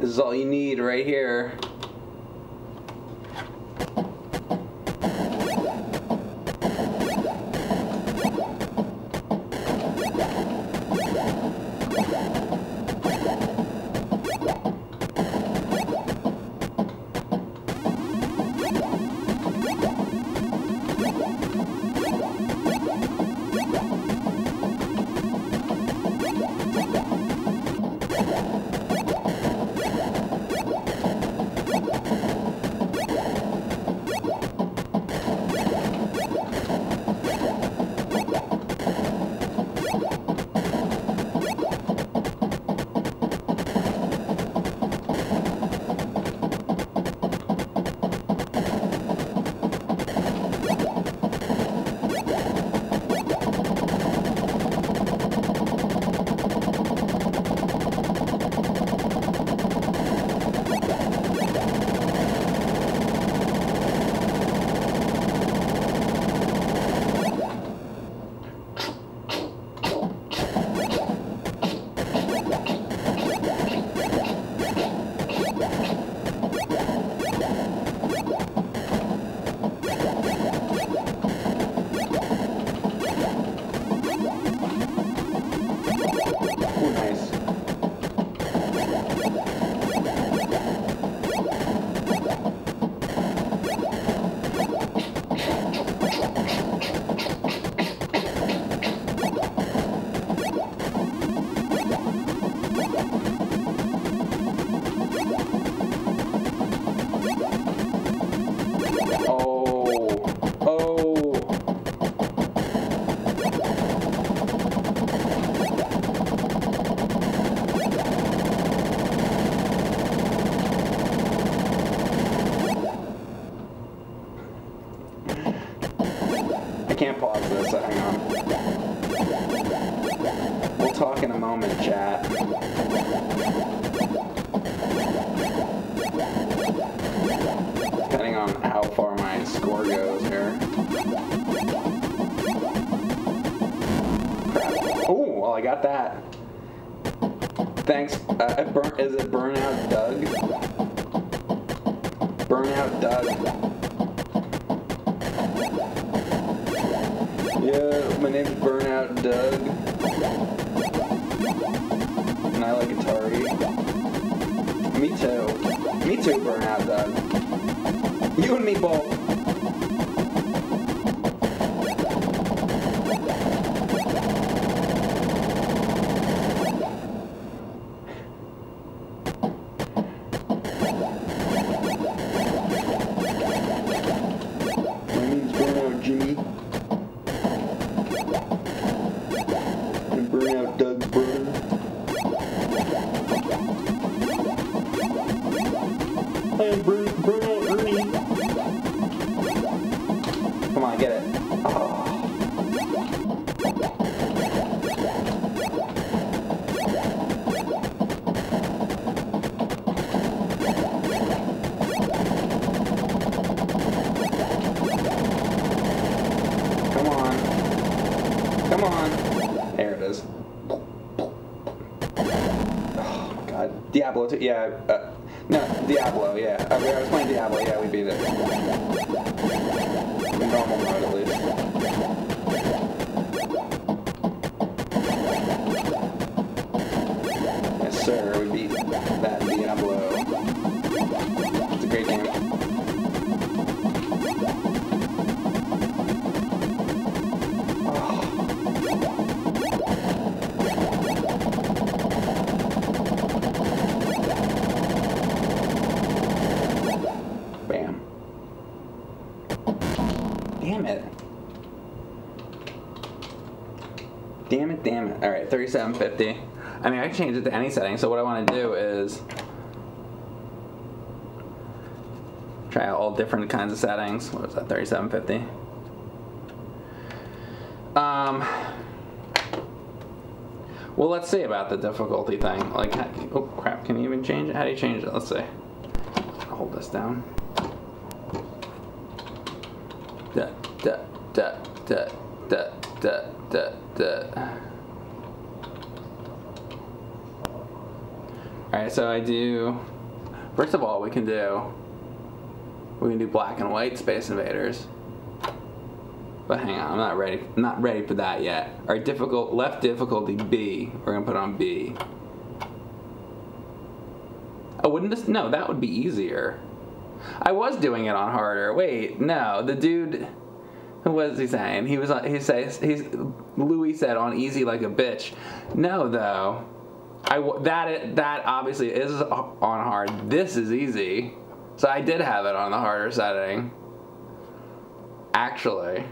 This is all you need right here. Is it Yeah. Uh, no, yeah. 150. I mean, I can change it to any setting. So what I want to do is try out all different kinds of settings. What was that, 3750? Um, well, let's see about the difficulty thing. Like, oh crap, can you even change it? How do you change it? Let's see. Hold this down. Do. We can do black and white Space Invaders. But hang on, I'm not ready. I'm not ready for that yet. Our difficult left difficulty B. We're gonna put on B. Oh, wouldn't this? No, that would be easier. I was doing it on harder. Wait, no, the dude. What is he saying? He was. He says he's. Louis said on easy like a bitch. No, though. I that that obviously is on hard. This is easy. So I did have it on the harder setting. Actually.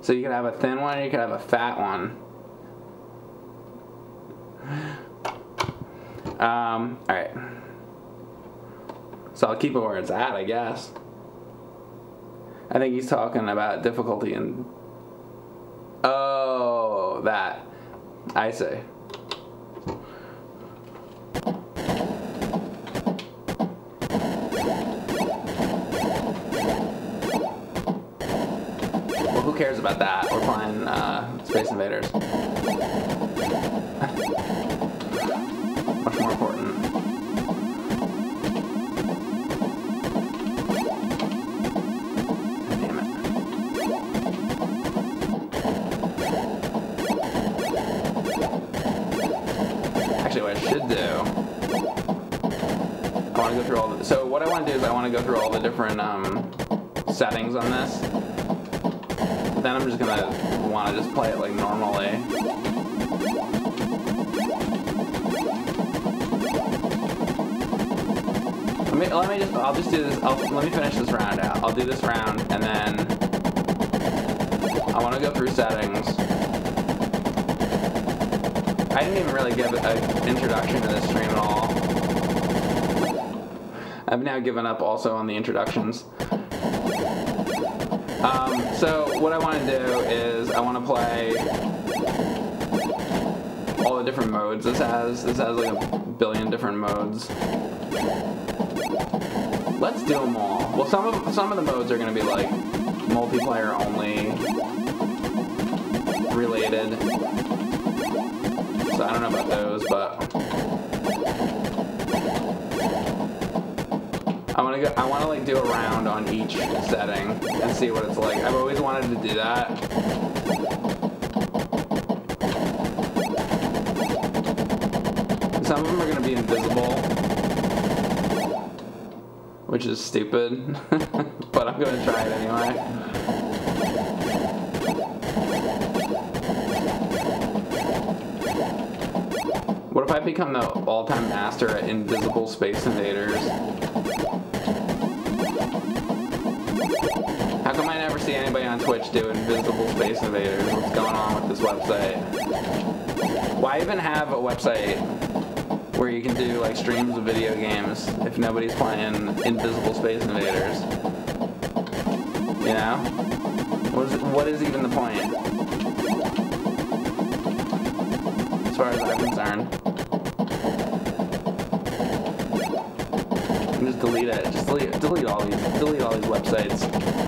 So you could have a thin one, you could have a fat one. Um, alright. So I'll keep it where it's at, I guess. I think he's talking about difficulty and... Oh, that. I see. Cares about that? We're playing uh, Space Invaders. Much more important. Damn it. Actually, what I should do I want to go through all the, so what I want to do is I want to go through all the different um, settings on this then I'm just gonna want to just play it like normally. Eh? Let me, let me just, I'll just do this, I'll, let me finish this round out. I'll do this round, and then I want to go through settings. I didn't even really give an introduction to this stream at all. I've now given up also on the introductions. Um, so what I want to do is I want to play all the different modes this has. This has like a billion different modes. Let's do them all. Well, some of some of the modes are going to be like multiplayer only related. So I don't know about those, but want to go. I want to like do a round on each setting and see what it's like. I've always wanted to do that. Some of them are going to be invisible, which is stupid, but I'm going to try it anyway. What if I become the all-time master at invisible space invaders? See anybody on Twitch do Invisible Space Invaders? What's going on with this website? Why even have a website where you can do like streams of video games if nobody's playing Invisible Space Invaders? You know? What is, what is even the point? As far as I'm concerned. Just delete it. Just delete, delete all these. Delete all these websites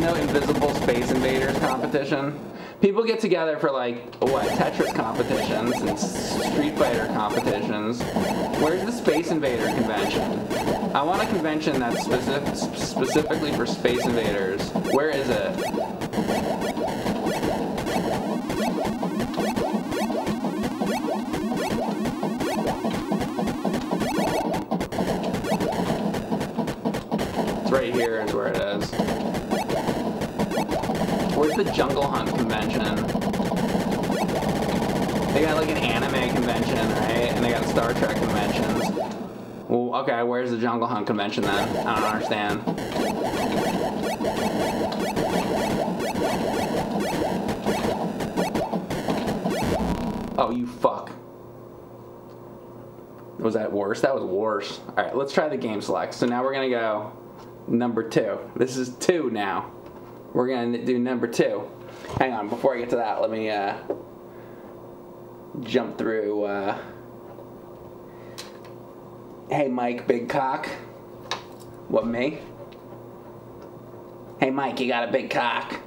no invisible Space Invaders competition? People get together for like, what, Tetris competitions and Street Fighter competitions. Where's the Space Invader convention? I want a convention that's specific, specifically for Space Invaders. Where is it? It's right here is where it is. The Jungle Hunt convention? They got like an anime convention, right? And they got Star Trek conventions. Well, okay, where's the Jungle Hunt convention then? I don't understand. Oh, you fuck. Was that worse? That was worse. Alright, let's try the game select. So now we're gonna go number two. This is two now. We're to do number two. Hang on, before I get to that, let me uh, jump through. Uh, hey, Mike, big cock. What, me? Hey, Mike, you got a big cock.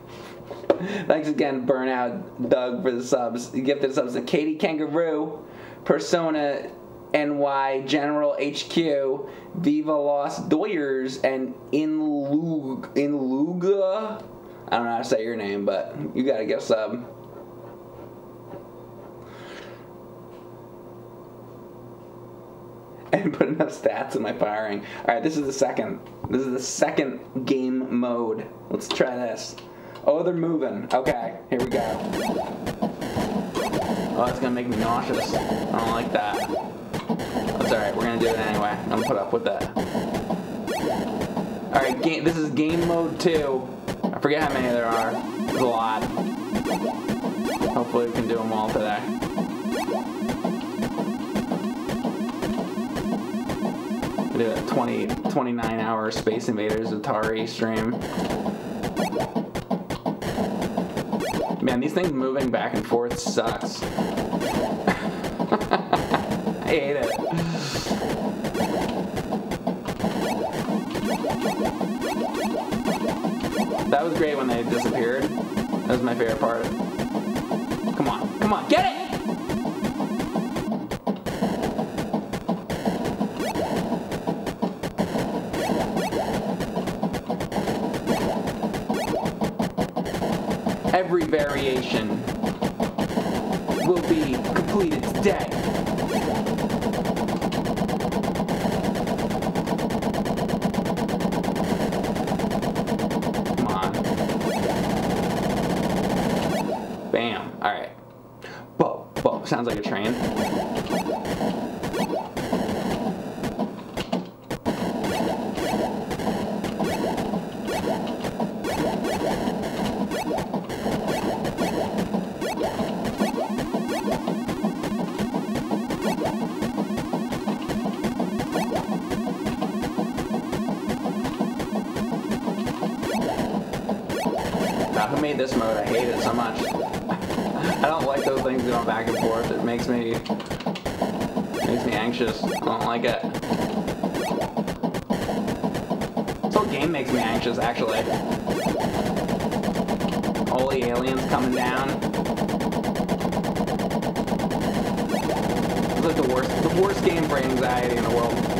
Thanks again, Burnout Doug, for the subs. You gifted subs to Katie Kangaroo, Persona NY, General HQ, Viva Los Doyers, and Inlug Inluga. I don't know how to say your name, but you gotta get sub. and put enough stats in my firing. All right, this is the second. This is the second game mode. Let's try this. Oh, they're moving. Okay, here we go. Oh, that's gonna make me nauseous. I don't like that. That's all right. We're gonna do it anyway. I'm gonna put up with that. All right, game. This is game mode two. I forget how many there are. There's a lot. Hopefully, we can do them all today. do a 20, 29 hour Space Invaders Atari stream. Man, these things moving back and forth sucks. I hate it. That was great when they disappeared. That was my favorite part. Come on, come on, get it! every variation will be completed today. Makes actually. All the aliens coming down. It's like the worst, the worst game for anxiety in the world.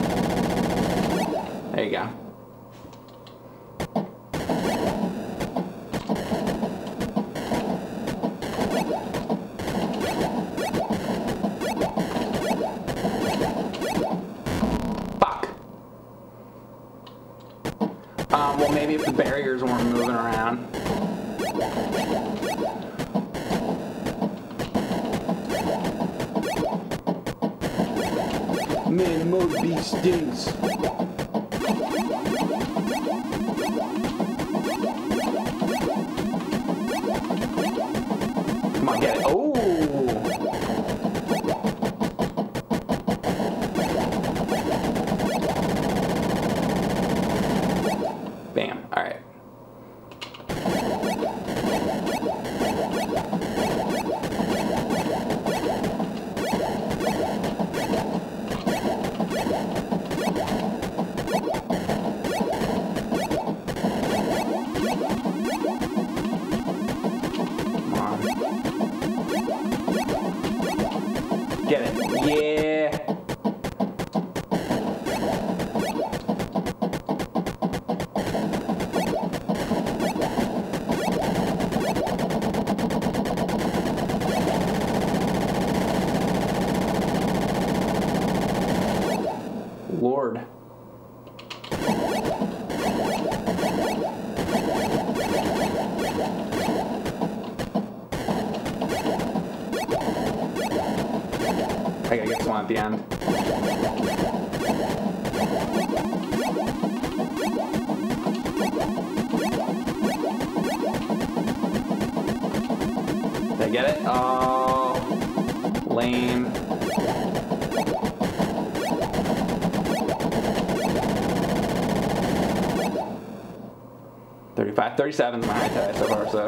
Thirty-five, thirty-seven is my high today so far. So.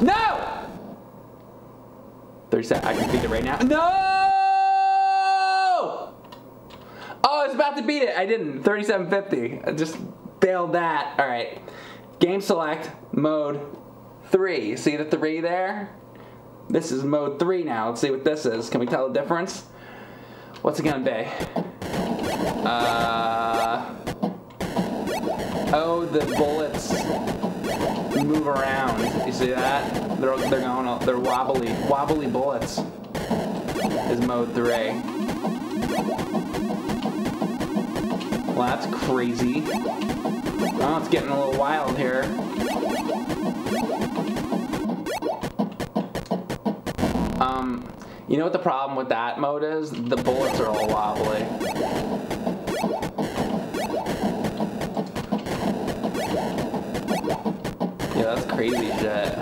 No! 37. I can beat it right now. No! Oh, it's about to beat it. I didn't. 3750. I just failed that. All right. Game select mode three. See the three there? This is mode three now. Let's see what this is. Can we tell the difference? What's it gonna be? Uh, oh, the bullets move around. You see that? They're they're going they're wobbly wobbly bullets. Is mode three. Well, that's crazy. Oh, it's getting a little wild here. You know what the problem with that mode is? The bullets are all wobbly. Yeah, that's crazy shit.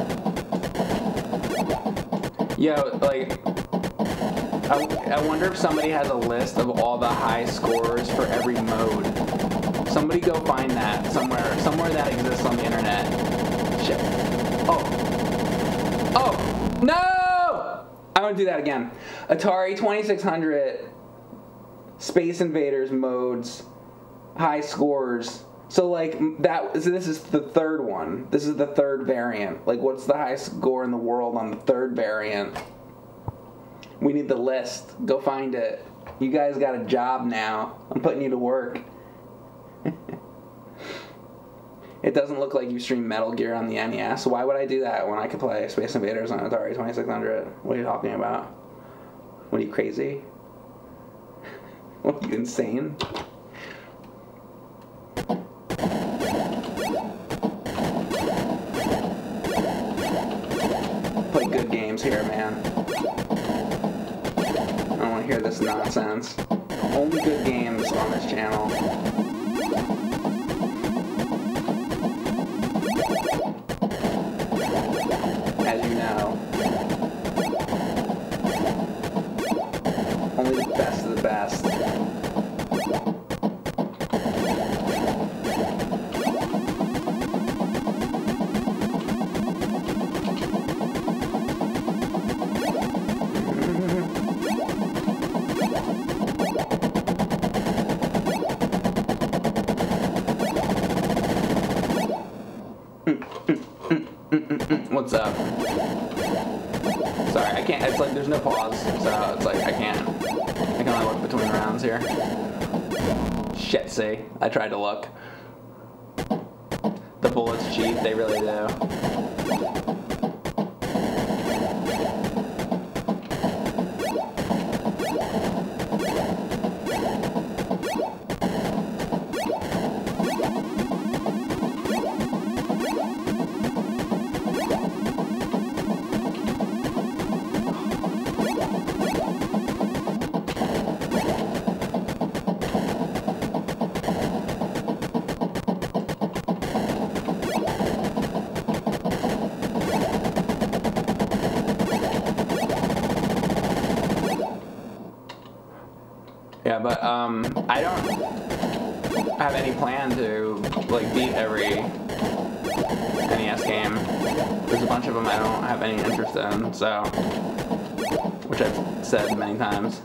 Yo, like, I, I wonder if somebody has a list of all the high scores for every mode. Somebody go find that somewhere, somewhere that exists on the internet. Want to do that again. Atari 2600 Space Invaders modes, high scores. So like that. So this is the third one. This is the third variant. Like, what's the highest score in the world on the third variant? We need the list. Go find it. You guys got a job now. I'm putting you to work. it doesn't look like you stream Metal Gear on the NES. Why would I do that when I could play Space Invaders on Atari 2600? What are you talking about? What are you crazy? what are you insane? Play good games here, man. I don't want to hear this nonsense. Only good games on this channel. Only the best of the best. So it's like I can't. I can only look between rounds here. Shit, see, I tried to look. I don't have any plan to like beat every NES game. There's a bunch of them I don't have any interest in, so which I've said many times.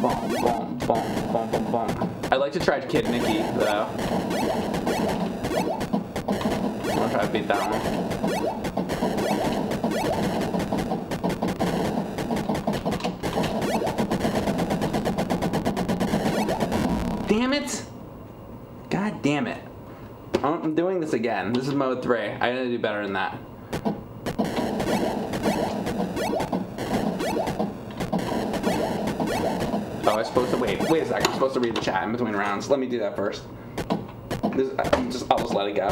Boom, boom, boom, boom, boom. I'd like to try Kid Niki though. Do better than that. Oh, I was supposed to wait. Wait a second. I'm supposed to read the chat in between rounds. Let me do that first. This, just, I'll just let it go.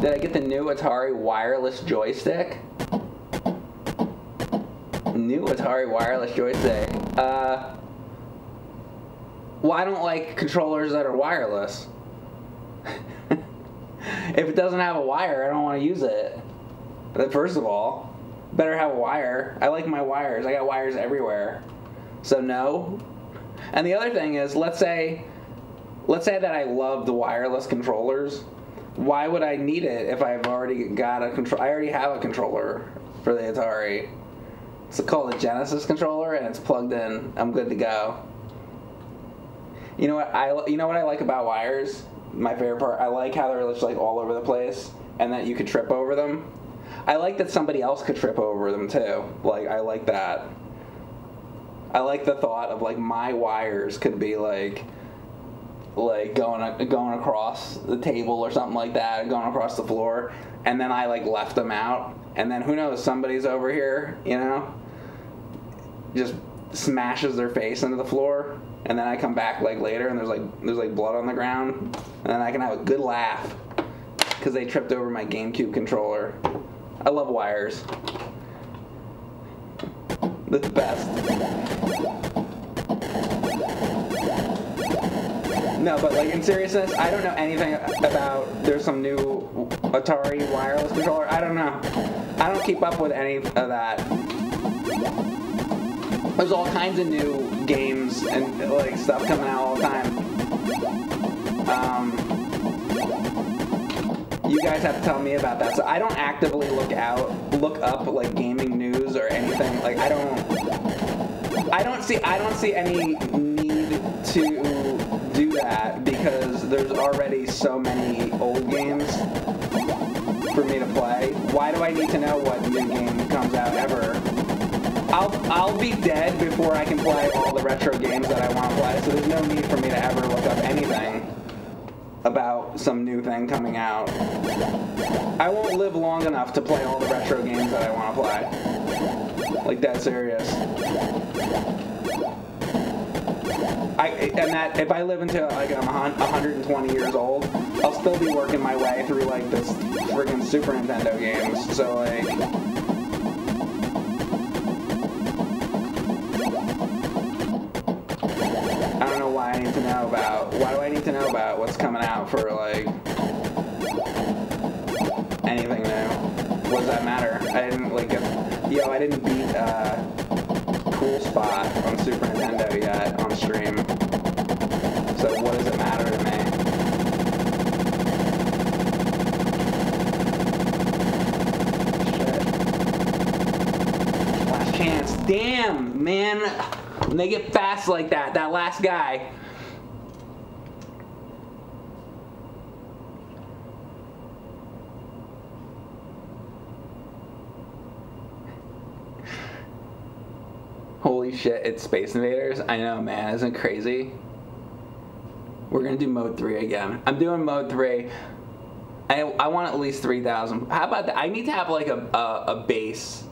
Did I get the new Atari wireless joystick? New Atari wireless joystick. Uh, well, I don't like controllers that are wireless. if it doesn't have a wire, I don't want to use it. But first of all, better have a wire. I like my wires. I got wires everywhere. So no. And the other thing is, let's say, let's say that I love the wireless controllers. Why would I need it if I've already got a control? I already have a controller for the Atari. It's called a Genesis controller, and it's plugged in. I'm good to go. You know what I you know what I like about wires? My favorite part. I like how they're just like all over the place, and that you could trip over them. I like that somebody else could trip over them too. Like I like that. I like the thought of like my wires could be like like going going across the table or something like that, going across the floor, and then I like left them out, and then who knows, somebody's over here, you know, just smashes their face into the floor, and then I come back like later, and there's like there's like blood on the ground, and then I can have a good laugh because they tripped over my GameCube controller. I love wires. The best. No, but like in seriousness, I don't know anything about. There's some new Atari wireless controller. I don't know. I don't keep up with any of that. There's all kinds of new games and like stuff coming out all the time. Um, you guys have to tell me about that. So I don't actively look out, look up like gaming news or anything. Like I don't, I don't see, I don't see any need to do that because there's already so many old games for me to play. Why do I need to know what new game comes out ever? I'll I'll be dead before I can play all the retro games that I want to play. So there's no need for me to ever look up anything about some new thing coming out. I won't live long enough to play all the retro games that I want to play. Like that serious. I, and that if I live until like I'm 120 years old, I'll still be working my way through like this friggin' Super Nintendo games. So like. I don't know why I need to know about. Why do I need to know about what's coming out for like anything new? What does that matter? I didn't like. Get, yo, I didn't beat. Uh, Cool Spot on Super Nintendo yet on stream. So what does it matter to me? Damn, man. When they get fast like that, that last guy. Holy shit, it's Space Invaders. I know, man. Isn't crazy? We're gonna do mode three again. I'm doing mode three. I, I want at least 3,000. How about that? I need to have like a, a, a base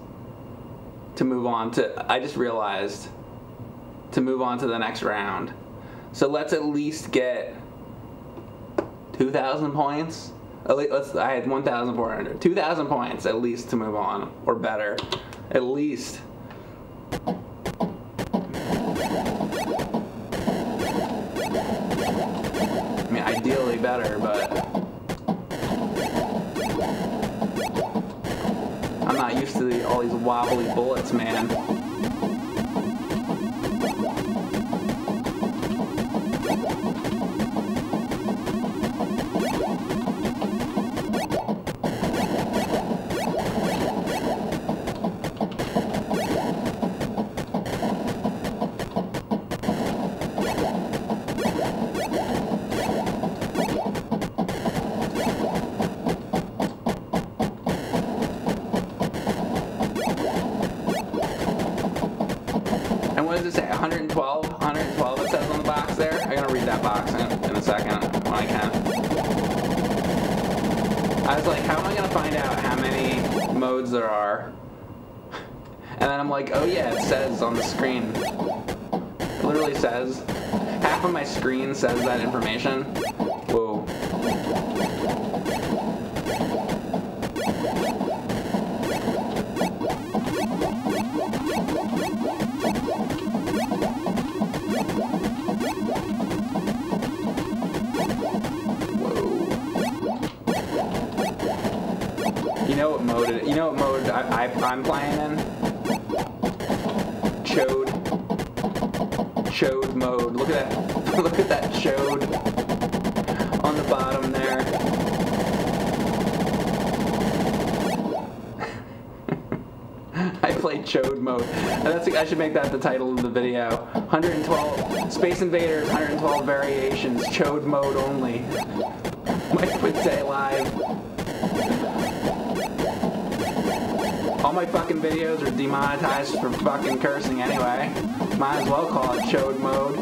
to move on to. I just realized to move on to the next round. So let's at least get 2,000 points. At least, let's, I had 1,400. 2,000 points at least to move on, or better. At least. I mean, ideally better, but I'm not used to all these wobbly bullets, man. Second when I can. I was like, how am I gonna find out how many modes there are? And then I'm like, oh yeah, it says on the screen. It literally says. Half of my screen says that information. Whoa. I'm playing in? Chode. chode mode. Look at that. Look at that chode on the bottom there. I played chode mode. That's I should make that the title of the video. 112 Space Invaders 112 variations chode mode only. My fucking videos are demonetized for fucking cursing anyway. Might as well call it chode mode.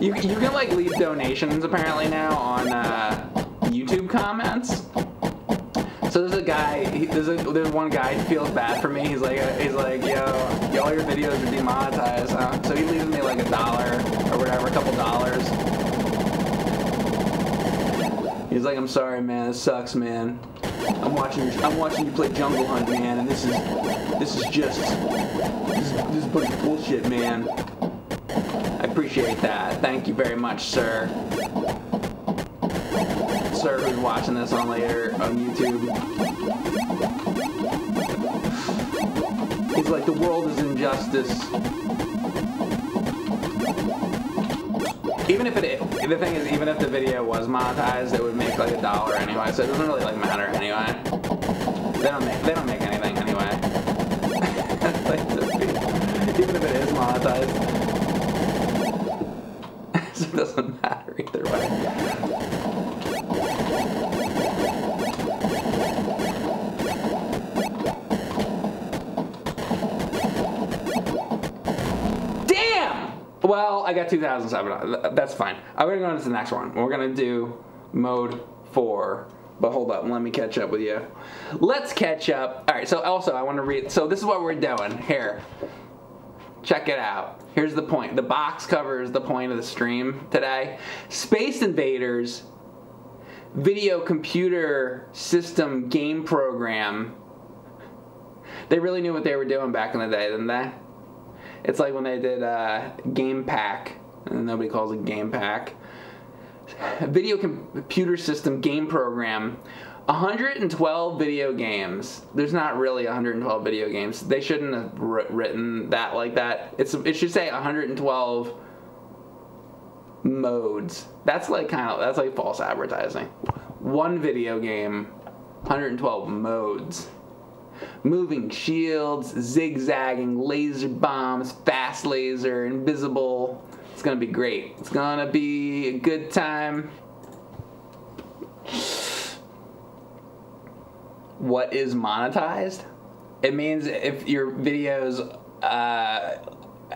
You, you can like leave donations apparently now on uh, YouTube comments. So there's a guy, he, there's a, there's one guy who feels bad for me. He's like, he's like, yo, all your videos are demonetized. So he leaves me like a dollar or whatever, a couple dollars. He's like, I'm sorry, man. This sucks, man. I'm watching. You, I'm watching you play Jungle Hunt, man, and this is this is just this is, this is bullshit, man. I appreciate that. Thank you very much, sir. Sir, who's watching this on later on YouTube. He's like, the world is injustice. Even if it, the thing is, even if the video was monetized, it would make like a dollar anyway, so it doesn't really like matter anyway. They don't make, they don't make anything anyway. like, even if it is monetized, it doesn't matter I got 2007. Uh, that's fine. I'm gonna go on to the next one. We're gonna do mode four. But hold up, let me catch up with you. Let's catch up. All right. So also, I want to read. So this is what we're doing here. Check it out. Here's the point. The box cover is the point of the stream today. Space Invaders video computer system game program. They really knew what they were doing back in the day, didn't they? It's like when they did uh, Game Pak, and nobody calls it Game Pak. Video computer system game program. 112 video games. There's not really 112 video games. They shouldn't have written that like that. It's it should say 112 modes. That's like kind of that's like false advertising. One video game, 112 modes. Moving shields, zigzagging, laser bombs, fast laser, invisible. It's gonna be great. It's gonna be a good time. What is monetized? It means if your videos uh,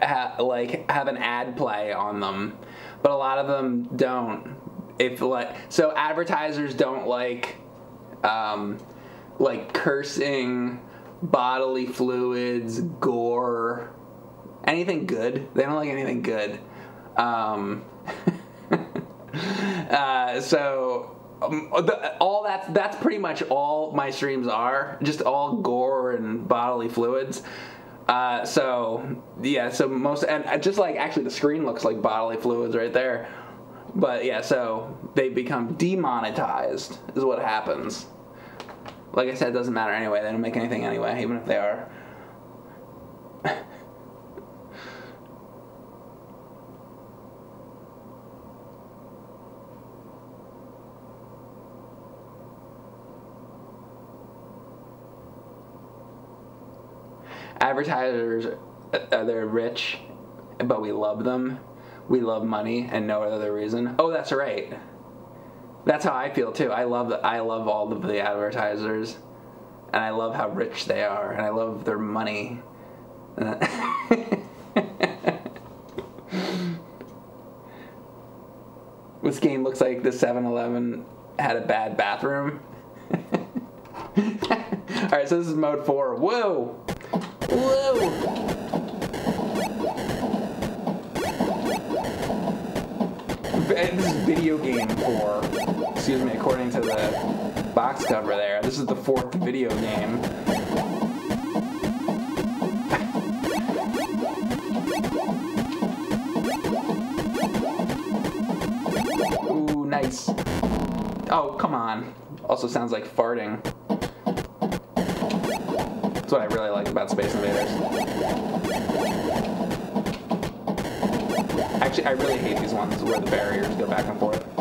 ha- like have an ad play on them, but a lot of them don't. If like so, advertisers don't like um, like cursing, bodily fluids, gore, anything good. They don't like anything good. Um, uh, so um, the, all that's that's pretty much all my streams are. Just all gore and bodily fluids. Uh, so yeah, so most and just like actually the screen looks like bodily fluids right there. But yeah, so they become demonetized is what happens. Like I said, it doesn't matter anyway. They don't make anything anyway, even if they are. Advertisers, uh, they're rich, but we love them. We love money and no other reason. Oh, that's right. That's how I feel too. I love I love all of the advertisers, and I love how rich they are, and I love their money. this game looks like the 7-Eleven had a bad bathroom. all right, so this is mode four. Whoa, whoa. This is video game four. Excuse me, according to the box cover there. This is the fourth video game. Ooh, nice. Oh, come on. Also sounds like farting. That's what I really like about Space Invaders. Actually, I really hate these ones where the barriers go back and forth.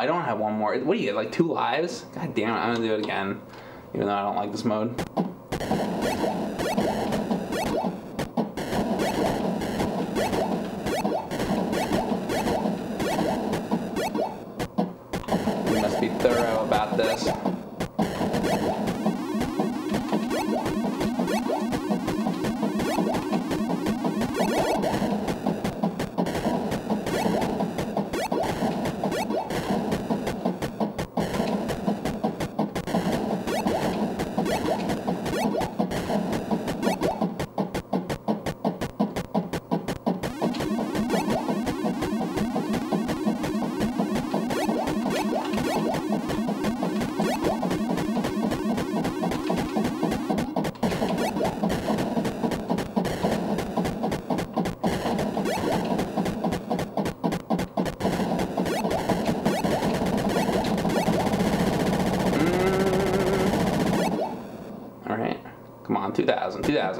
I don't have one more. What do you get, like two lives? God damn it, I'm gonna do it again. Even though I don't like this mode. 2000, 2000.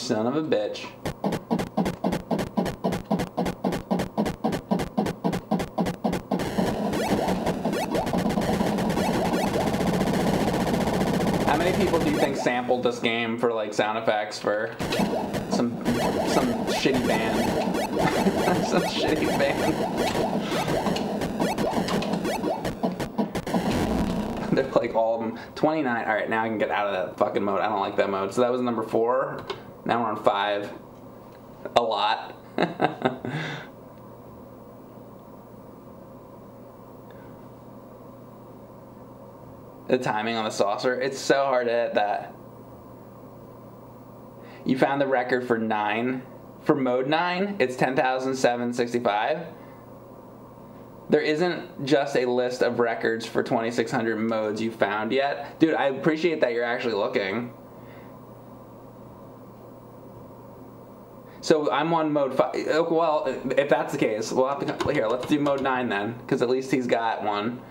Son of a bitch. How many people do you think sampled this game for like sound effects for some some shitty band? some shitty band. They're like all of them. 29. All right, now I can get out of that fucking mode. I don't like that mode. So that was number four. Now we're on five. A lot. the timing on the saucer. It's so hard to hit that. You found the record for nine. For mode nine, it's 10,765. There isn't just a list of records for 2600 modes you found yet. Dude, I appreciate that you're actually looking. So I'm on mode five. Uh, well, if that's the case, we'll have to come here. Let's do mode nine then, because at least he's got one.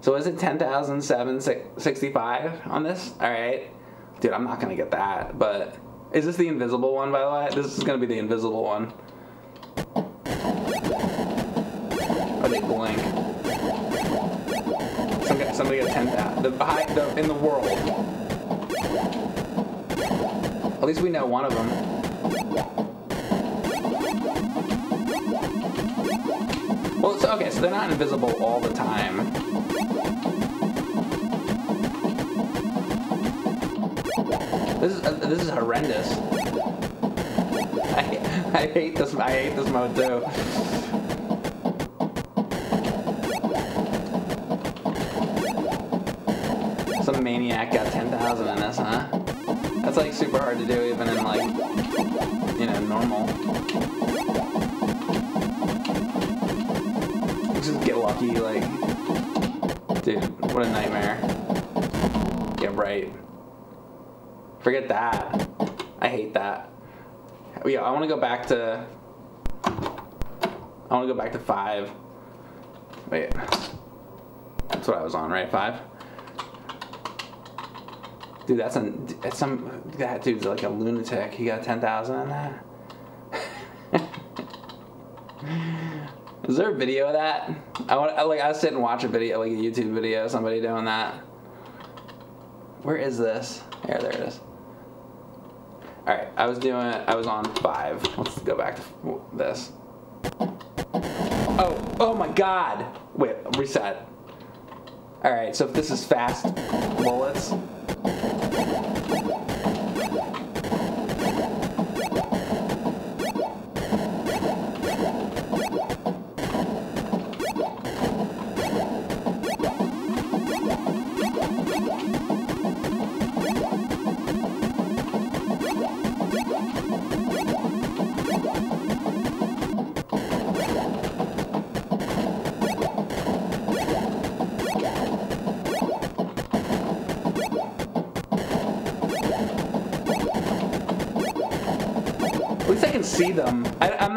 So is it 10,765 on this? All right, dude, I'm not gonna get that. But is this the invisible one, by the way? This is gonna be the invisible one. Oh, they blink. Some, somebody got 10,000. The the, in the world. At least we know one of them. Well, so, okay, so they're not invisible all the time. This is uh, this is horrendous. I, I hate this. I hate this mode too. Some maniac got 10,000 in this, huh? That's like super hard to do even in like, you know, normal. Just get lucky, like, dude, what a nightmare. Yeah, right. Forget that. I hate that. Yeah, I want to go back to. I want to go back to five. Wait. That's what I was on, right? Five. Dude, that's a that's some that dude's like a lunatic. He got ten thousand in that. Is there a video of that? I want I, like I sit and watch a video, like a YouTube video, of somebody doing that. Where is this? Here, there it is. All right, I was doing, I was on five. Let's go back to this. Oh, oh my God. Wait, reset. All right, so if this is fast bullets.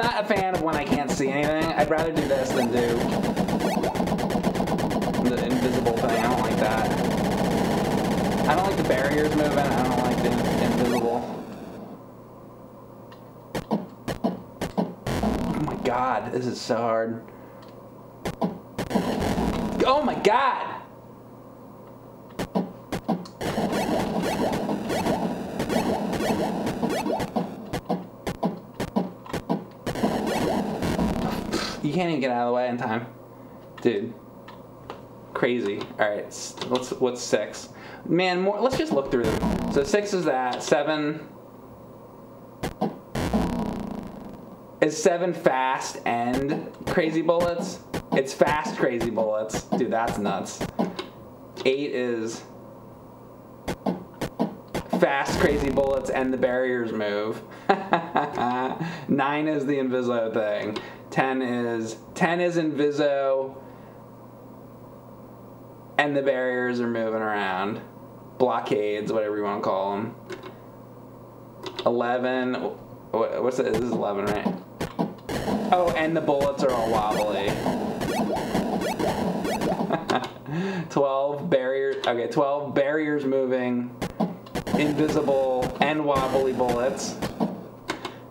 Not a fan of when I can't see anything. I'd rather do this than do the invisible thing. I don't like that. I don't like the barriers moving. I don't like the invisible. Oh my god, this is so hard. Get out of the way in time. Dude. Crazy. Alright, let's what's six? Man, more let's just look through them. So six is that. Seven Is seven fast and crazy bullets? It's fast crazy bullets. Dude, that's nuts. Eight is fast crazy bullets and the barriers move. Nine is the Inviso thing. 10 is 10 is Inviso and the barriers are moving around. Blockades, whatever you want to call them. 11 what's it? This is 11, right? Oh, and the bullets are all wobbly. 12 barriers. Okay, 12 barriers moving, invisible and wobbly bullets.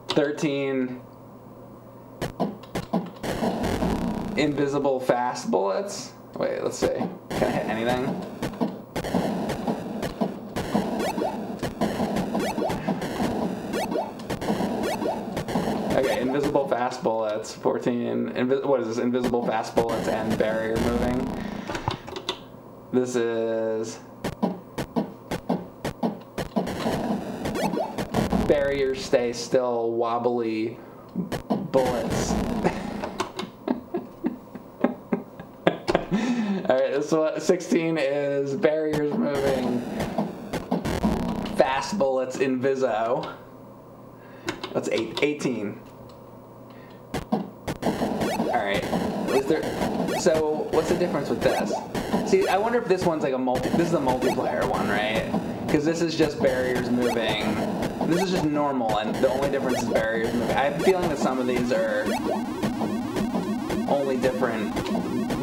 13 invisible fast bullets. Wait, let's see. Can I hit anything? Okay, invisible fast bullets. 14. Invi what is this? Invisible fast bullets and barrier moving. This is barriers stay still, wobbly bullets. All right, one, 16 is barriers moving, fast bullets Inviso. That's eight, 18. All right, is there? So what's the difference with this? See, I wonder if this one's like a multi. This is a multiplayer one, right? Because this is just barriers moving. This is just normal, and the only difference is barriers moving. I have a feeling that some of these are only different.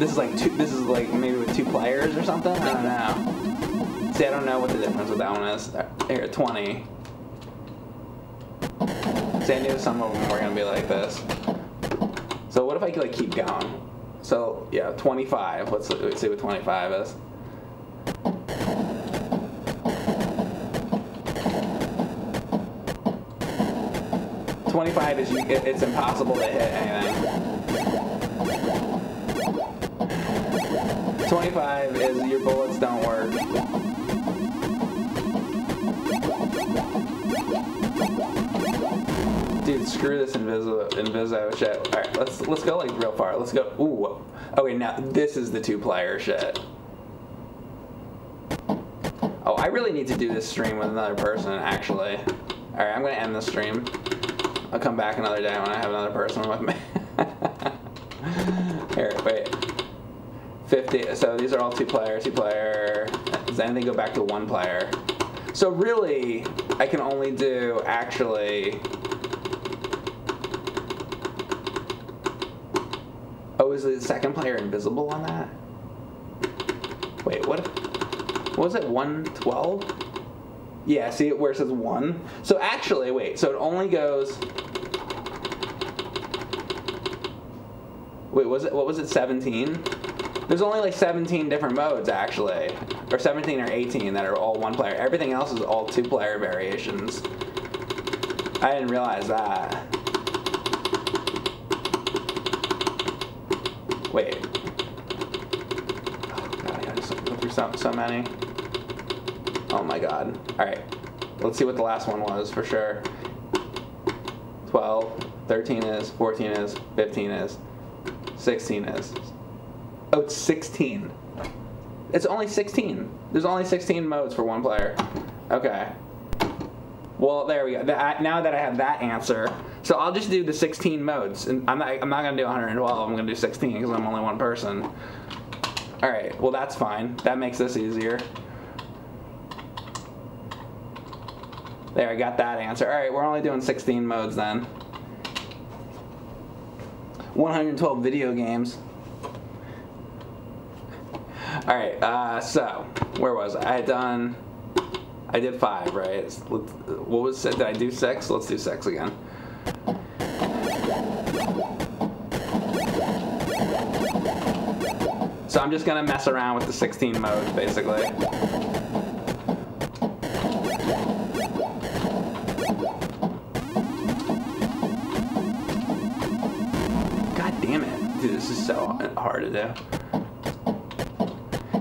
This is like two. This is like maybe with two players or something. I don't uh, know. See, I don't know what the difference with that one is. Here, 20. See, I knew some of them were gonna be like this. So what if I could like keep going? So yeah, 25. Let's, let's see what 25 is. Twenty-five is you, it, it's impossible to hit anything. Twenty-five is your bullets don't work. Dude, screw this Inviso, Inviso shit. All right, let's let's go like real far. Let's go. Ooh. Okay, now this is the two-player shit. Oh, I really need to do this stream with another person, actually. All right, I'm gonna end the stream. I'll come back another day when I have another person with me. Here, wait. 50. So these are all two player, two player. Does anything go back to one player? So really, I can only do actually. Oh, is the second player invisible on that? Wait, what? What was it? 112? Yeah, see it where it says 1? So actually, wait, so it only goes. Wait, was it what was it 17? There's only like 17 different modes actually, or 17 or 18 that are all one player. Everything else is all two player variations. I didn't realize that. Wait. Oh so, so many. Oh my god. Alright. Let's see what the last one was for sure. 12, 13 is, 14 is, 15 is, 16 is. Oh, it's 16. It's only 16. There's only 16 modes for one player. Okay. Well, there we go. Now that I have that answer, so I'll just do the 16 modes, and I'm not. I'm not gonna do 112. I'm gonna do 16 because I'm only one person. All right. Well, that's fine. That makes this easier. There, I got that answer. All right, we're only doing 16 modes then. 112 video games. All right, uh, so where was I? I had done. I did five, right? What was it? Did I do six? Let's do six again. So I'm just gonna mess around with the 16 mode, basically. God damn it. Dude, this is so hard to do.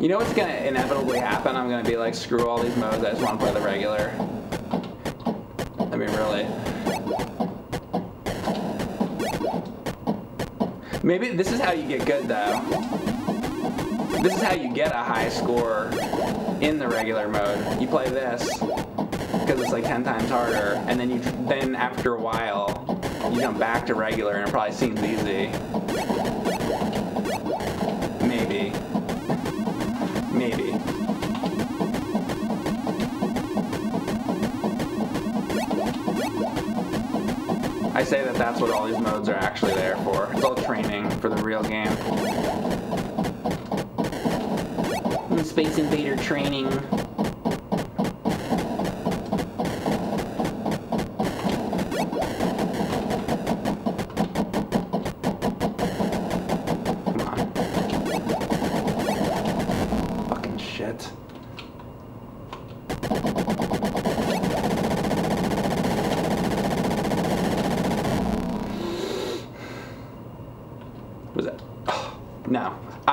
You know what's gonna inevitably happen? I'm gonna be like, screw all these modes, I just wanna play the regular. I mean, really. Maybe this is how you get good though. This is how you get a high score in the regular mode. You play this because it's like 10 times harder, and then you then after a while you jump back to regular, and it probably seems easy. Maybe. I say that that's what all these modes are actually there for. It's all training for the real game. Space Invader training.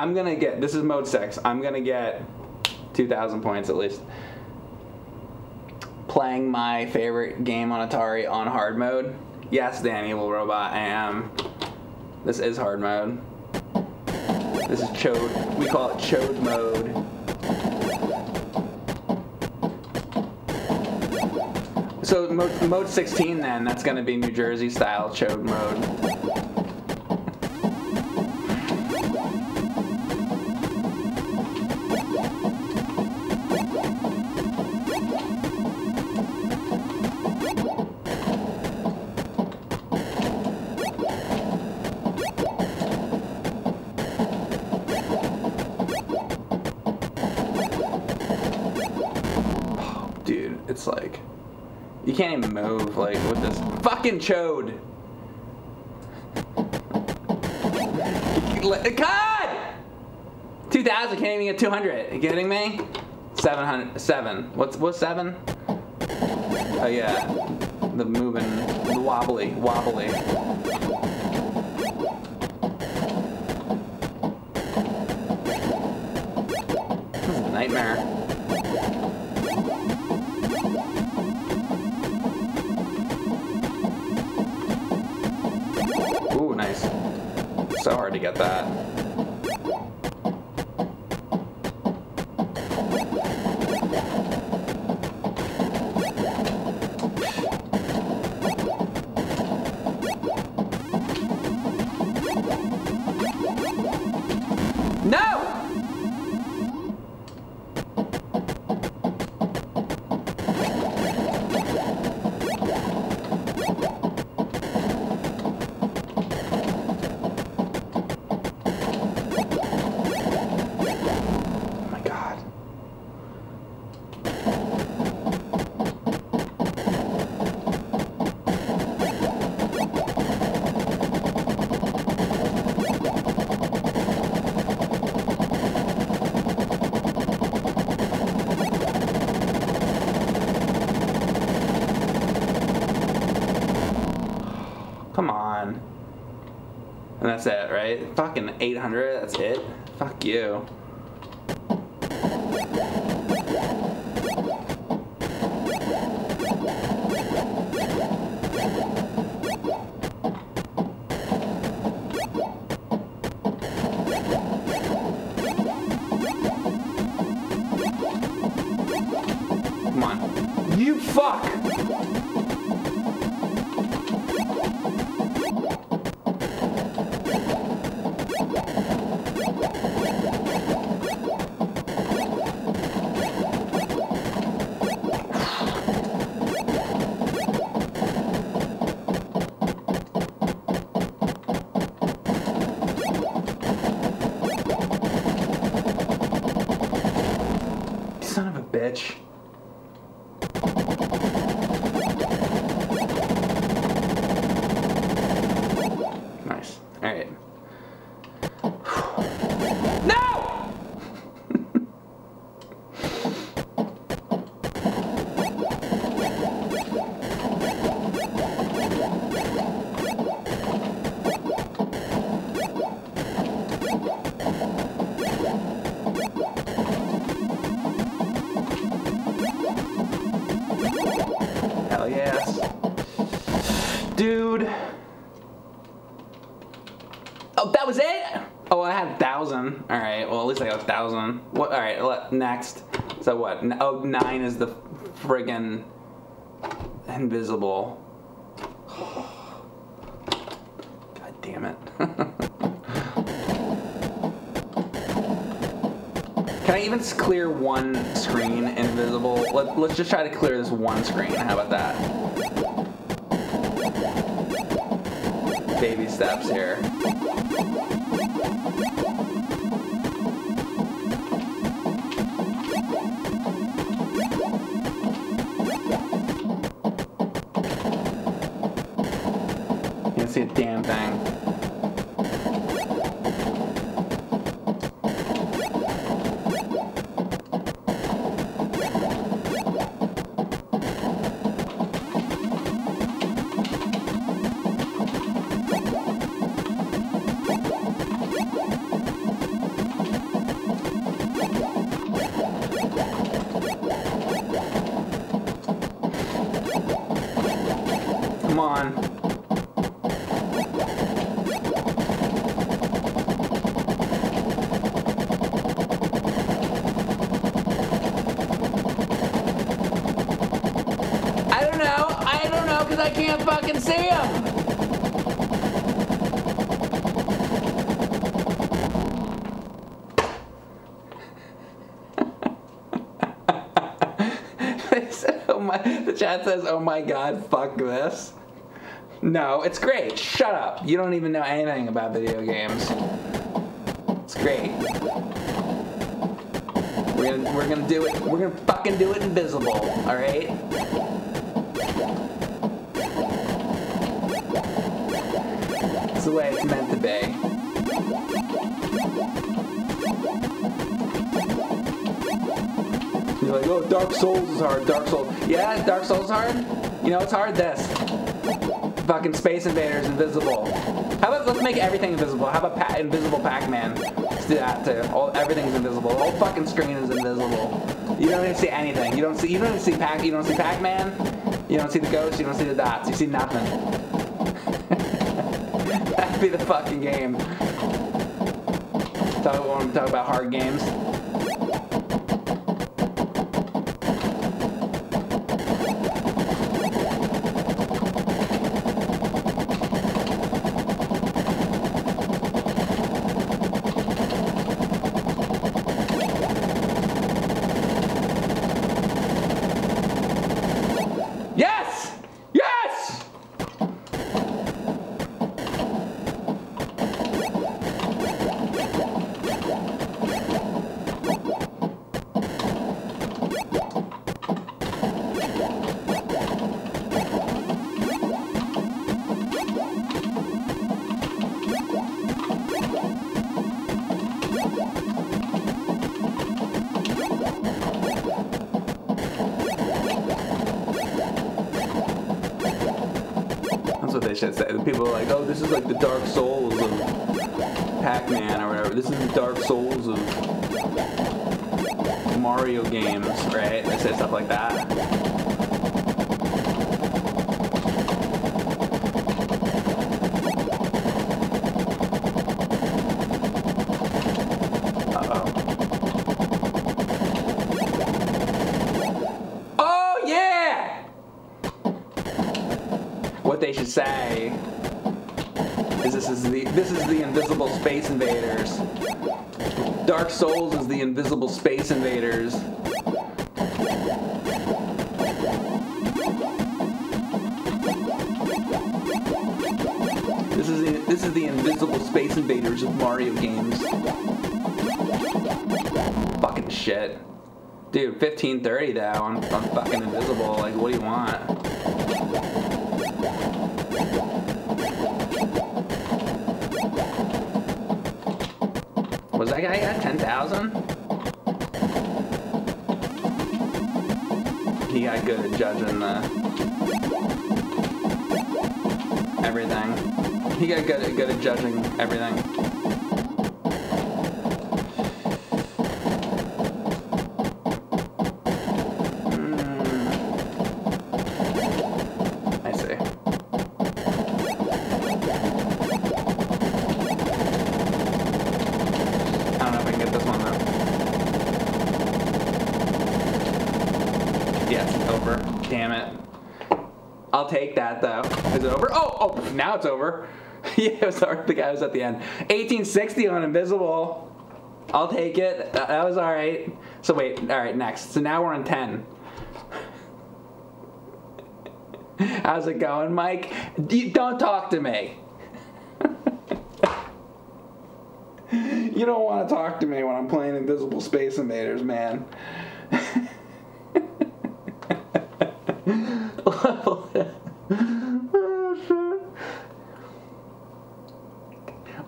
I'm gonna get, this is mode 6. I'm gonna get 2,000 points at least. Playing my favorite game on Atari on hard mode. Yes, Danny Little Robot, I am. This is hard mode. This is chode. We call it chode mode. So mode, mode 16 then, that's gonna be New Jersey style chode mode. Like with this fucking chode. God! 2,000 can't even get 200. you kidding me? 700, 7. What's, what's 7? Oh yeah, the moving, the wobbly, wobbly. That. Right? Fucking 800, that's it? Fuck you. Thousand. All right. Well, at least I got a thousand. What? All right. Next. So what? Oh, nine is the friggin' invisible. God damn it. Can I even clear one screen invisible? Let, let's just try to clear this one screen. How about that? Baby steps here. The chat says, oh my god, fuck this. No, it's great. Shut up. You don't even know anything about video games. It's great. We're gonna we're gonna do it. We're gonna fucking do it invisible. All right. It's the way it's meant Dark Souls is hard. Dark Souls. Yeah, Dark Souls is hard. You know, it's hard. This fucking Space Invaders invisible. How about let's make everything invisible? How about pa invisible Pac-Man? Let's do that too. All everything's invisible. The whole fucking screen is invisible. You don't even see anything. You don't see. You don't even see Pac. You don't see Pac-Man. You don't see the ghosts. You don't see the dots. You see nothing. That'd be the fucking game. Talk, talk about hard games. Dark Souls of Pac-Man or whatever. This is the Dark Souls of Mario games, right? They say stuff like that. Oh, yeah! What they should say this is the invisible space invaders. Dark Souls is the invisible space invaders. This is the, this is the invisible space invaders of Mario games. Fucking shit. Dude, 1530 though, I'm, I'm fucking invisible. Like, what do you want? At the everything. He got good at good at judging everything. Take that though. Is it over? Oh, oh, now it's over. yeah, sorry, the guy was at the end. 1860 on Invisible. I'll take it. That, was all right. So wait, all right, next. So now we're on 10. How's it going, Mike? You, don't talk to me. You don't want to talk to me when I'm playing Invisible Space Invaders, man.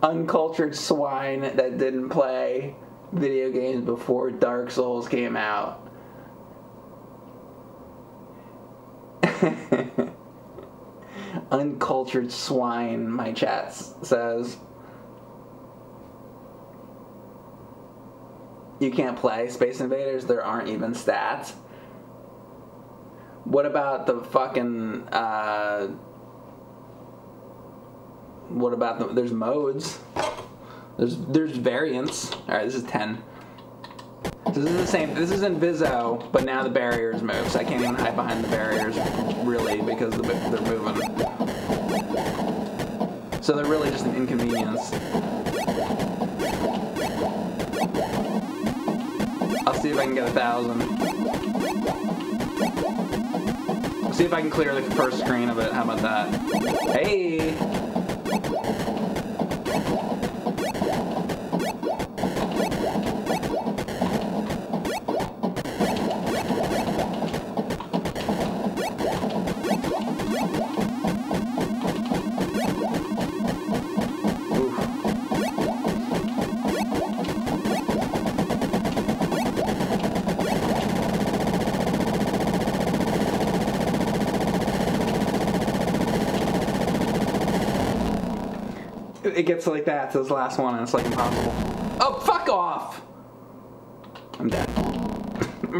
Uncultured swine that didn't play video games before Dark Souls came out. Uncultured swine, my chat says. You can't play Space Invaders, there aren't even stats. What about the fucking uh what about the there's modes. There's there's variants. Alright, this is ten. So this is the same. This is Inviso, but now the barriers move, so I can't even hide behind the barriers really because the, they're moving. So they're really just an inconvenience. I'll see if I can get a thousand. See if I can clear the first screen of it. How about that? Hey! Thank you. It gets like that to this last one, and it's like impossible. Oh, fuck off! I'm dead.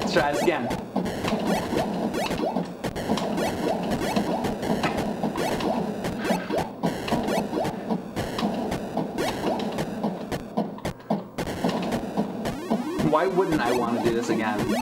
Let's try this again. Why wouldn't I want to do this again?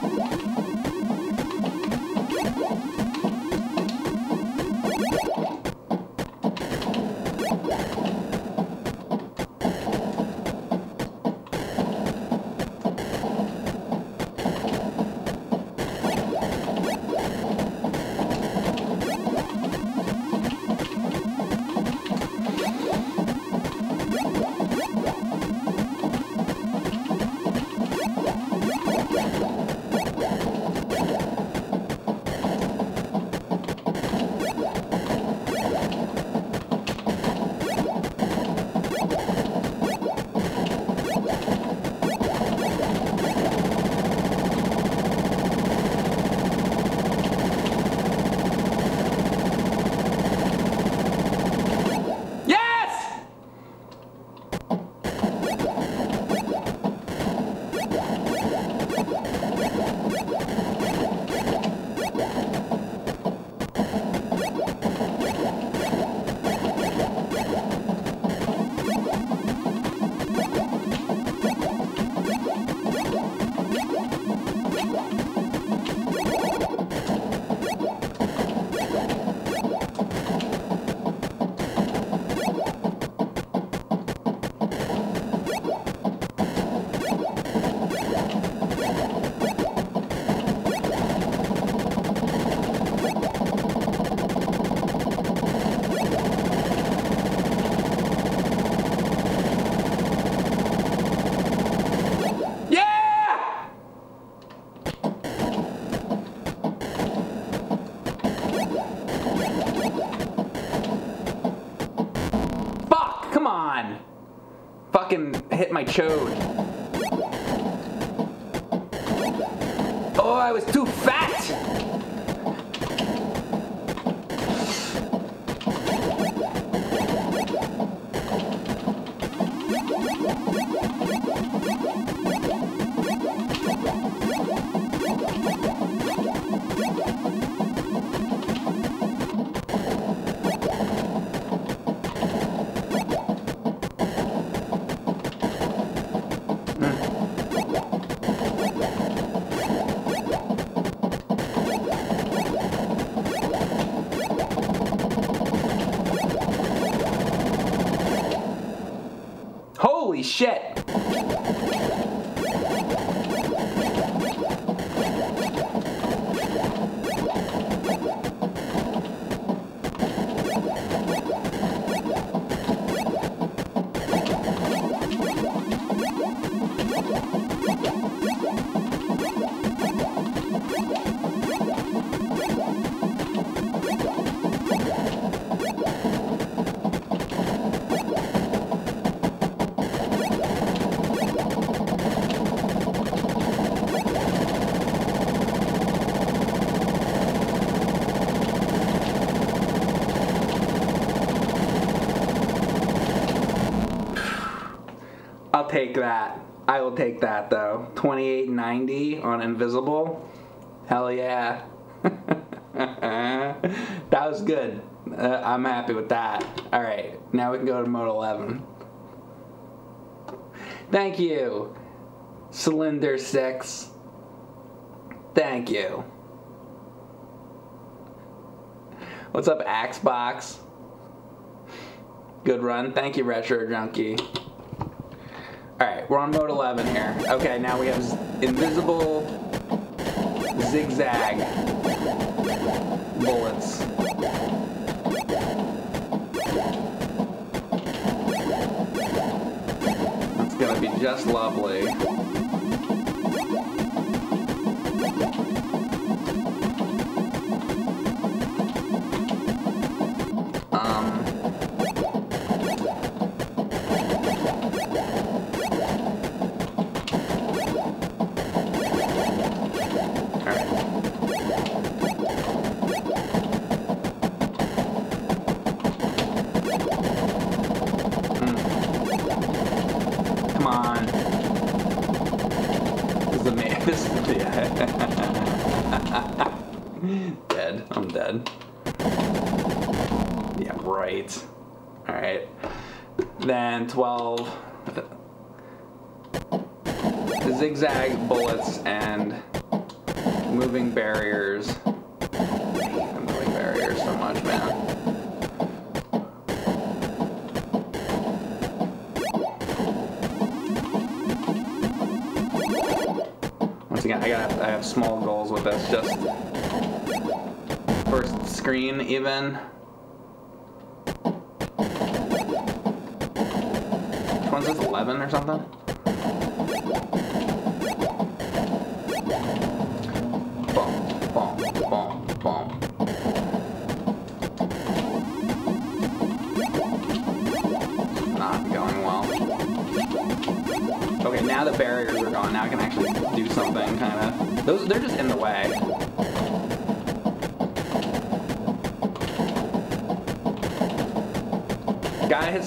My chode. Take that. I will take that though. 2890 on Invisible. Hell yeah. that was good. Uh, I'm happy with that. All right, now we can go to mode 11. Thank you, Cylinder 6. Thank you. What's up, Axebox? Good run. Thank you, Retro Junkie. We're on mode 11 here. Okay, now we have invisible zigzag bullets. It's gonna be just lovely.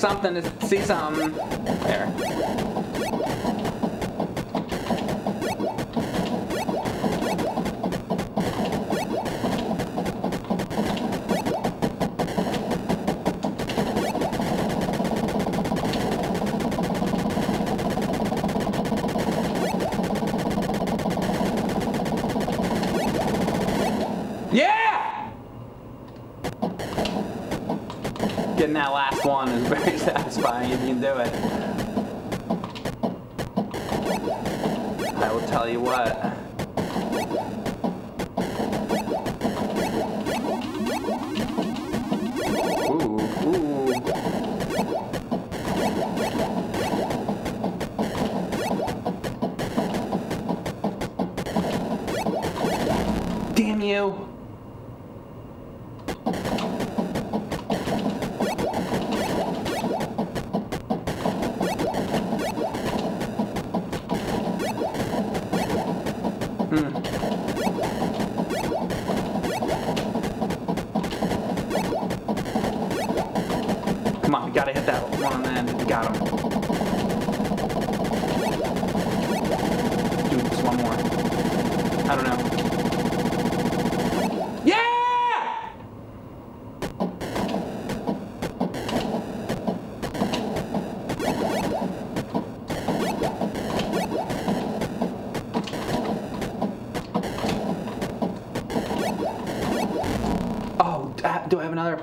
Something to see something. What. Damn you.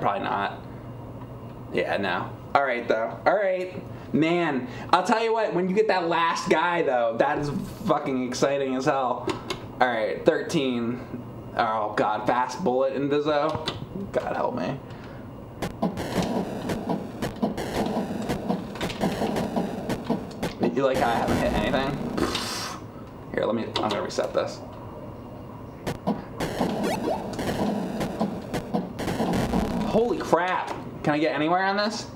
Probably not. Yeah, no. All right, though. All right. Man, I'll tell you what, when you get that last guy, though, that is fucking exciting as hell. All right, 13. Oh, God, fast bullet Inviso. God help me. You like how I haven't hit anything? Here, let me, I'm gonna reset this. Holy crap. Can I get anywhere on this?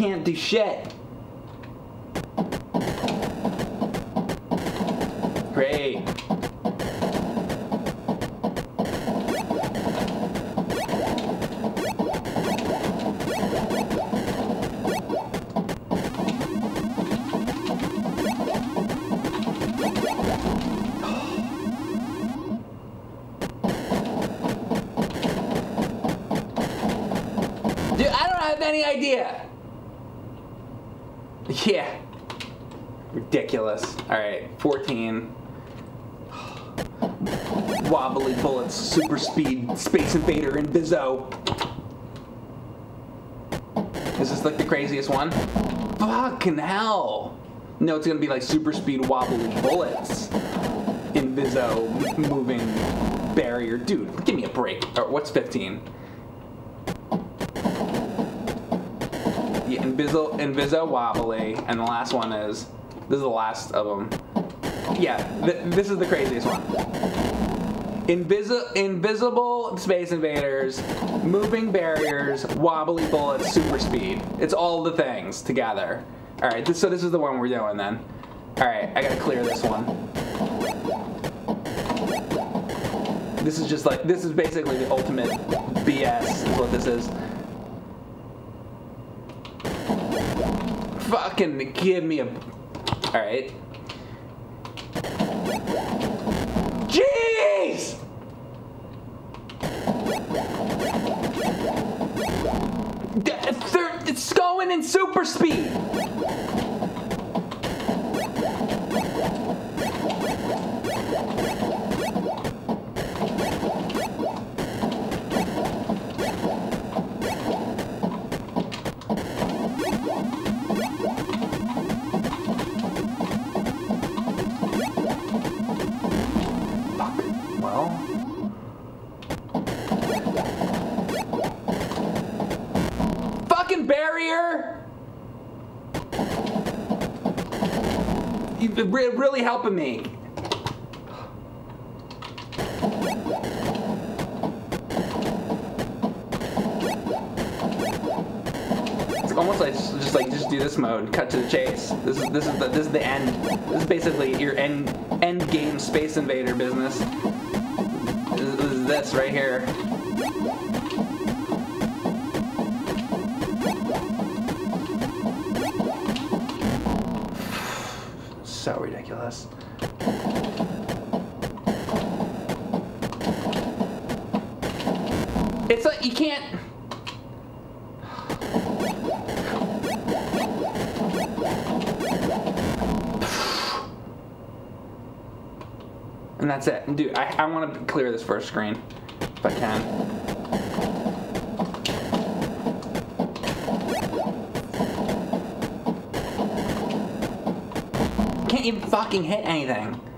Can't do shit. Space Invader, Inviso. Is this like the craziest one? Fucking hell. No, it's gonna be like super speed wobbly bullets. in Inviso moving barrier. Dude, give me a break. Or what's 15? Yeah, Inviso, Inviso wobbly, and the last one is this is the last of them. Yeah, th this is the craziest one. Invisi- invisible space invaders, moving barriers, wobbly bullets, super speed. It's all the things together. All right, this, so this is the one we're doing then. All right, I gotta clear this one. This is just like this is basically the ultimate BS. Is what this is. Fucking give me a. All right. Jeez! It's going in super speed. Really helping me. It's almost like just, like just do this mode, cut to the chase. This is this is the this is the end. This is basically your end end game Space Invader business. This this is this right here. It's like you can't. And that's it. Dude, I, I want to clear this first screen if I can. Fucking hit anything.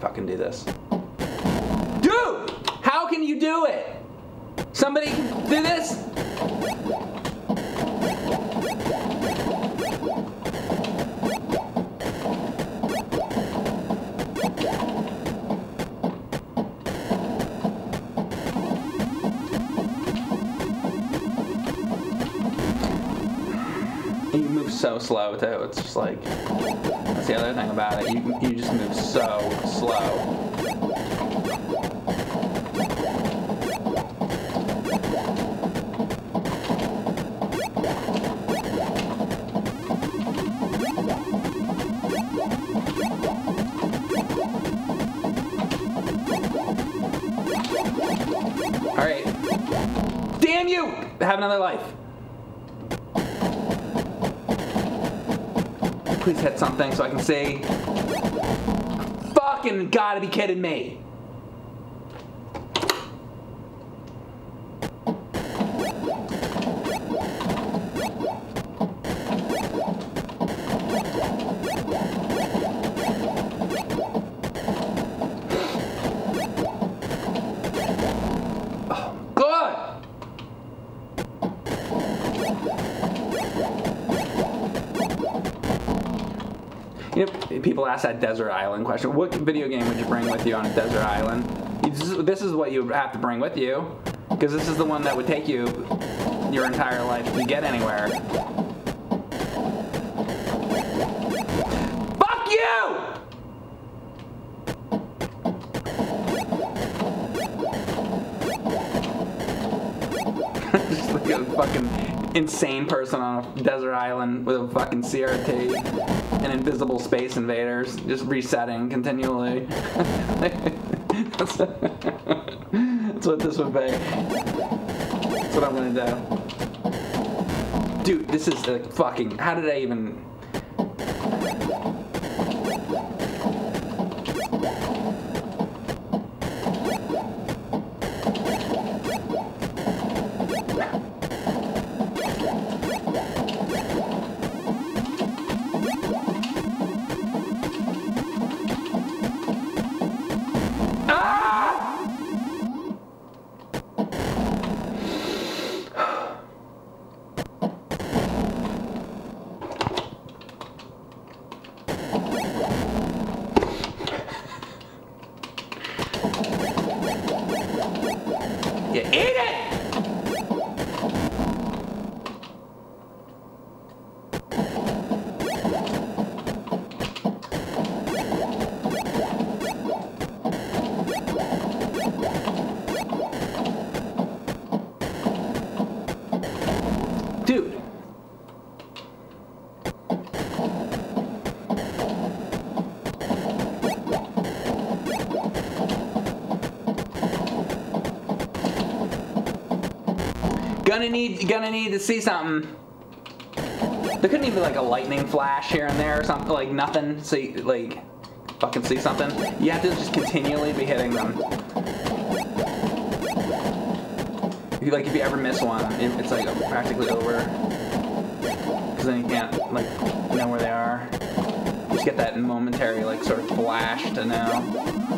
Fucking do this. Dude! How can you do it? Somebody do this? You move so slow too. It's just like that's the other thing about it. You you just move so slow. All right. Damn you! Have another life. Please hit something so I can see. Fucking gotta be kidding me. Ask that desert island question. What video game would you bring with you on a desert island? This is, this is what you have to bring with you, because this is the one that would take you your entire life to get anywhere. Fuck you! Just like a fucking insane person on a desert island with a fucking CRT and invisible space invaders just resetting continually. that's, what this would be. That's what I'm gonna do. Dude, this is like fucking. How did I even. Eat it! Gonna need gonna need to see something. There couldn't even be like a lightning flash here and there or something like nothing. You, like fucking see something. You have to just continually be hitting them. If you like if you ever miss one, it's like practically over. Cause then you can't like know where they are. Just get that momentary like sort of flash to know.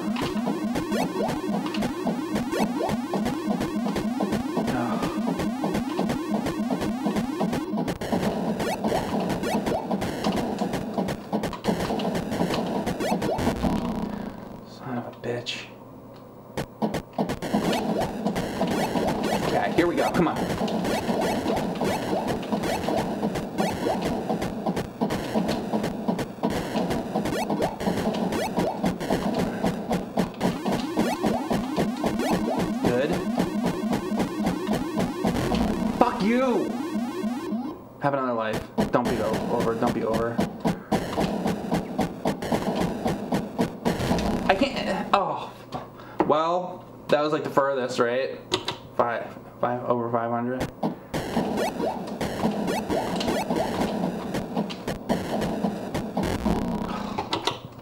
Furthest, right? Five, five over 500.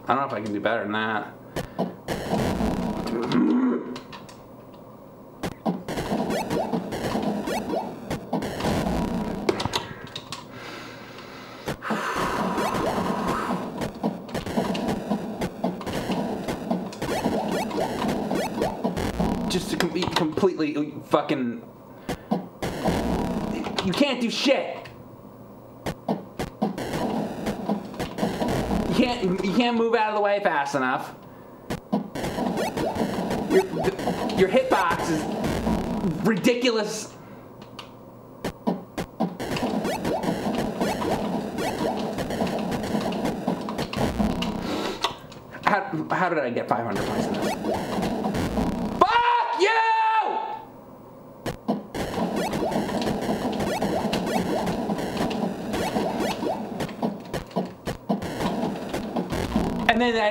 I don't know if I can do better than that.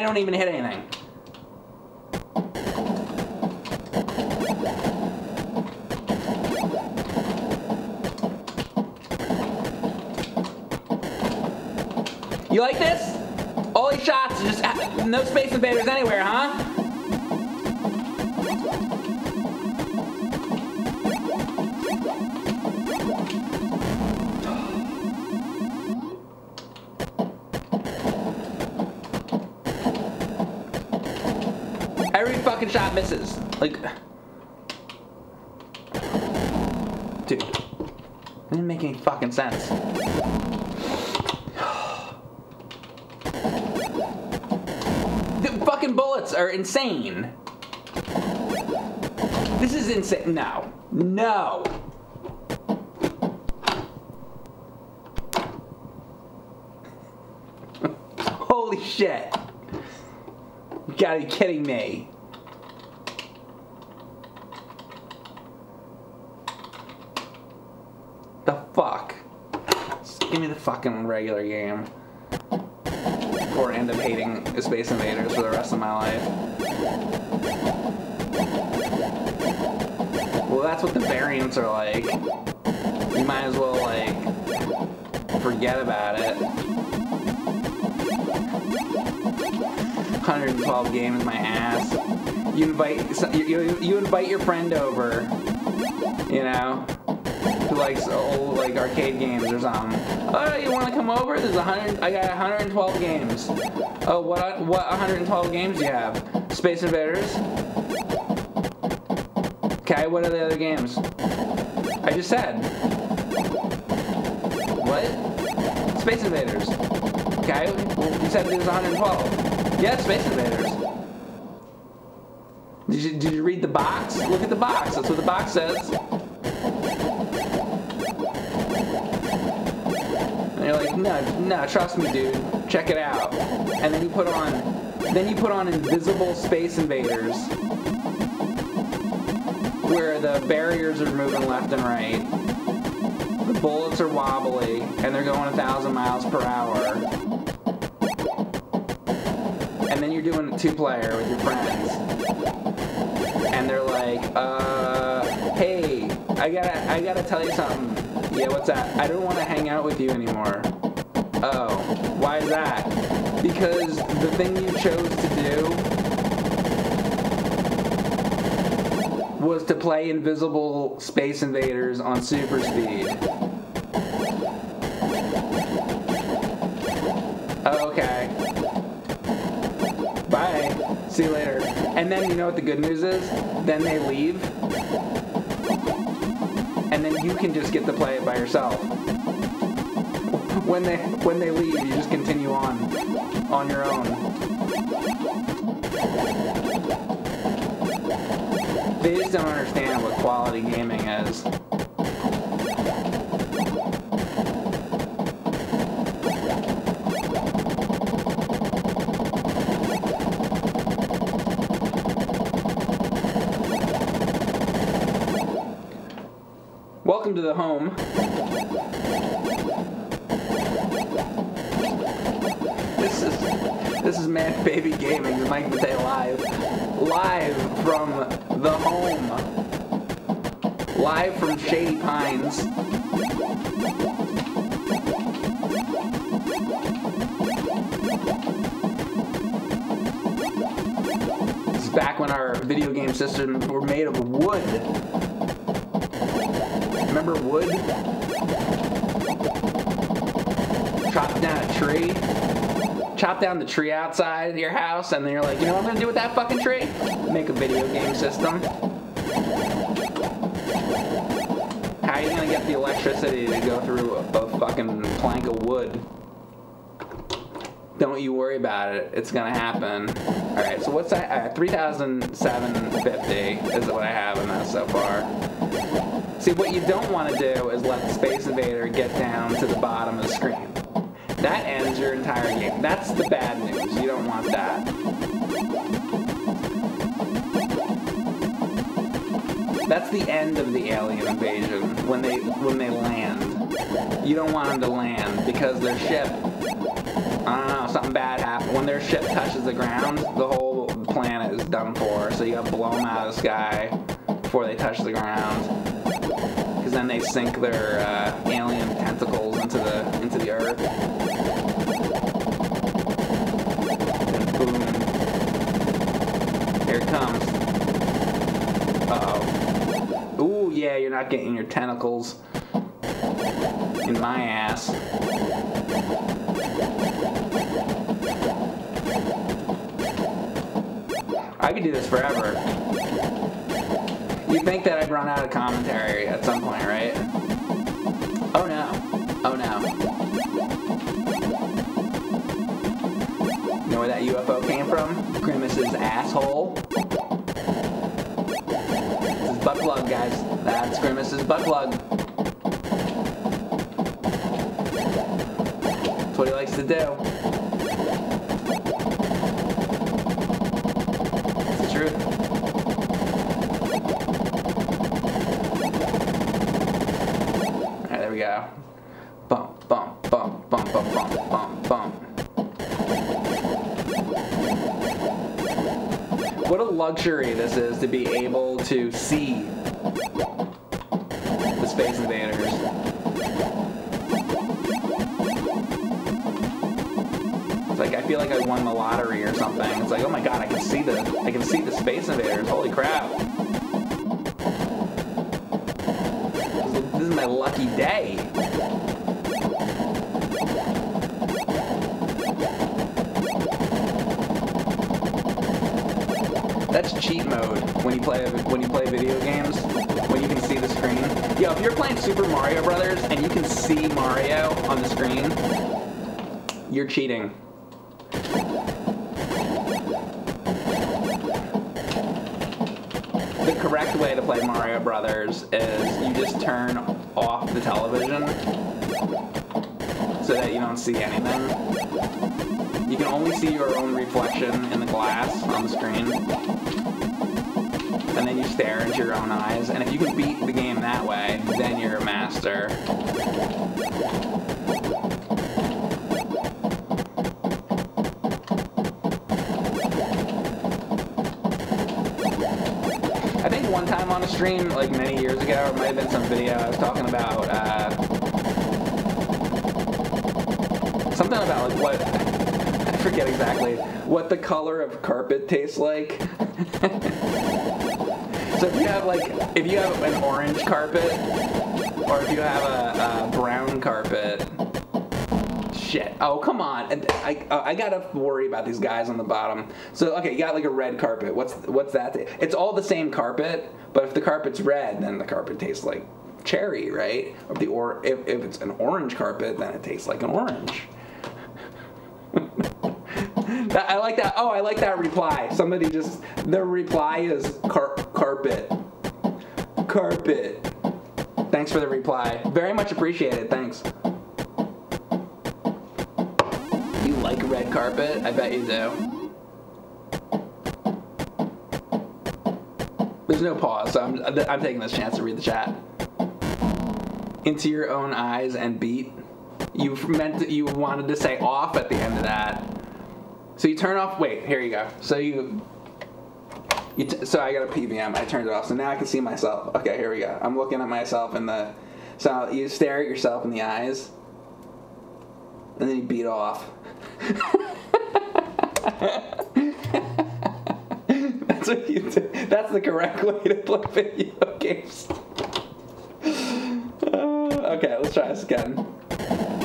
Don't even hit anything. You like this? All these shots, just no space invaders anywhere, huh? Like, dude, it didn't make any fucking sense. The fucking bullets are insane. This is insane. No. No. Holy shit. You gotta be kidding me. You, invite your friend over, you know, who likes old like arcade games or something. Oh, you want to come over? There's a 100. I got 112 games. Oh, what what 112 games do you have? Space Invaders. Okay, what are the other games? I just said. What? Space Invaders. Okay, you said there's 112. Yeah, Space Invaders. Did you, did you read the box? Look at the box. That's what the box says. And you're like, no, no, trust me, dude. Check it out. And then you put on, then you put on Invisible Space Invaders, where the barriers are moving left and right. The bullets are wobbly, and they're going a thousand miles per hour. And then you're doing a two player with your friends. And they're like, uh, hey, I gotta, I gotta tell you something. Yeah, what's that? I don't want to hang out with you anymore. Oh, why is that? Because the thing you chose to do was to play Invisible Space Invaders on super speed. And then you know what the good news is? Then they leave. And then you can just get to play it by yourself. When they when they leave, you just continue on on your own. They just don't understand what quality gaming is. Welcome to the home. This is this is Man Baby Gaming, Mike Matei live, live from the home, live from Shady Pines. This is back when our video game systems were made of wood. Wood? Chop down a tree. Chop down the tree outside of your house, and then you're like, you know what I'm gonna do with that fucking tree? Make a video game system. How are you gonna get the electricity to go through a, a fucking plank of wood? Don't you worry about it. It's gonna happen. All right. So what's that? Uh, 3,750 is what I have in that so far. See, what you don't want to do is let the Space Invader get down to the bottom of the screen. That ends your entire game. That's the bad news. You don't want that. That's the end of the alien invasion when they when they land. You don't want them to land because their ship. I don't know, something bad happened. When their ship touches the ground, the whole planet is done for. So you gotta blow them out of the sky before they touch the ground then they sink their uh, alien tentacles into the into the earth. And boom, here it comes. Uh oh. Ooh, yeah, you're not getting your tentacles in my ass. I could do this forever. You'd think that I'd run out of commentary at some point, right? Oh no. Oh no. You know where that UFO came from? Grimace's asshole. This is butt plug, guys. That's Grimace's butt plug. That's what he likes to do. Luxury this is to be able to see the Space Invaders. It's like I feel like I won the lottery or something. It's like, oh my god, I can see the I can see the Space Invaders. Holy crap. This is, this is my lucky day. Cheat mode when you play when you play video games. When you can see the screen. Yo, if you're playing Super Mario Brothers and you can see Mario on the screen, you're cheating. The correct way to play Mario Brothers is you just turn off the television so that you don't see anything. You can only see your own reflection in the glass on the screen. And then you stare into your own eyes. And if you can beat the game that way, then you're a master. I think one time on a stream, like many years ago, it might have been some video, I was talking about uh, something about like what I forget exactly what the color of carpet tastes like. so if you have like if you have an orange carpet or if you have a, a brown carpet, shit. Oh come on! And I uh, I gotta worry about these guys on the bottom. So okay, you got like a red carpet. What's what's that? It's all the same carpet, but if the carpet's red, then the carpet tastes like cherry, right? If the or if, if it's an orange carpet, then it tastes like an orange. I like that. Oh, I like that reply. Somebody just the reply is car- carpet. Carpet. Thanks for the reply. Very much appreciated. Thanks. You like red carpet? I bet you do. There's no pause, so I'm, I'm taking this chance to read the chat. Into your own eyes and beat. You meant you wanted to say off at the end of that. So you turn off. Wait, here you go. So you. you so I got a PVM. I turned it off. So now I can see myself. Okay, here we go. I'm looking at myself in the. So you stare at yourself in the eyes, and then you beat off. That's what you do. That's the correct way to play video games. Okay, let's try this again.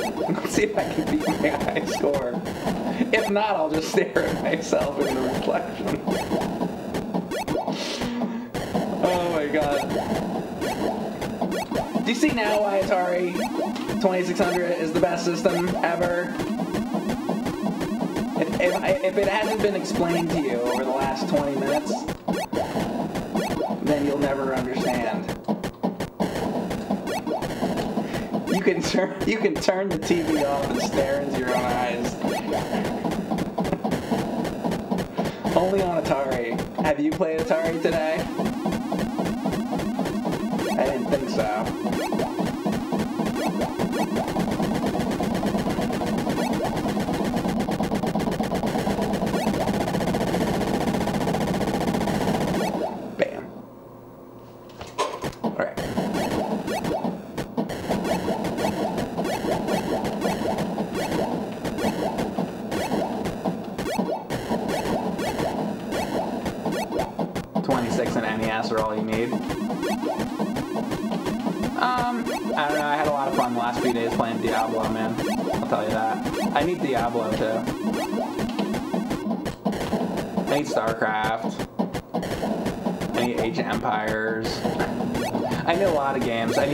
Let's see if I can beat my high score. If not, I'll just stare at myself in the reflection. Oh my god. Do you see now why Atari 2600 is the best system ever? If, if, if it hasn't been explained to you over the last 20 minutes, then you'll never understand. You can turn you can turn the TV off and stare into your own eyes. Only on Atari. Have you played Atari today? I didn't think so.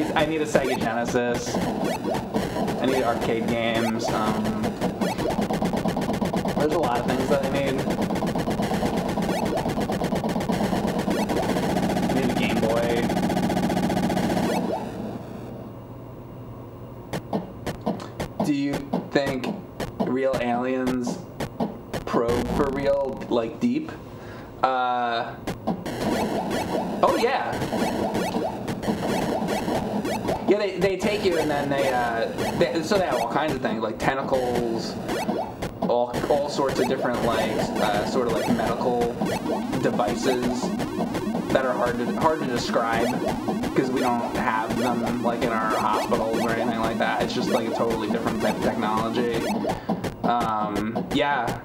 Need I need a Sega Genesis. I need arcade games. Um, There's a lot of things that I need. Describe because we don't have them like in our hospitals or anything like that. It's just like a totally different type of technology. Um, yeah,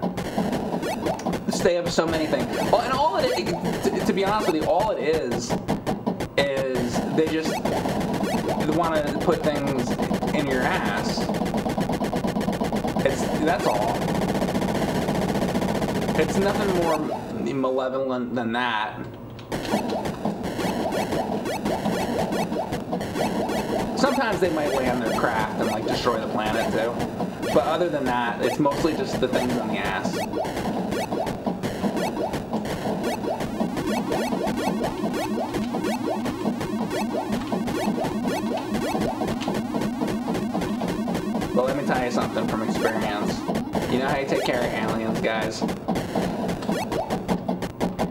they have so many things. Well, and all it is, to, to be honest with you, all it is is they just want to put things in your ass. It's that's all. It's nothing more malevolent than that. Sometimes they might land their craft and like destroy the planet too. But other than that, it's mostly just the things on the ass. But let me tell you something from experience. You know how you take care of aliens, guys?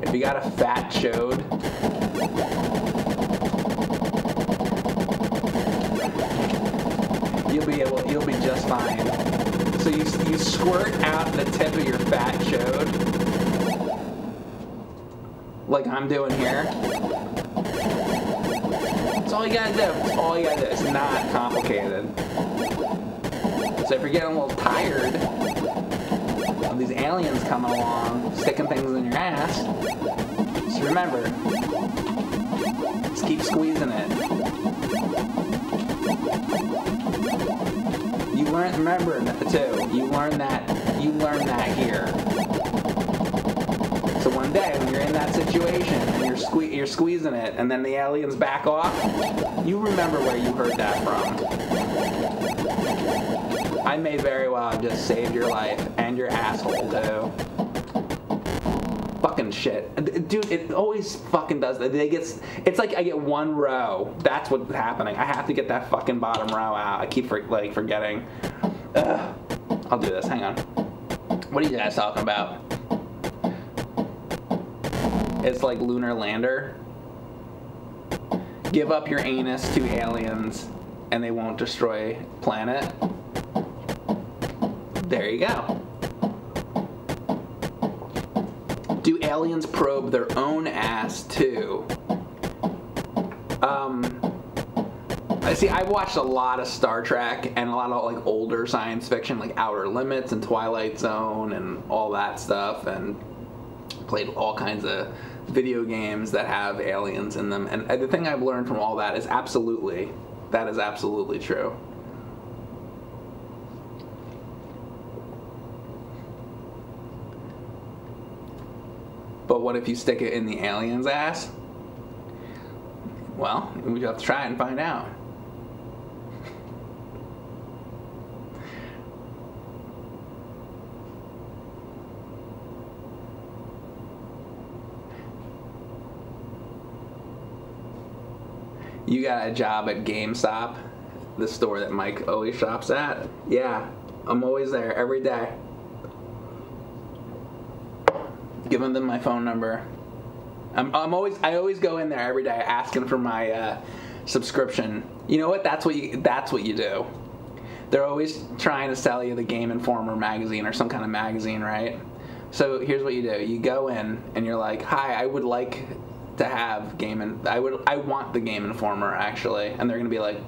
If you got a fat chode, you'll be able, you'll be just fine. So you, you squirt out the tip of your fat chode, like I'm doing here. That's all you gotta do. That's all you gotta do. It's not complicated. So if you're getting a little tired of these aliens coming along, sticking things in your ass, just remember, just keep squeezing it. Remember too, you learn that, you learn that here. So one day when you're in that situation and you're, sque- you're squeezing it and then the aliens back off, you remember where you heard that from. I may very well have just saved your life and your asshole too. Fucking shit, dude! It always fucking does that. They get, it's like I get one row. That's what's happening. I have to get that fucking bottom row out. I keep like forgetting. I'll do this. Hang on. What are you guys talking about? It's like lunar lander. Give up your anus to aliens, and they won't destroy planet. There you go. Do aliens probe their own ass too? Um, I see. I've watched a lot of Star Trek and a lot of like older science fiction, like Outer Limits and Twilight Zone and all that stuff, and played all kinds of video games that have aliens in them. And the thing I've learned from all that is absolutely, that is absolutely true. But what if you stick it in the alien's ass? Well, we have to try and find out. You got a job at GameStop, the store that Mike always shops at? Yeah, I'm always there every day. Giving them my phone number. I'm, I'm always I always go in there every day asking for my uh, subscription. You know what? That's what you that's what you do. They're always trying to sell you the Game Informer magazine or some kind of magazine, right? So here's what you do: you go in and you're like, "Hi, I would like to have Game and I would I want the Game Informer actually," and they're gonna be like,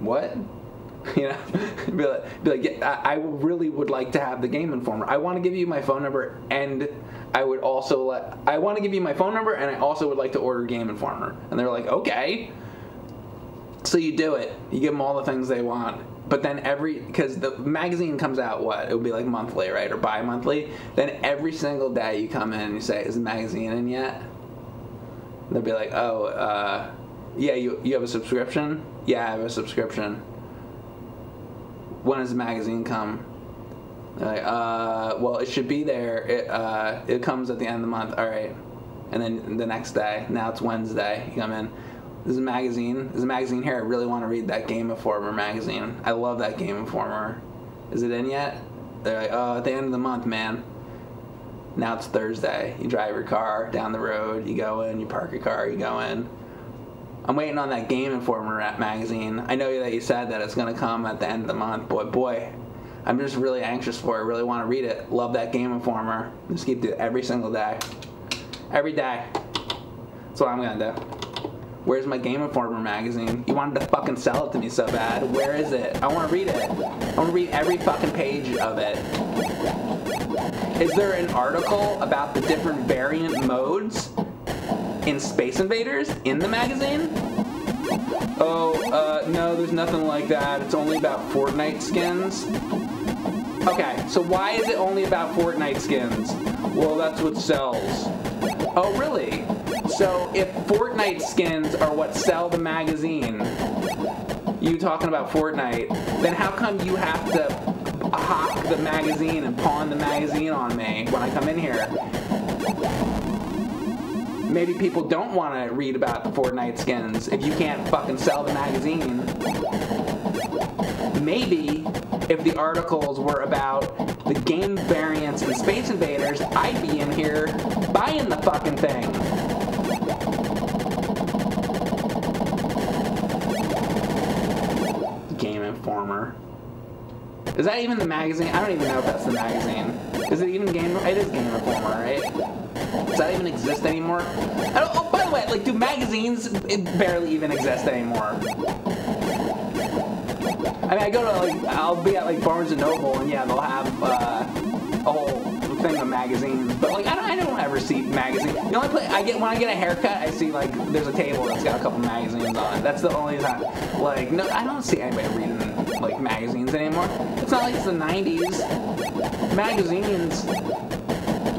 "What?" You know, be like, be like yeah, I, I really would like to have the Game Informer. I want to give you my phone number, and I would also let I want to give you my phone number, and I also would like to order Game Informer. And they're like, okay. So you do it. You give them all the things they want. But then every because the magazine comes out what it would be like monthly, right, or bi-monthly. Then every single day you come in and you say, "Is the magazine in yet?" They'll be like, "Oh, uh, yeah, you you have a subscription? Yeah, I have a subscription." when does the magazine come? They're like, uh, well, it should be there. It uh, it comes at the end of the month. All right, and then the next day. Now it's Wednesday. You come in. This is a magazine. There's a magazine here. I really want to read that Game Informer magazine. I love that Game Informer. Is it in yet? They're like, oh, at the end of the month, man. Now it's Thursday. You drive your car down the road. You go in. You park your car. You go in. I'm waiting on that Game Informer magazine. I know that you said that it's gonna come at the end of the month. Boy, boy, I'm just really anxious for it. I really want to read it. Love that Game Informer. Just keep it every single day. Every day. That's what I'm gonna do. Where's my Game Informer magazine? You wanted to fucking sell it to me so bad. Where is it? I want to read it. I want to read every fucking page of it. Is there an article about the different variant modes in Space Invaders in the magazine? Oh, uh, no, there's nothing like that. It's only about Fortnite skins. Okay, so why is it only about Fortnite skins? Well, that's what sells. Oh, really? So if Fortnite skins are what sell the magazine, you talking about Fortnite, then how come you have to hawk the magazine and pawn the magazine on me when I come in here? Maybe people don't want to read about the Fortnite skins if you can't fucking sell the magazine. Maybe if the articles were about the game variants in Space Invaders, I'd be in here buying the fucking thing. Game Informer. Is that even the magazine? I don't even know if that's the magazine. Is it even Game? It is Game Informer, right? Does that even exist anymore? oh, by the way, like, do magazines barely even exist anymore? I mean, I go to like, I'll be at like Barnes and Noble, and yeah, they'll have uh, a whole thing of magazines. But like, I don't, I don't ever see magazines. The only place I get when I get a haircut, I see like there's a table that's got a couple magazines on it. That's the only time. Like, no, I don't see anybody reading like magazines anymore. It's not like it's the '90s. Magazines,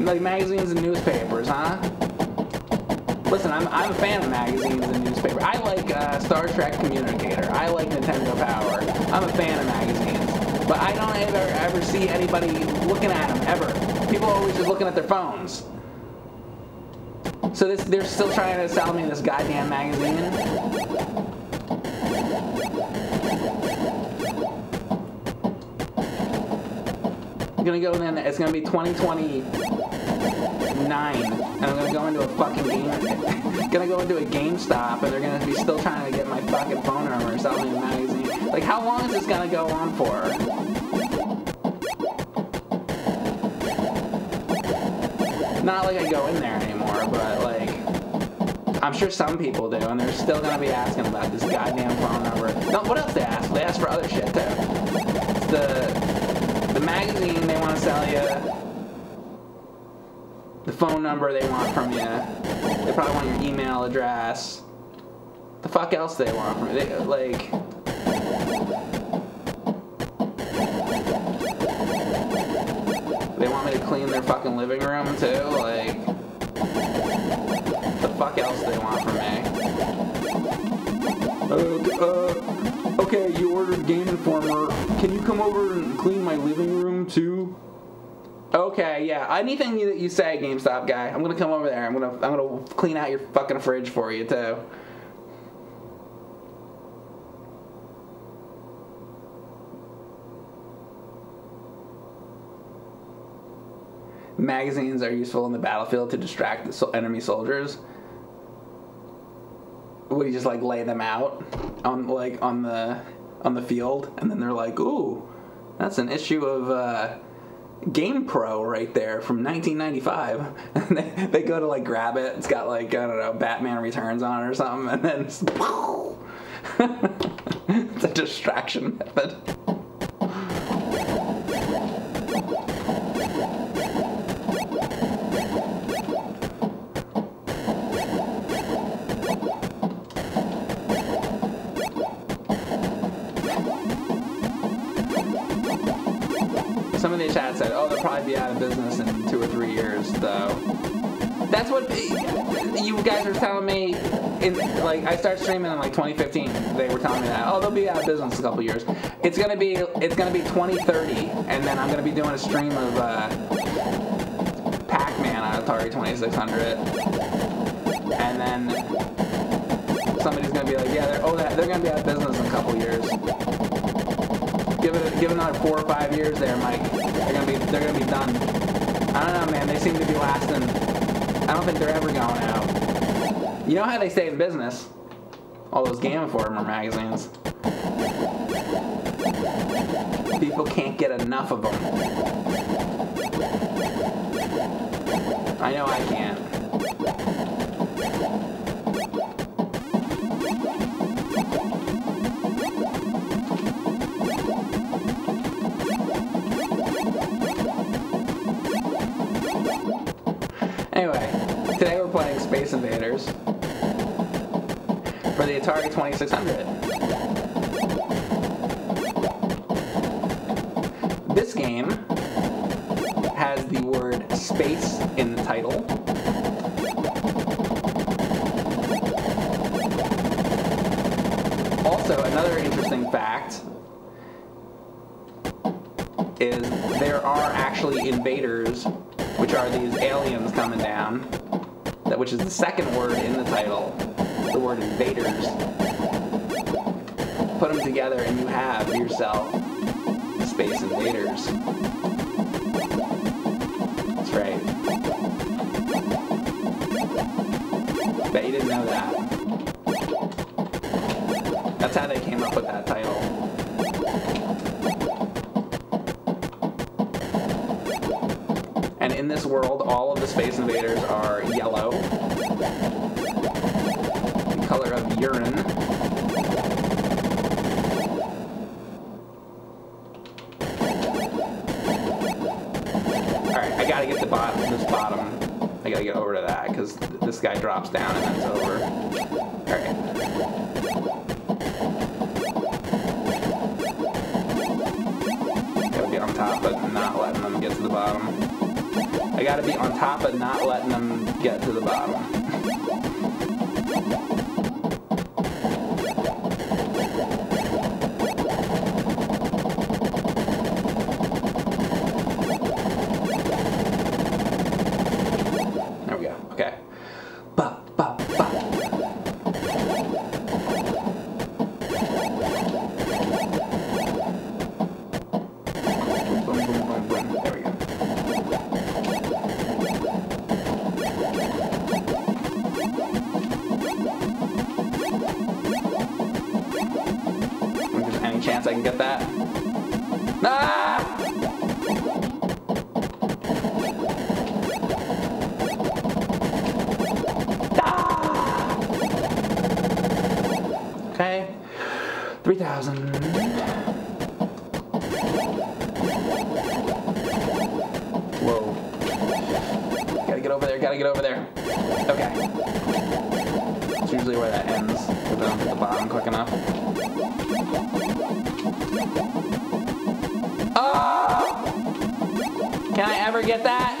like magazines and newspapers, huh? Listen, I'm, I'm a fan of magazines and newspapers. I like uh, Star Trek Communicator. I like Nintendo Power. I'm a fan of magazines. But I don't ever, ever see anybody looking at them, ever. People are always just looking at their phones. So this, they're still trying to sell me this goddamn magazine. I'm gonna go in. It's gonna be 2020 nine, and I'm gonna go into a fucking game, gonna go into a GameStop, and they're gonna be still trying to get my fucking phone number, selling me a magazine. Like, how long is this gonna go on for? Not like I go in there anymore, but like, I'm sure some people do, and they're still gonna be asking about this goddamn phone number. No, what else they ask? They ask for other shit too. It's the the magazine they want to sell you the phone number they want from you. They probably want your email address. The fuck else they want from you? They, like. They want me to clean their fucking living room too? Like. The fuck else they want from me? Uh, uh, okay, you ordered Game Informer. Can you come over and clean my living room too? Okay, yeah. Anything that you say, GameStop guy, I'm gonna come over there. I'm gonna I'm gonna clean out your fucking fridge for you too. Magazines are useful in the battlefield to distract the enemy soldiers. You just like lay them out on like on the on the field, and then they're like, "Ooh, that's an issue of." Uh, Game Pro right there from 1995. And they, they go to like grab it. It's got like I don't know Batman Returns on it or something, and then it's, it's a distraction method. Of the chat said, oh, they'll probably be out of business in two or three years, though. That's what you guys are telling me. In like, I started streaming in like 2015. They were telling me that. Oh, they'll be out of business in a couple years. It's gonna be it's gonna be 2030, and then I'm gonna be doing a stream of uh, Pac-Man on Atari 2600, and then somebody's gonna be like, yeah, they're oh they're gonna be out of business in a couple years. Give it give another four or five years there, Mike. They're gonna be they're gonna be done. I don't know, man. They seem to be lasting. I don't think they're ever going out. You know how they stay in business? All those Game Informer magazines. People can't get enough of them. I know I can't. Anyway, today we're playing Space Invaders for the Atari 2600. This game has the word space in the title. Also, another interesting fact is there are actually invaders are these aliens coming down, that which is the second word in the title, the word invaders. Put them together and you have yourself Space Invaders. That's right. Bet you didn't know that. That's how they came up with that title. World, all of the Space Invaders are yellow. The color of urine. Alright, I gotta get the bottom, this bottom. I gotta get over to that, because this guy drops down gotta be if I don't hit the bottom quick enough. Oh! Can I ever get that?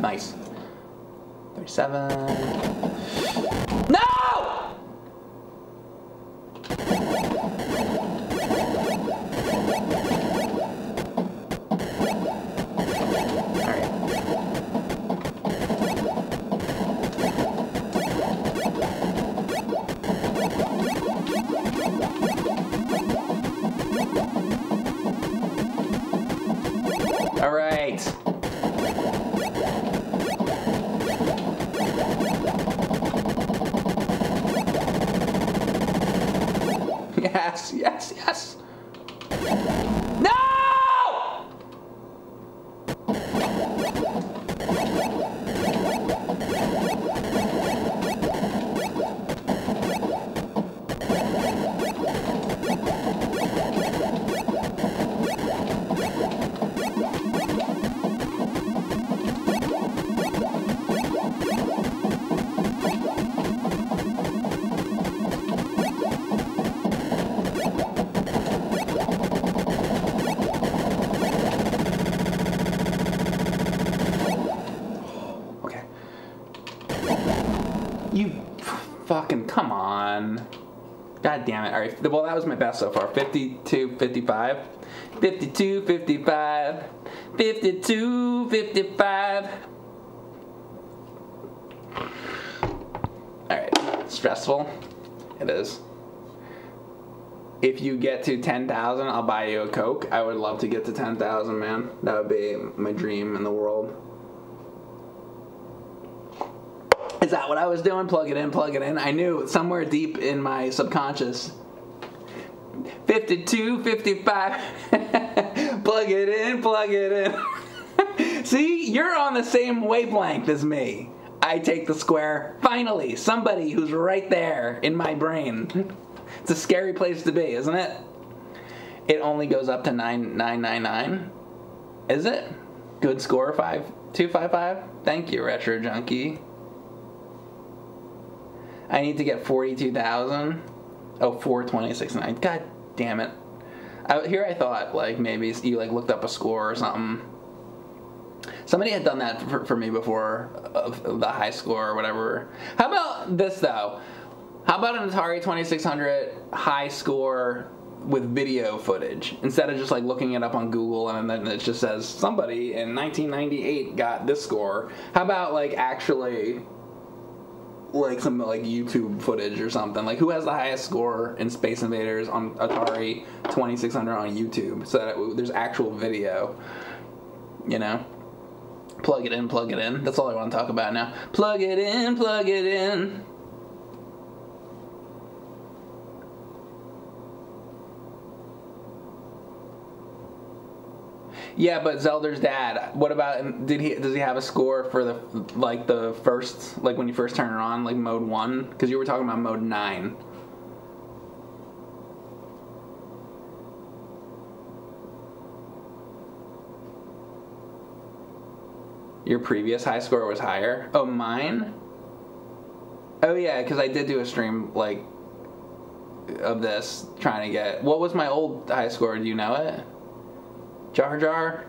Nice. 37. God damn it. All right. Well, that was my best so far. 52, 55. 52, 55. 52, 55. All right. Stressful. It is. If you get to 10,000, I'll buy you a Coke. I would love to get to 10,000, man. That would be my dream in the world. What I was doing? Plug it in, plug it in. I knew somewhere deep in my subconscious. 52, 55. plug it in, plug it in. See, you're on the same wavelength as me. I take the square. Finally, somebody who's right there in my brain. It's a scary place to be, isn't it? It only goes up to 9999. Is it? Good score, 5255. Thank you, Retro Junkie. I need to get 42,000. Oh, 426.9. God damn it. I, here I thought, like, maybe you, like, looked up a score or something. Somebody had done that for, for me before, of, the high score or whatever. How about this, though? How about an Atari 2600 high score with video footage instead of just like looking it up on Google and then it just says somebody in 1998 got this score. How about like actually like some like YouTube footage or something. Like who has the highest score in Space Invaders on Atari 2600 on YouTube, so that there's actual video. You know, plug it in, plug it in. That's all I want to talk about now. Plug it in, plug it in. Yeah, but Zelda's dad. What about did he? Does he have a score for the like the first like when you first turn it on like mode one? Because you were talking about mode nine. Your previous high score was higher. Oh, mine. Oh yeah, because I did do a stream like of this trying to get. What was my old high score? Do you know it? Jar Jar?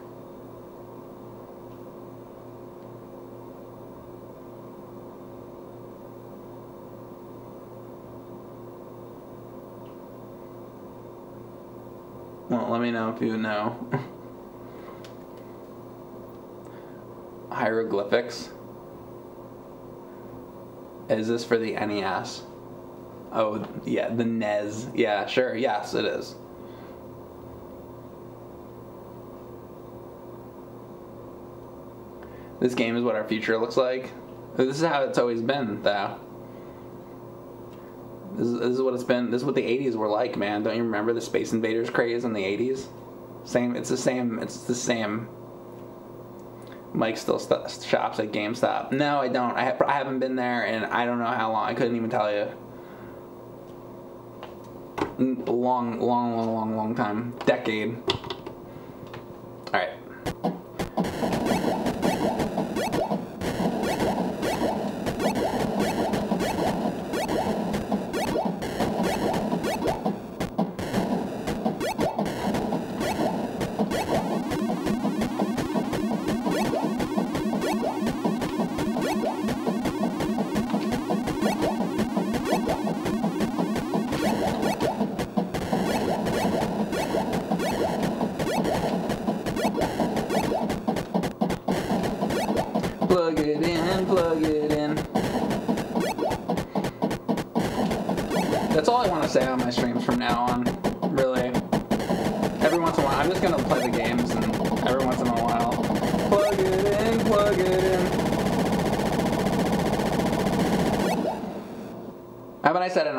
Well, let me know if you know. Hieroglyphics. Is this for the NES? Oh, yeah, the NES. Yeah, sure. Yes, it is. This game is what our future looks like. This is how it's always been, though. This is, this is what it's been. This is what the '80s were like, man. Don't you remember the Space Invaders craze in the '80s? Same. It's the same. It's the same. Mike still st- shops at GameStop. No, I don't. I, ha- I haven't been there, and I don't know how long. I couldn't even tell you. Long, long, long, long, long time. Decade.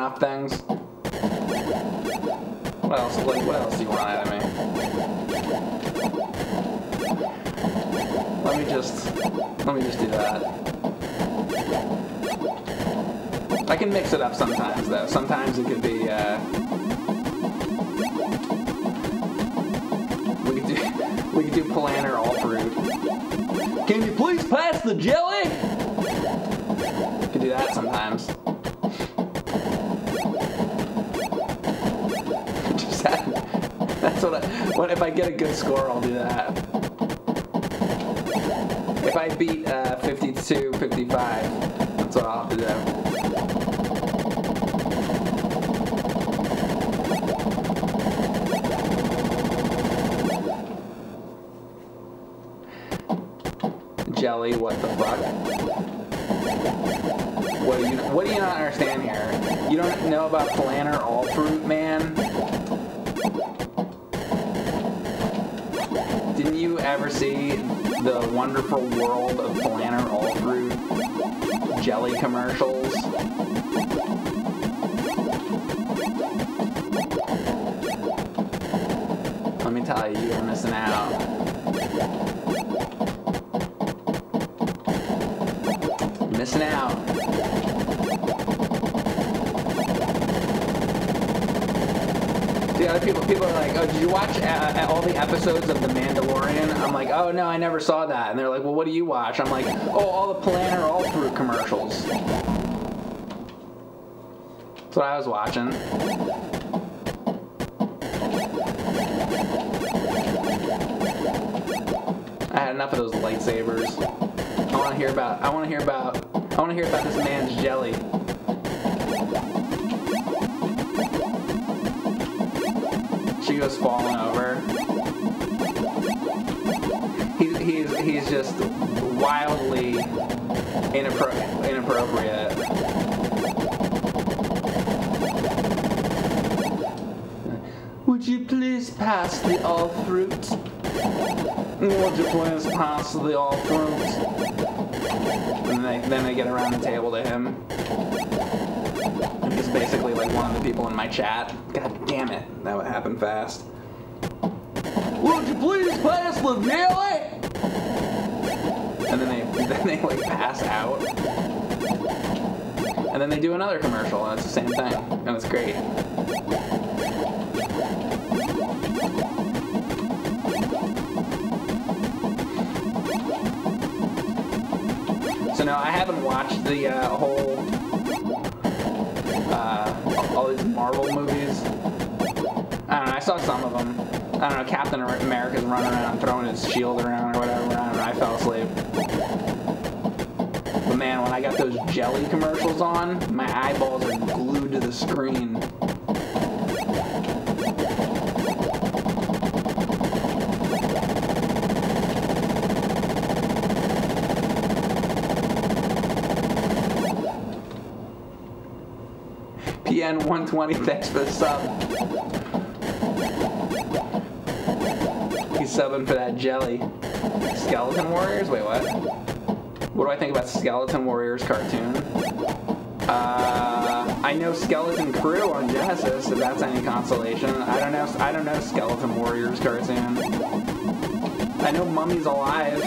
Enough things? What else? Like, what else do you want out of me? Let me just, let me just do that. I can mix it up sometimes, though. Sometimes it could be, I get a good score, I'll do that. If I beat uh, 52, 55, that's what I'll have to do. jelly, what the fuck? What do you what do you not understand here? You don't know about Polaner all fruit, man? Commercials? Let me tell you, you're missing out. Missing out. The other people, people are like, "Oh, did you watch uh, all the episodes of The Mandalorian?" I'm like, "Oh no, I never saw that." And they're like, "Well, what do you watch?" I'm like, "Oh, all the Polaner All Fruit commercials." What I was watching. I had enough of those lightsabers. I want to hear about. I want to hear about. I want to hear about this man's jelly. She goes falling over. Please pass the all fruit? And they, then they get around the table to him. And he's basically like one of the people in my chat. God damn it, that would happen fast. Would you please pass the jelly? And then they then they like pass out. And then they do another commercial, and it's the same thing, and it's great. Watched the uh, whole uh, all these Marvel movies. I don't know. I saw some of them. I don't know. Captain America's running around throwing his shield around or whatever. I don't know. I fell asleep. But man, when I got those jelly commercials on, my eyeballs are glued to the screen. PN 120, thanks for the sub. He's subbing for that jelly. Skeleton Warriors? Wait, what? What do I think about Skeleton Warriors cartoon? Uh, I know Skeleton Krew on Genesis, if that's any consolation. I don't know. I don't know Skeleton Warriors cartoon. I know Mummies Alive.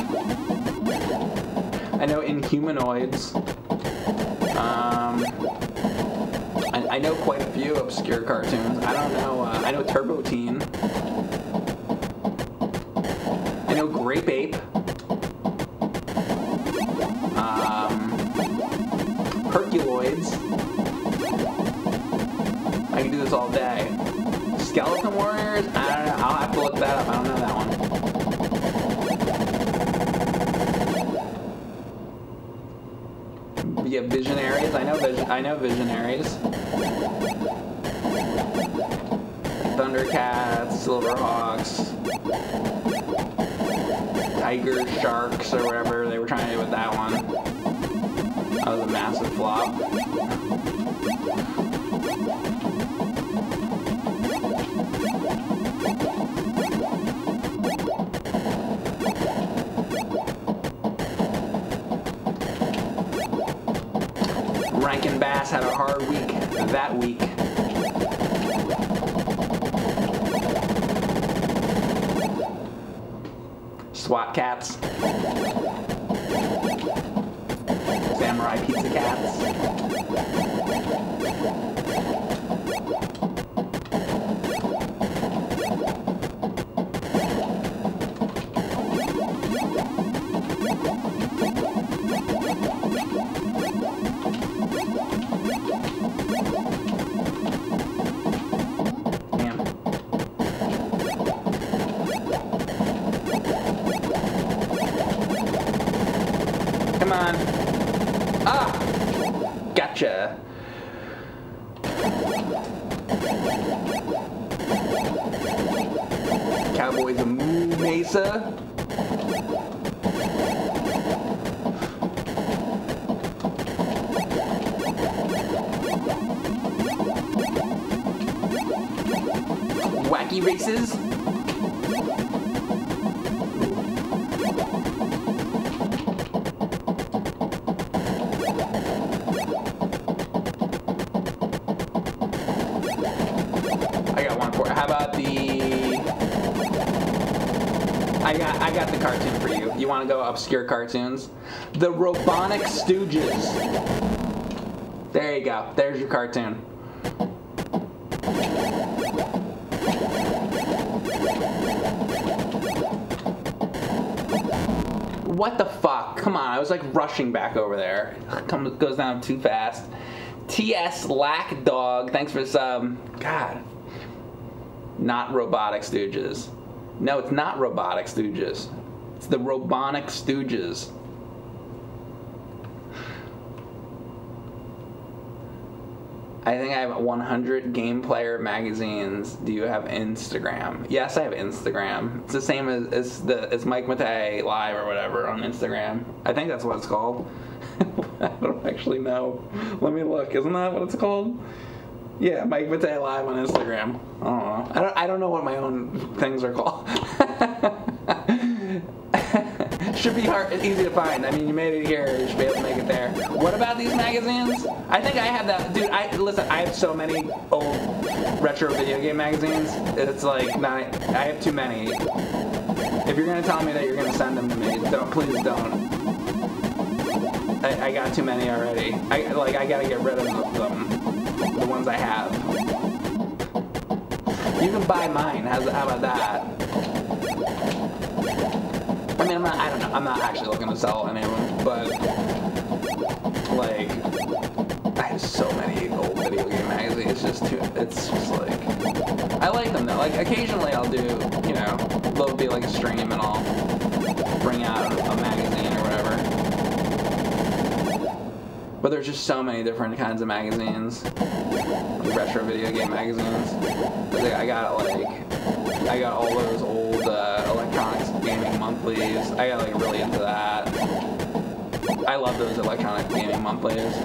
I know Inhumanoids. Um, I, know quite a few obscure cartoons. I don't know. Uh, I know Turbo Teen. I know Grape Ape. Um, Herculoids. I can do this all day. Skeleton Warriors? I don't know. I'll have to look that up. I don't know that one. I know Visionaries. Thundercats, Silverhawks, Tiger Sharks, or whatever they were trying to do with that one. That was a massive flop. Had a hard week that week. SWAT Kats. Obscure cartoons? The Robonic Stooges. There you go. There's your cartoon. What the fuck? Come on, I was like rushing back over there. Comes goes down too fast. T.S. Lack Dog, thanks for sub. Um, God. Not Robotic Stooges. No, it's not Robotic Stooges. It's the Robonic Stooges. I think I have 100 game player magazines. Do you have Instagram? Yes, I have Instagram. It's the same as, as the as Mike Matei live or whatever on Instagram. I think that's what it's called. I don't actually know. Let me look. Isn't that what it's called? Yeah, Mike Matei live on Instagram. I don't know. I don't. I don't know what my own things are called. Should be hard, easy to find. I mean, you made it here. You should be able to make it there. What about these magazines? I think I have that, dude. I listen. I have so many old retro video game magazines. It's like not. I have too many. If you're gonna tell me that you're gonna send them to me, don't please don't. I, I got too many already. I like. I gotta get rid of them. The ones I have. You can buy mine. How's, how about that? I mean, I'm not, I don't know, I'm not actually looking to sell them, but, like, I have so many old video game magazines, it's just too, it's just like, I like them though, like, occasionally I'll do, you know, there'll be like a stream and I'll bring out a magazine or whatever. But there's just so many different kinds of magazines, retro video game magazines. like, I got like, I got all those old gaming monthlies. I got like really into that. I love those electronic gaming monthlies.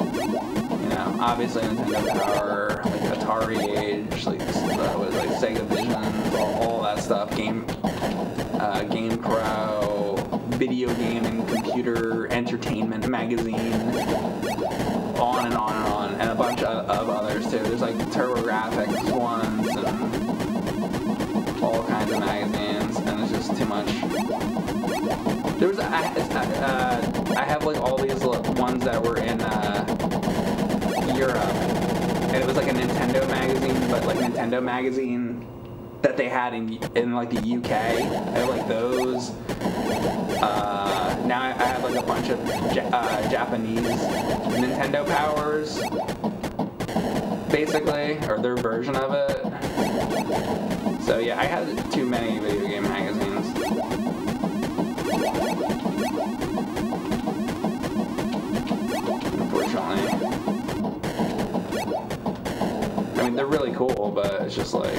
You know, obviously Nintendo Power, like Atari Age, like uh, was like Sega Vision, all, all that stuff. Game, uh, Game Pro, video game and computer entertainment magazine, on and on and on, and a bunch of, of others too. There's like TurboGrafx ones and all kinds of magazines, just too much. There was I, uh, I have like all these ones that were in uh, Europe, and it was like a Nintendo magazine, but like Nintendo magazine that they had in in like the UK. I have like those. Uh, now I have like a bunch of ja- uh, Japanese Nintendo powers, basically, or their version of it. So yeah, I had too many video game magazines. Unfortunately. I mean, they're really cool, but it's just like...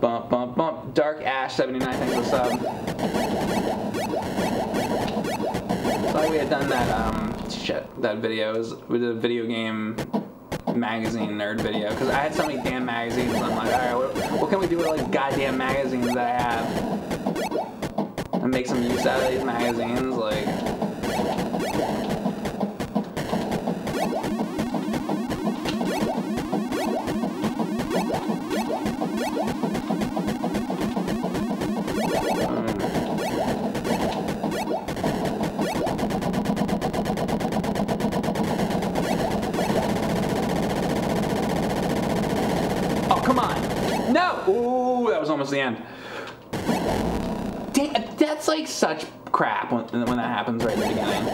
Bump, bump, bump. Dark Ash 79, thanks for the sub. Thought we had done that, um, shit, that video. It was, we did a video game magazine nerd video. Because I had so many damn magazines, I'm like, alright, what, what can we do with all these goddamn magazines that I have? And make some use out of these magazines, like... almost the end. Damn, that's like such crap when, when that happens right at the beginning.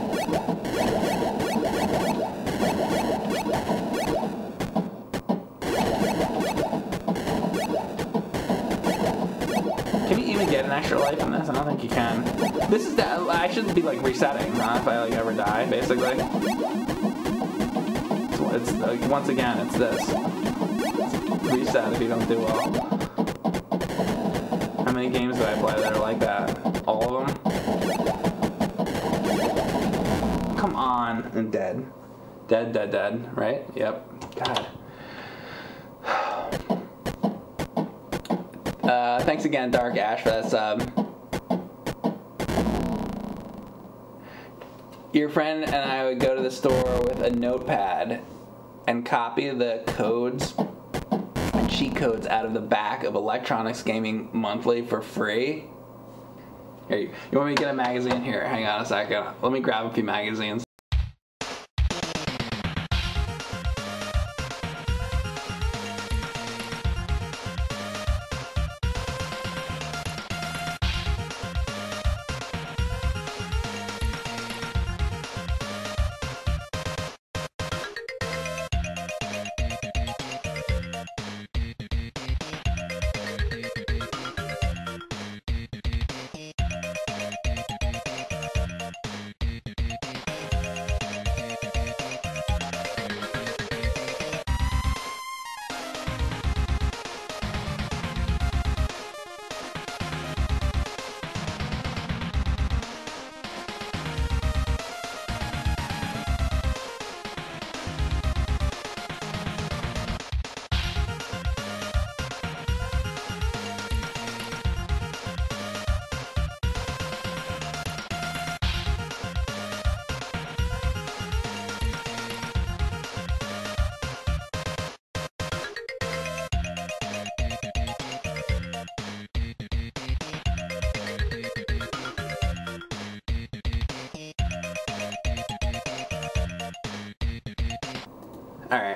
Can you even get an extra life in this? I don't think you can. This is that. I should be like resetting, huh? If I like ever die, basically. It's, it's like, once again, it's this reset if you don't do well. Many games that I play that are like that? All of them? Come on. And dead. Dead, dead, dead, right? Yep. God. Uh, thanks again, Dark Ash, for that sub. your friend and I would go to the store with a notepad and copy the codes cheat codes out of the back of Electronics Gaming Monthly for free. You, you want me to get a magazine? Here, hang on a second. Let me grab a few magazines.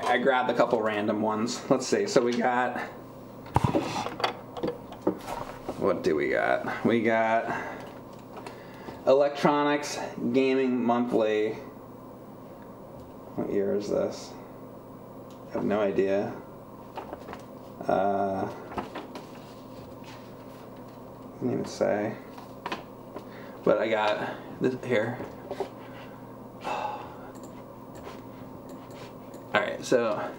I grabbed a couple random ones. Let's see. So we got. What do we got? We got Electronics Gaming Monthly. What year is this? I have no idea. Uh, didn't even say. But I got this here. Alright, so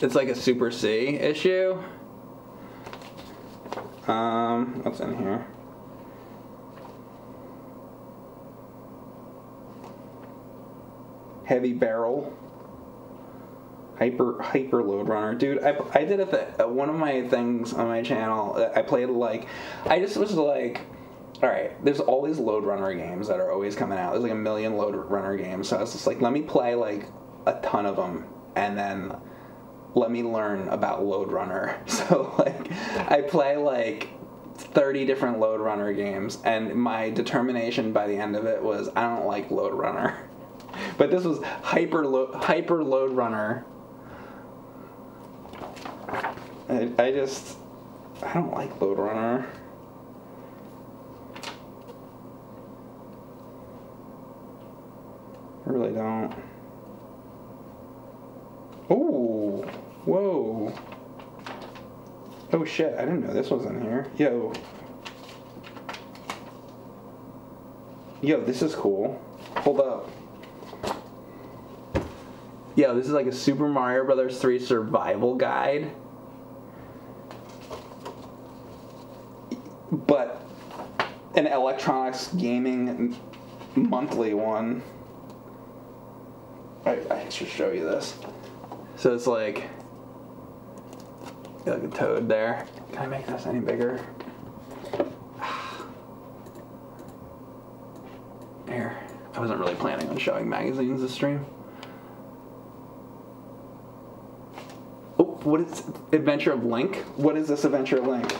it's like a Super C issue. Um, what's in here? Heavy barrel. Hyper hyper Lode Runner, dude. I, I did a th- one of my things on my channel. I played like, I just was like, all right. There's all these Lode Runner games that are always coming out. There's like a million Lode Runner games. So I was just like, let me play like a ton of them, and then let me learn about Lode Runner. So like, I play like 30 different Lode Runner games, and my determination by the end of it was I don't like Lode Runner. But this was hyper lo- hyper Lode Runner I, I just I don't like Lode Runner. I really don't. Oh, whoa. Oh shit, I didn't know this was in here. Yo. Yo, this is cool. Hold up. Yo, this is like a Super Mario Brothers 3 survival guide. But an electronics gaming monthly one. I, I should show you this. So it's like, like a toad there. Can I make this any bigger? Here. I wasn't really planning on showing magazines this stream. Oh, what is Adventure of Link? What is this Adventure of Link?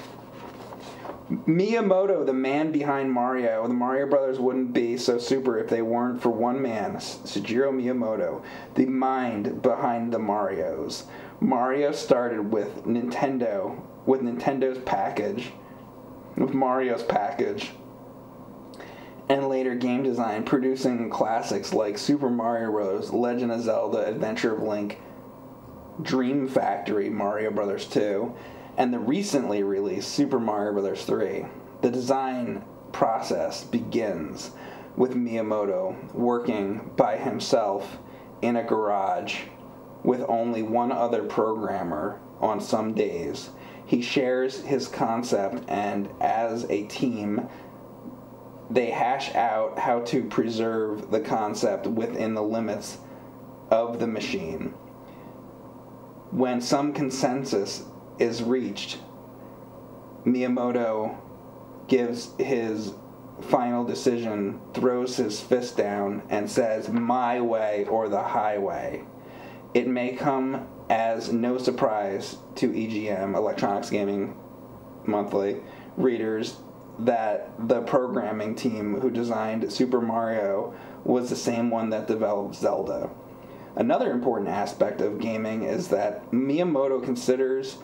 Miyamoto, the man behind Mario. The Mario Brothers wouldn't be so super if they weren't for one man, Shigeru Miyamoto, the mind behind the Marios. Mario started with Nintendo, with Nintendo's package, with Mario's package, and later game design, producing classics like Super Mario Bros., Legend of Zelda, Adventure of Link, Dream Factory, Mario Brothers 2, and the recently released Super Mario Bros. 3. The design process begins with Miyamoto working by himself in a garage with only one other programmer on some days. He shares his concept, and as a team, they hash out how to preserve the concept within the limits of the machine. When some consensus is reached, Miyamoto gives his final decision, throws his fist down, and says, My way or the highway. It may come as no surprise to EGM, Electronics Gaming Monthly, readers that the programming team who designed Super Mario was the same one that developed Zelda. Another important aspect of gaming is that Miyamoto considers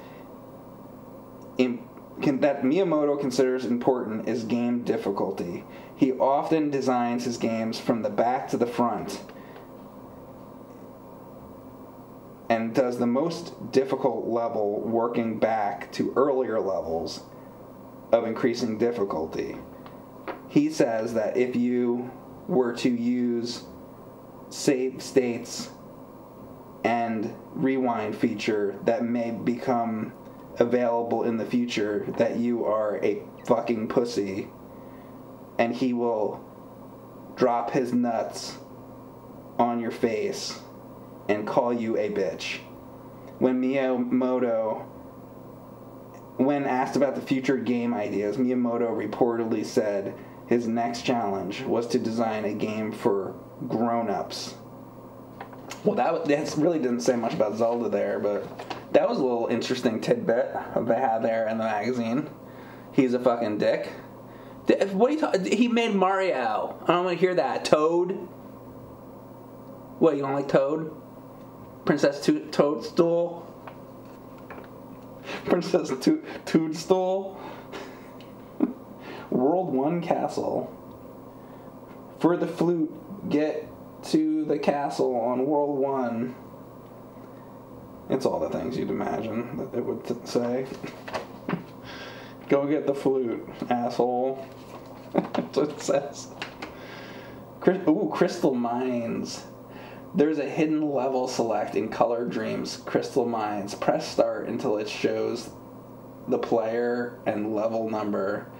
can, that Miyamoto considers important is game difficulty. He often designs his games from the back to the front and does the most difficult level working back to earlier levels of increasing difficulty. He says that if you were to use save states and rewind feature that may become available in the future that you are a fucking pussy and he will drop his nuts on your face and call you a bitch. When Miyamoto when asked about the future game ideas, Miyamoto reportedly said his next challenge was to design a game for grown-ups. Well, that that really didn't say much about Zelda there, but that was a little interesting tidbit they had there in the magazine. He's a fucking dick. What are you talking? He made Mario. I don't want to hear that. Toad. What you don't like Toad? Princess to- Toadstool. Princess to- Toadstool. World One Castle. For the flute, get to the castle on World One. It's all the things you'd imagine that it would say. Go get the flute, asshole. That's what it says. Ooh, Crystal Mines. There's a hidden level select in Color Dreams Crystal Mines. Press start until it shows the player and level number.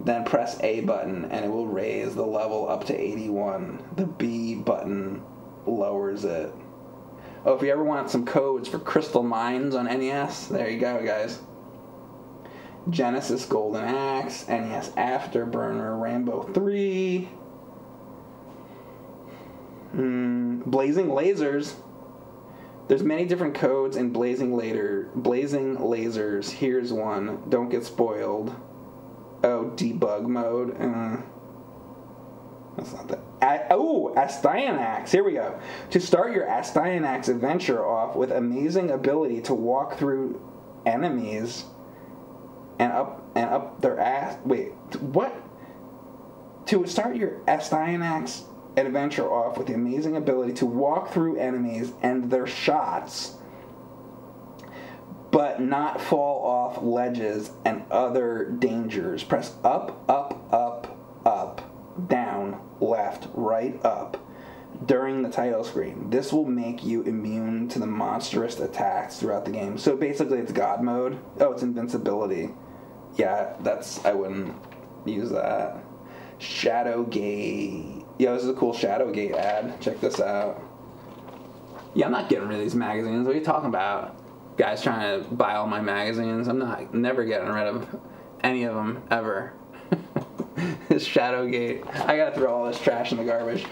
Then press A button and it will raise the level up to 81. The B button lowers it. Oh, if you ever want some codes for Crystal Mines on NES, there you go, guys. Genesis Golden Axe, NES Afterburner, Rainbow 3. Mm, Blazing Lasers. There's many different codes in Blazing Later. Blazing Lasers. Here's one. Don't get spoiled. Oh, debug mode. Uh, that's not that. oh, Astyanax. Here we go. To start your Astyanax adventure off with amazing ability to walk through enemies and up and up their ass. Wait, what? To start your Astyanax adventure off with the amazing ability to walk through enemies and their shots, but not fall off ledges and other dangers. Press up, up, up, up, down, left, right, up during the title screen. This will make you immune to the monstrous attacks throughout the game. So basically, it's God mode. Oh, it's invincibility. Yeah, that's I wouldn't use that. Shadowgate. Yo, this is a cool Shadowgate ad. Check this out. Yeah, I'm not getting rid of these magazines. What are you talking about? Guys trying to buy all my magazines. I'm not never getting rid of any of them ever. this Shadowgate. I gotta throw all this trash in the garbage.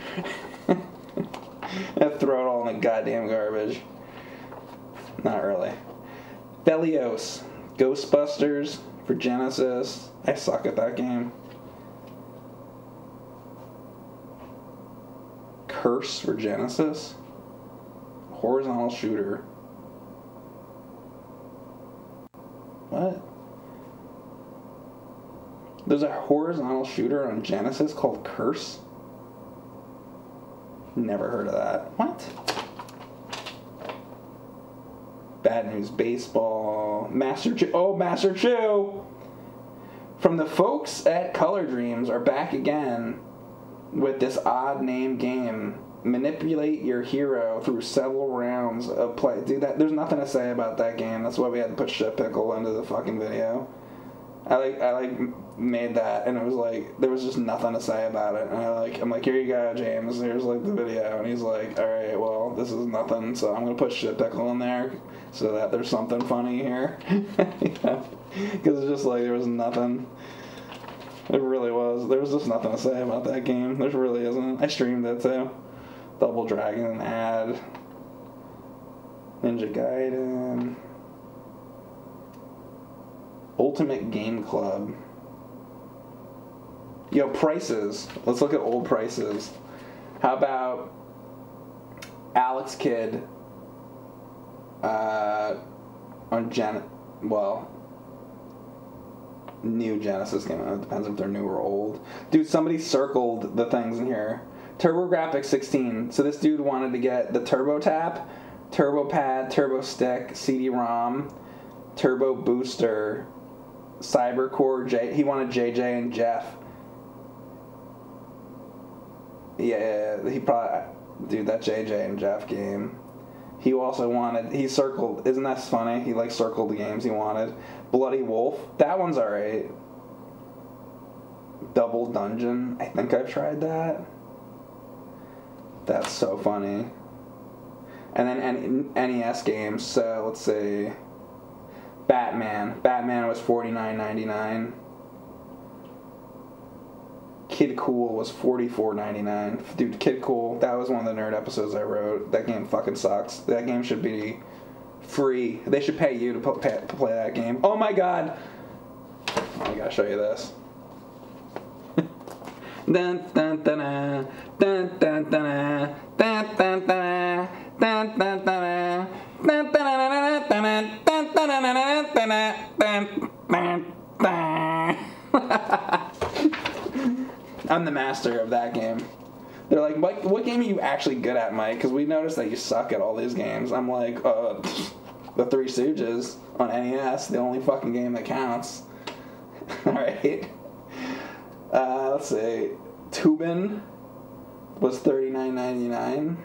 Throw it all in the goddamn garbage. Not really. Belios. Ghostbusters for Genesis. I suck at that game. Curse for Genesis. Horizontal shooter. What? There's a horizontal shooter on Genesis called Curse? Never heard of that. What? Bad News Baseball. Master. Oh, Master Chu! From the folks at Color Dreams are back again with this odd name game. Manipulate your hero through several rounds of play. Dude, that there's nothing to say about that game. That's why we had to put shit pickle into the fucking video. I like I like made that and it was like there was just nothing to say about it and I like I'm like here you go James here's like the video and he's like all right well this is nothing so I'm gonna put shit pickle in there so that there's something funny here because it's just like there was nothing It really was. There was just nothing to say about that game. There really isn't. I streamed it too. Double Dragon ad. Ninja Gaiden. Ultimate Game Club. Yo, prices. Let's look at old prices. How about Alex Kidd uh, on Gen? Well, new Genesis game. It depends if they're new or old. Dude, somebody circled the things in here. Turbo TurboGrafx 16. So this dude wanted to get the Turbo Tap, Turbo Pad, Turbo Stick, CD-ROM, Turbo Booster, Cybercore. J. He wanted JJ and Jeff. Yeah, he probably, dude, that JJ and Jeff game. He also wanted, he circled, isn't that funny? He like circled the games he wanted. Bloody Wolf, that one's alright. Double Dungeon, I think I've tried that. That's so funny. And then NES games, so let's see. Batman. Batman was forty nine ninety nine. Kid Kool was forty four ninety nine. Dude, Kid Kool, that was one of the nerd episodes I wrote. That game fucking sucks. That game should be free. They should pay you to, play that game. Oh my god! I gotta show you this. dun dun dun dun dun dun dun dun dun dun dun dun dun I'm the master of that game. They're like, what, what game are you actually good at, Mike? Because we noticed that you suck at all these games. I'm like, uh, the Three Stooges on NES, the only fucking game that counts. all right. Uh, let's see. Toobin was thirty nine ninety nine.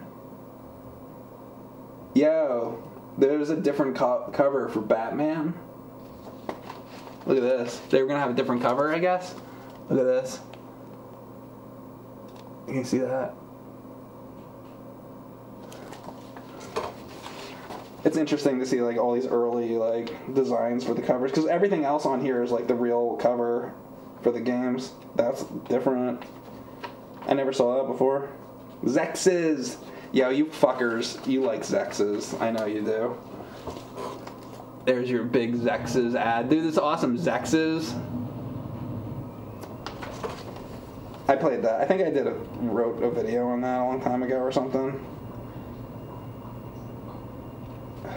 Yo, there's a different co- cover for Batman. Look at this. They were gonna have a different cover, I guess. Look at this. You can see that. It's interesting to see like all these early like designs for the covers because everything else on here is like the real cover for the games. That's different. I never saw that before. Xexyz. Yo, you fuckers, you like Xexyz. I know you do. There's your big Xexyz ad. Dude, this awesome Xexyz. I played that. I think I did a wrote a video on that a long time ago or something.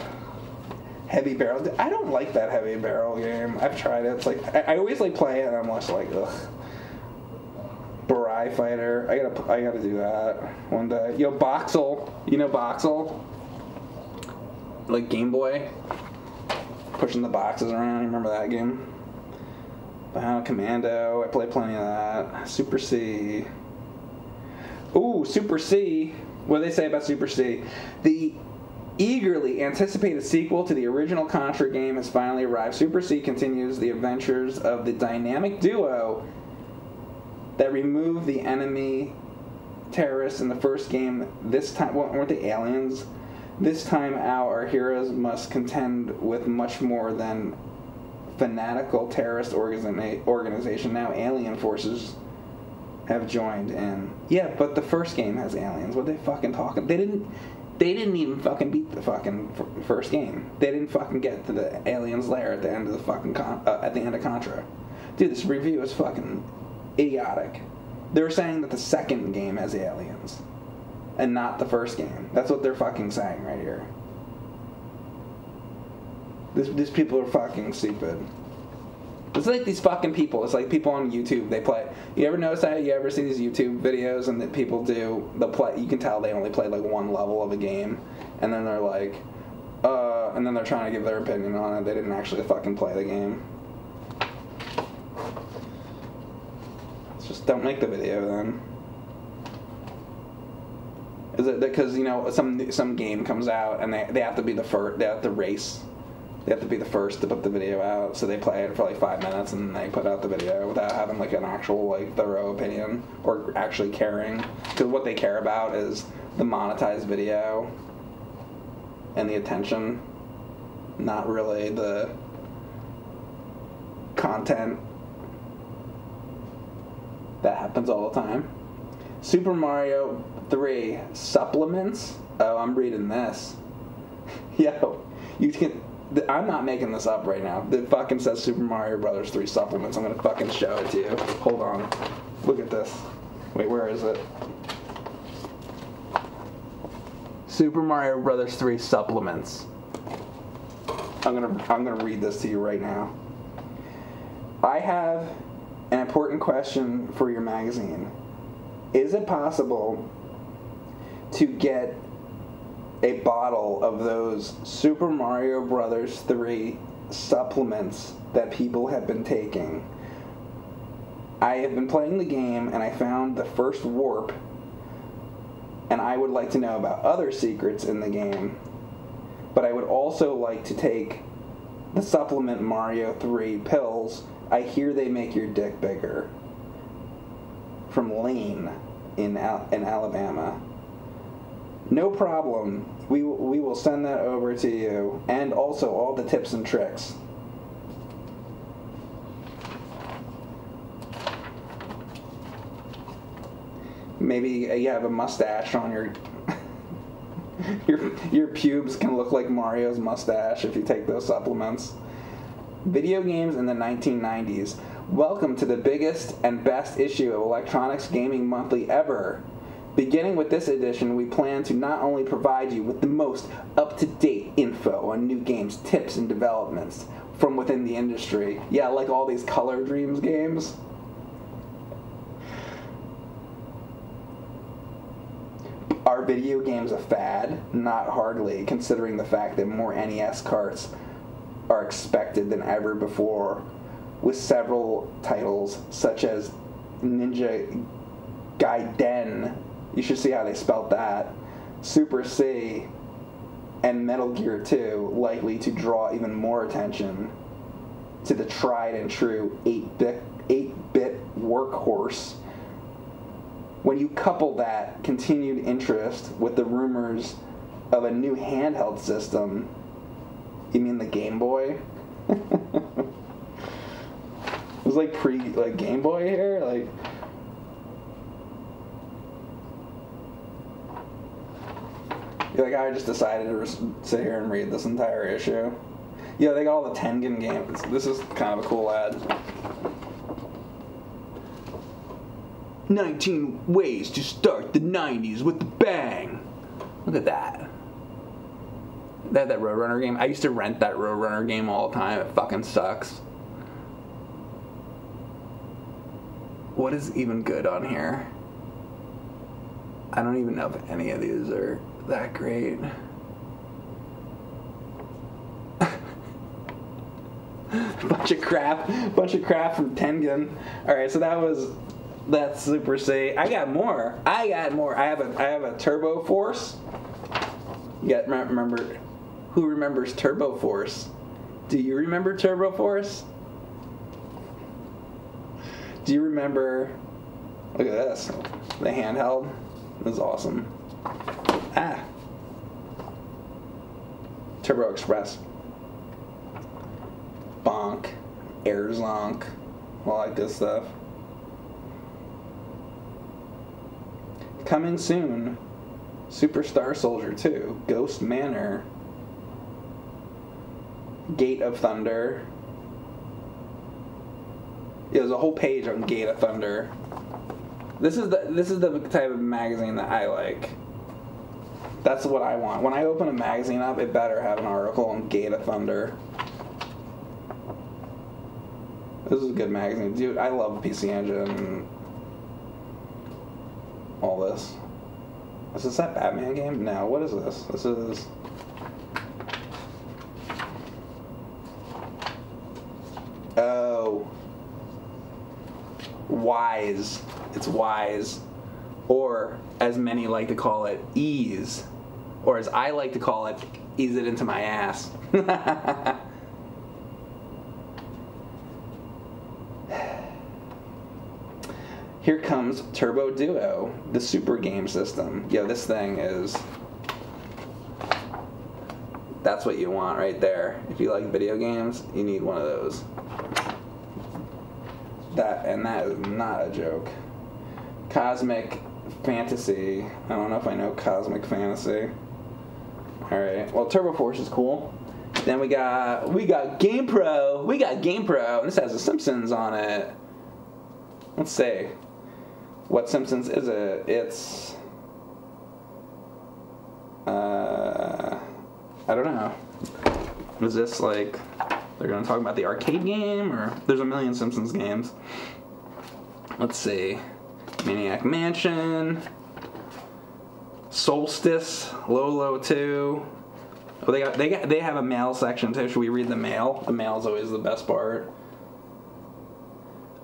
Heavy barrel. I don't like that heavy barrel game. I've tried it. It's like I, I always like play it, and I'm just like ugh. Fighter. I gotta I gotta do that one day. Yo, Boxxle. You know Boxxle? Like Game Boy. Pushing the boxes around. You remember that game? Bionic Commando. I play plenty of that. Super C. Ooh, Super C. What do they say about Super C? The eagerly anticipated sequel to the original Contra game has finally arrived. Super C continues the adventures of the dynamic duo that removed the enemy terrorists in the first game. This time, well, weren't the aliens? This time out, our heroes must contend with much more than fanatical terrorist organi- organization. Now, alien forces have joined in. Yeah, but the first game has aliens. What they fucking talking? They didn't. They didn't even fucking beat the fucking first game. They didn't fucking get to the aliens lair at the end of the fucking con- uh, at the end of Contra. Dude, this review is fucking idiotic. They're saying that the second game has aliens, and not the first game. That's what they're fucking saying right here. This, these people are fucking stupid. It's like these fucking people. It's like people on YouTube. They play. You ever notice that? You ever see these YouTube videos and that people do the play? You can tell they only play like one level of a game, and then they're like, uh, and then they're trying to give their opinion on it. They didn't actually fucking play the game. Just don't make the video then. Is it because you know some some game comes out and they, they have to be the first they have to race they have to be the first to put the video out so they play it for like five minutes and then they put out the video without having like an actual like thorough opinion or actually caring because what they care about is the monetized video and the attention not really the content That happens all the time. Super Mario 3 supplements. Oh, I'm reading this. Yo, you can. I'm not making this up right now. It fucking says Super Mario Brothers 3 supplements. I'm gonna fucking show it to you. Hold on. Look at this. Wait, where is it? Super Mario Brothers 3 supplements. I'm gonna I'm gonna read this to you right now. I have an important question for your magazine. Is it possible to get a bottle of those Super Mario Brothers 3 supplements that people have been taking? I have been playing the game and I found the first warp and I would like to know about other secrets in the game. But I would also like to take the supplement Mario 3 pills. I hear they make your dick bigger. From Lane in Al- in Alabama. No problem. We we will send that over to you and also all the tips and tricks. Maybe you have a mustache on your your your pubes can look like Mario's mustache if you take those supplements. Video games in the 1990s. Welcome to the biggest and best issue of Electronics Gaming Monthly ever. Beginning with this edition, we plan to not only provide you with the most up to date info on new games, tips, and developments from within the industry. Yeah, like all these Color Dreams games. Are video games a fad? Not hardly, considering the fact that more NES carts are expected than ever before, with several titles such as Ninja Gaiden. You should see how they spelt that. Super C and Metal Gear 2 likely to draw even more attention to the tried and true 8-bit 8-bit workhorse. When you couple that continued interest with the rumors of a new handheld system, you mean the Game Boy? it was like pre like Game Boy here, like like, I just decided to sit here and read this entire issue. Yeah, they got all the Tengen games. This is kind of a cool ad. 19 ways to start the 90s with a bang. Look at that. They had that Roadrunner game. I used to rent that Roadrunner game all the time. It fucking sucks. What is even good on here? I don't even know if any of these are that great. bunch of crap, bunch of crap from Tengen. All right, so that was that's Super C. I got more. I got more. I have a I have a Turbo Force. Got remember who remembers Turbo Force? Do you remember Turbo Force? Do you remember? Look at this. The handheld. This is awesome. Ah. Turbo Express. Bonk. Air Zonk. All that good stuff. Coming soon. Superstar Soldier 2. Ghost Manor. Gate of Thunder. Yeah, there's a whole page on Gate of Thunder. This is the this is the type of magazine that I like. That's what I want. When I open a magazine up, it better have an article on Gate of Thunder. This is a good magazine, dude. I love PC Engine. All this. Is this that Batman game? No. What is this? This is. Oh. Wise. It's wise. Or, as many like to call it, ease. Or as I like to call it, ease it into my ass. Here comes Turbo Duo, the super game system. Yo, this thing is. That's what you want right there. If you like video games, you need one of those. That and that is not a joke. Cosmic Fantasy. I don't know if I know Cosmic Fantasy. All right. Well, Turbo Force is cool. Then we got we got Game Pro. We got Game Pro, and this has the Simpsons on it. Let's see. What Simpsons is it? It's uh I don't know. Is this like they're gonna talk about the arcade game or there's a million Simpsons games. Let's see. Maniac Mansion. Solstice, Lolo 2. Oh, they got they got they have a mail section too. Should we read the mail? The mail's always the best part.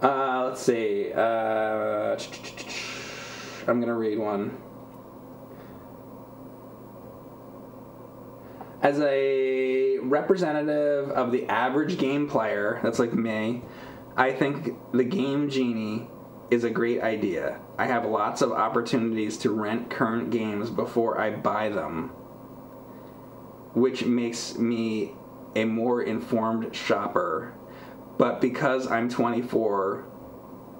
Uh, let's see. Uh, I'm gonna read one. As a representative of the average game player, that's like me, I think the Game Genie is a great idea. I have lots of opportunities to rent current games before I buy them, which makes me a more informed shopper. But because I'm 24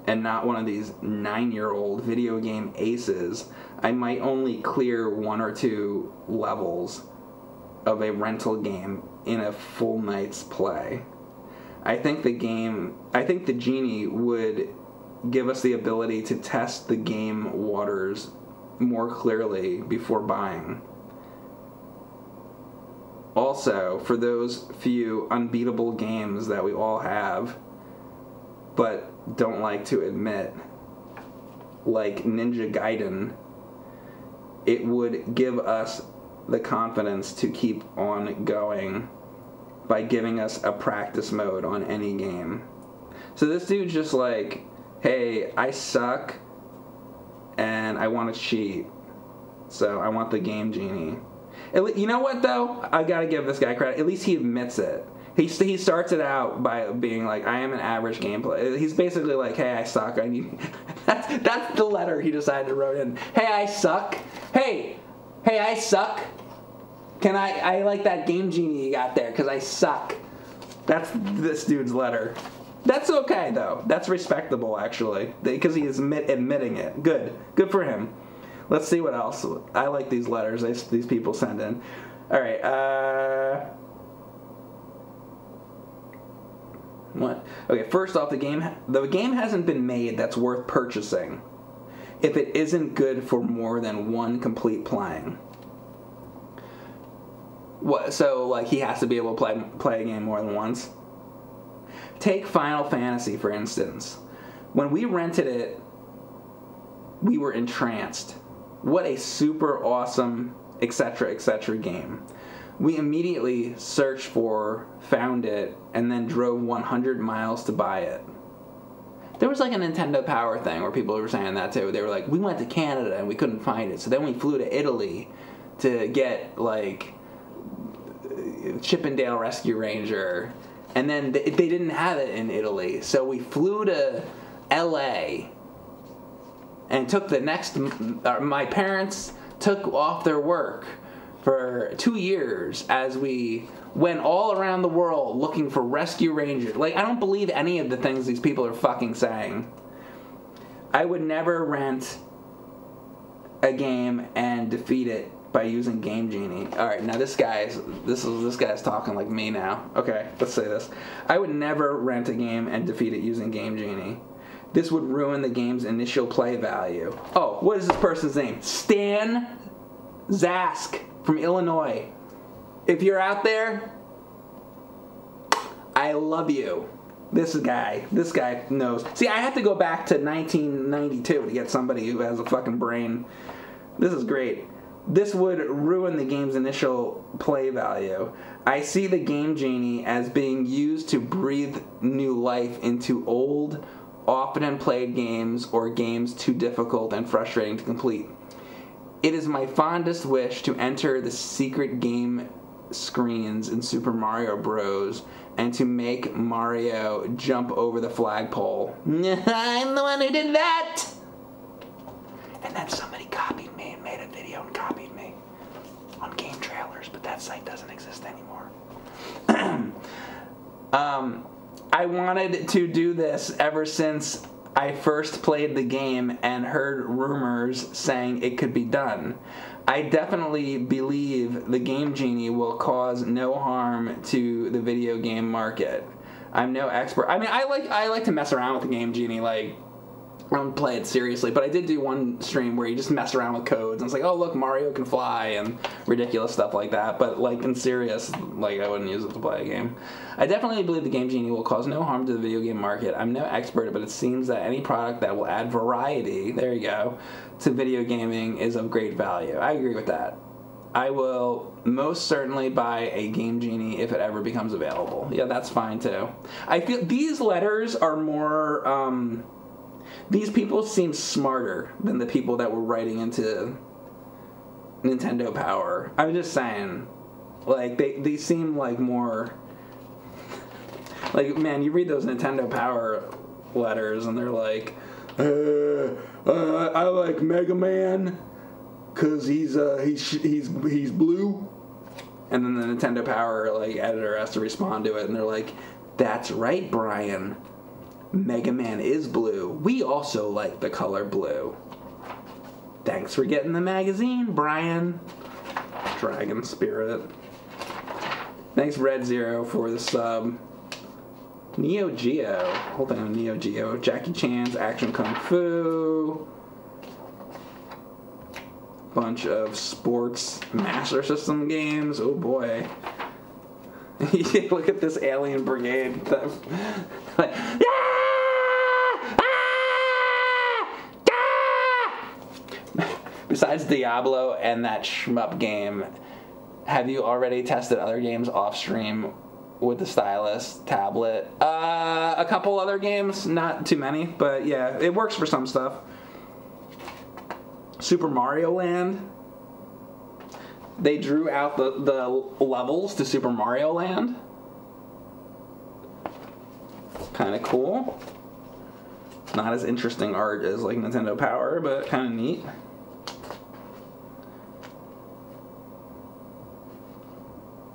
and not one of these nine year old video game aces, I might only clear one or two levels of a rental game in a full night's play. I think the game, I think the Genie would give us the ability to test the game waters more clearly before buying. Also, for those few unbeatable games that we all have, but don't like to admit, like Ninja Gaiden, it would give us the confidence to keep on going by giving us a practice mode on any game. So this dude's just like, hey, I suck and I want to cheat. So I want the game genie. You know what though? I gotta give this guy credit. At least he admits it. He, he starts it out by being like, I am an average gameplay. He's basically like, hey, I suck. I need. that's that's the letter he decided to write in. Hey, I suck. Hey, hey, I suck. Can I? I like that game genie you got there because I suck. That's this dude's letter. That's okay though. That's respectable actually because he is admit, admitting it. Good, good for him. Let's see what else. I like these letters these, these people send in. All right. Uh, what? Okay. First off, the game the game hasn't been made that's worth purchasing if it isn't good for more than one complete playing. What? So like he has to be able to play play a game more than once. Take Final Fantasy for instance. When we rented it, we were entranced. What a super awesome, etc., etc. game. We immediately searched for, found it, and then drove 100 miles to buy it. There was like a Nintendo Power thing where people were saying that too. They were like, we went to Canada and we couldn't find it, so then we flew to Italy to get like Chip 'n Dale Rescue Ranger, and then they, they didn't have it in Italy, so we flew to L.A. and took the next. Uh, my parents took off their work for two years as we went all around the world looking for rescue rangers. Like, I don't believe any of the things these people are fucking saying. I would never rent a game and defeat it by using Game Genie. All right, now this guy's this is this guy's talking like me now. Okay, let's say this. I would never rent a game and defeat it using Game Genie. This would ruin the game's initial play value. Oh, what is this person's name? Stan Zask from Illinois. If you're out there, I love you. This guy, this guy knows. See, I have to go back to 1992 to get somebody who has a fucking brain. This is great this would ruin the game's initial play value. I see the Game Genie as being used to breathe new life into old, often unplayed games or games too difficult and frustrating to complete. It is my fondest wish to enter the secret game screens in Super Mario Bros. and to make Mario jump over the flagpole. I'm the one who did that! And then somebody copied me and made a video and copied me on game trailers, but that site doesn't exist anymore. um, I wanted to do this ever since I first played the game and heard rumors saying it could be done. I definitely believe the Game Genie will cause no harm to the video game market. I'm no expert. I mean, I like I like to mess around with the Game Genie, like I don't play it seriously, but I did do one stream where you just mess around with codes and it's like, oh look, Mario can fly and ridiculous stuff like that. But like in serious, like I wouldn't use it to play a game. I definitely believe the Game Genie will cause no harm to the video game market. I'm no expert, but it seems that any product that will add variety, there you go, to video gaming is of great value. I agree with that. I will most certainly buy a Game Genie if it ever becomes available. Yeah, that's fine too. I feel these letters are more. Um, these people seem smarter than the people that were writing into Nintendo Power. I'm just saying, like they they seem like more. Like man, you read those Nintendo Power letters and they're like, uh, uh, I like Mega Man, cause he's uh he's he's he's blue. And then the Nintendo Power like editor has to respond to it, and they're like, "That's right, Brian. Mega Man is blue. We also like the color blue. Thanks for getting the magazine, Brian. Dragon Spirit. Thanks, Red Zero, for the sub. Neo Geo. Hold on, Neo Geo. Jackie Chan's Action Kung Fu. Bunch of sports Master System games. Oh boy. Look at this Alien Brigade. like, yeah! besides Diablo and that shmup game, have you already tested other games off stream with the stylus tablet? Uh, a couple other games, not too many, but yeah, it works for some stuff. Super Mario Land. They drew out the, the levels to Super Mario Land. Kind of cool. Not as interesting art as like Nintendo Power, but kind of neat.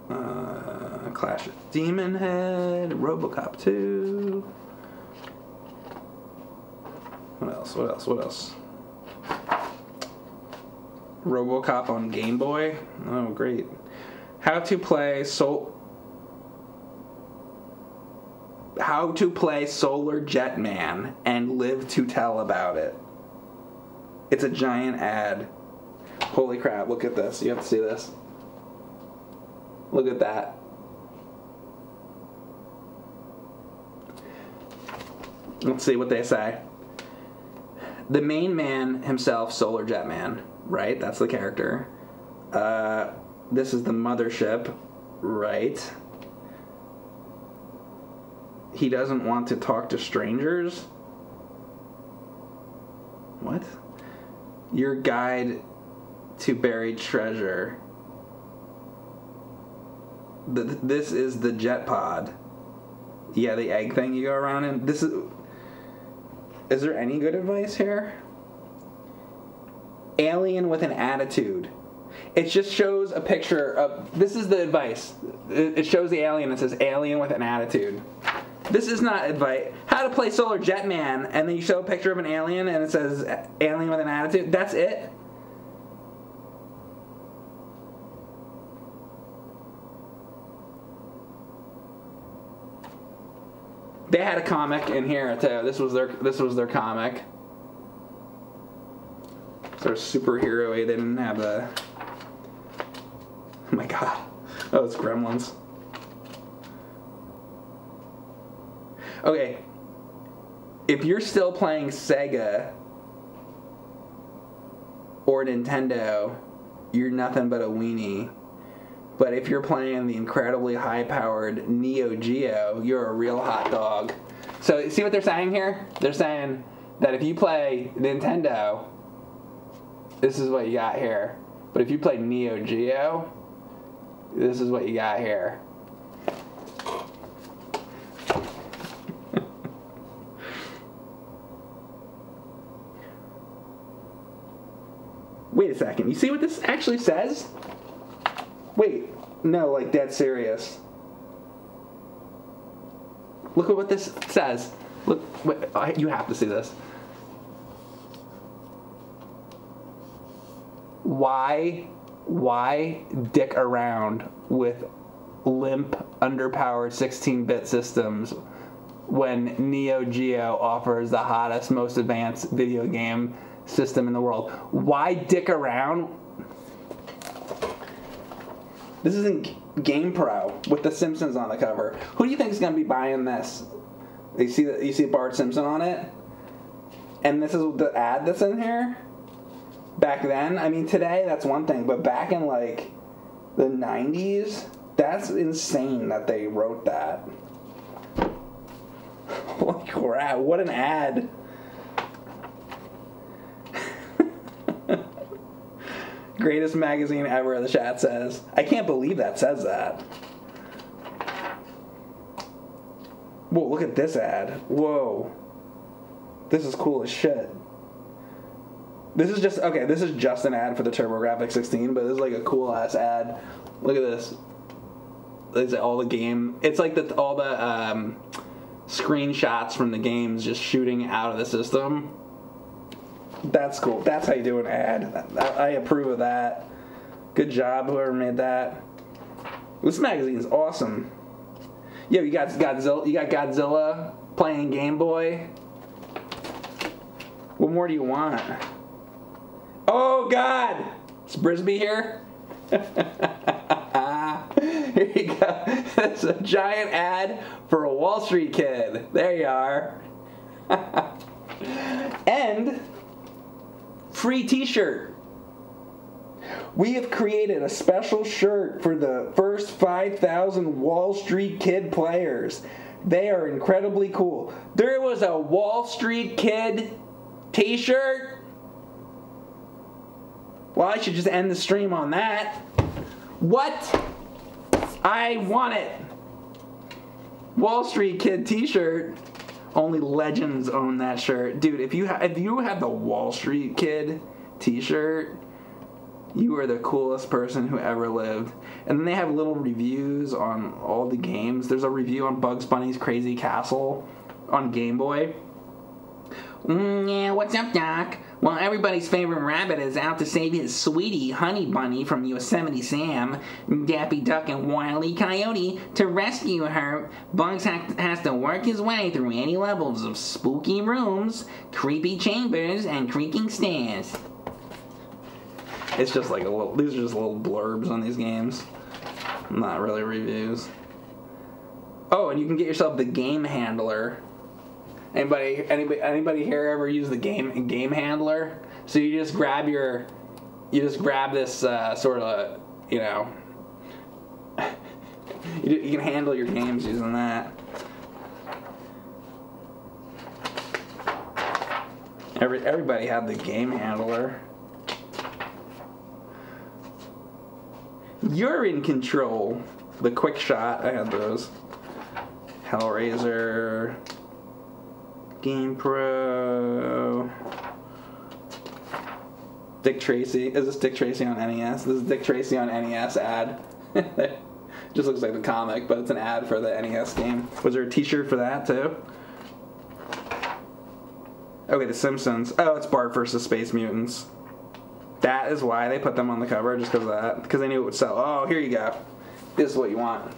Uh, Clash of Demon Head, Robocop 2. What else? What else? What else? Robocop on Game Boy. Oh, great. How to play Soul. How to play Solar Jetman and live to tell about it. It's a giant ad. Holy crap, look at this. You have to see this. Look at that. Let's see what they say. The main man himself, Solar Jetman, right? That's the character. Uh, this is the mothership, right? He doesn't want to talk to strangers. What? Your guide to buried treasure the, this is the jet pod. Yeah, the egg thing you go around in. This is. Is there any good advice here? Alien with an attitude. It just shows a picture of. This is the advice. It shows the alien. It says alien with an attitude. This is not advice. How to play Solar Jetman, and then you show a picture of an alien, and it says alien with an attitude. That's it. They had a comic in here too. This was their this was their comic. Sort of superhero. They didn't have a. Oh my god! Oh, it's Gremlins. Okay. If you're still playing Sega or Nintendo, you're nothing but a weenie. But if you're playing the incredibly high powered Neo Geo, you're a real hot dog. So, see what they're saying here? They're saying that if you play Nintendo, this is what you got here. But if you play Neo Geo, this is what you got here. Wait a second. You see what this actually says? Wait, no, like dead serious. Look at what this says. Look, wait, I- you have to see this. Why, why dick around with limp, underpowered 16-bit systems when Neo Geo offers the hottest, most advanced video game system in the world? Why dick around? This isn't Game Pro with the Simpsons on the cover. Who do you think is going to be buying this? You see that? You see Bart Simpson on it, and this is the ad that's in here. Back then, I mean, today that's one thing, but back in like the '90s, that's insane that they wrote that. Holy crap! What an ad! Greatest magazine ever, the chat says. I can't believe that says that. Whoa, look at this ad. Whoa. This is cool as shit. This is just, okay, this is just an ad for the TurboGrafx 16, but this is like a cool ass ad. Look at this. It's all the game. It's like the, all the um, screenshots from the games just shooting out of the system. That's cool. That's how you do an ad. I, approve of that. Good job, whoever made that. This magazine is awesome. Yo, you got Godzilla. You got Godzilla playing Game Boy. What more do you want? Oh God! Is Brisby here? here you go. It's a giant ad for a Wall Street kid. There you are. and free T-shirt. We have created a special shirt for the first 5,000 Wall Street Kid players. They are incredibly cool. There was a Wall Street Kid t shirt. Well, I should just end the stream on that. What? I want it. Wall Street Kid t shirt. Only legends own that shirt. Dude, if you, ha- if you have the Wall Street Kid t shirt, you are the coolest person who ever lived. And then they have little reviews on all the games. There's a review on Bugs Bunny's Crazy Castle on Game Boy. Mm, yeah, what's up, Doc? Well, everybody's favorite rabbit is out to save his sweetie, Honey Bunny, from Yosemite Sam, Daffy Duck, and Wile E. Coyote. To rescue her, Bugs ha- has to work his way through any levels of spooky rooms, creepy chambers, and creaking stairs. It's just like a little. These are just little blurbs on these games, not really reviews. Oh, and you can get yourself the game handler. Anybody, anybody, anybody here ever use the game game handler? So you just grab your, you just grab this uh, sort of, you know, you, you can handle your games using that. Every everybody had the game handler. You're in control. The quick shot, I had those. Hellraiser. Game Pro. Dick Tracy. Is this Dick Tracy on NES? This is Dick Tracy on NES ad. Just looks like the comic, but it's an ad for the NES game. Was there a T-shirt for that too? Okay, The Simpsons. Oh, it's Bart versus Space Mutants. That is why they put them on the cover, just because of that. Because they knew it would sell. Oh, here you go. This is what you want.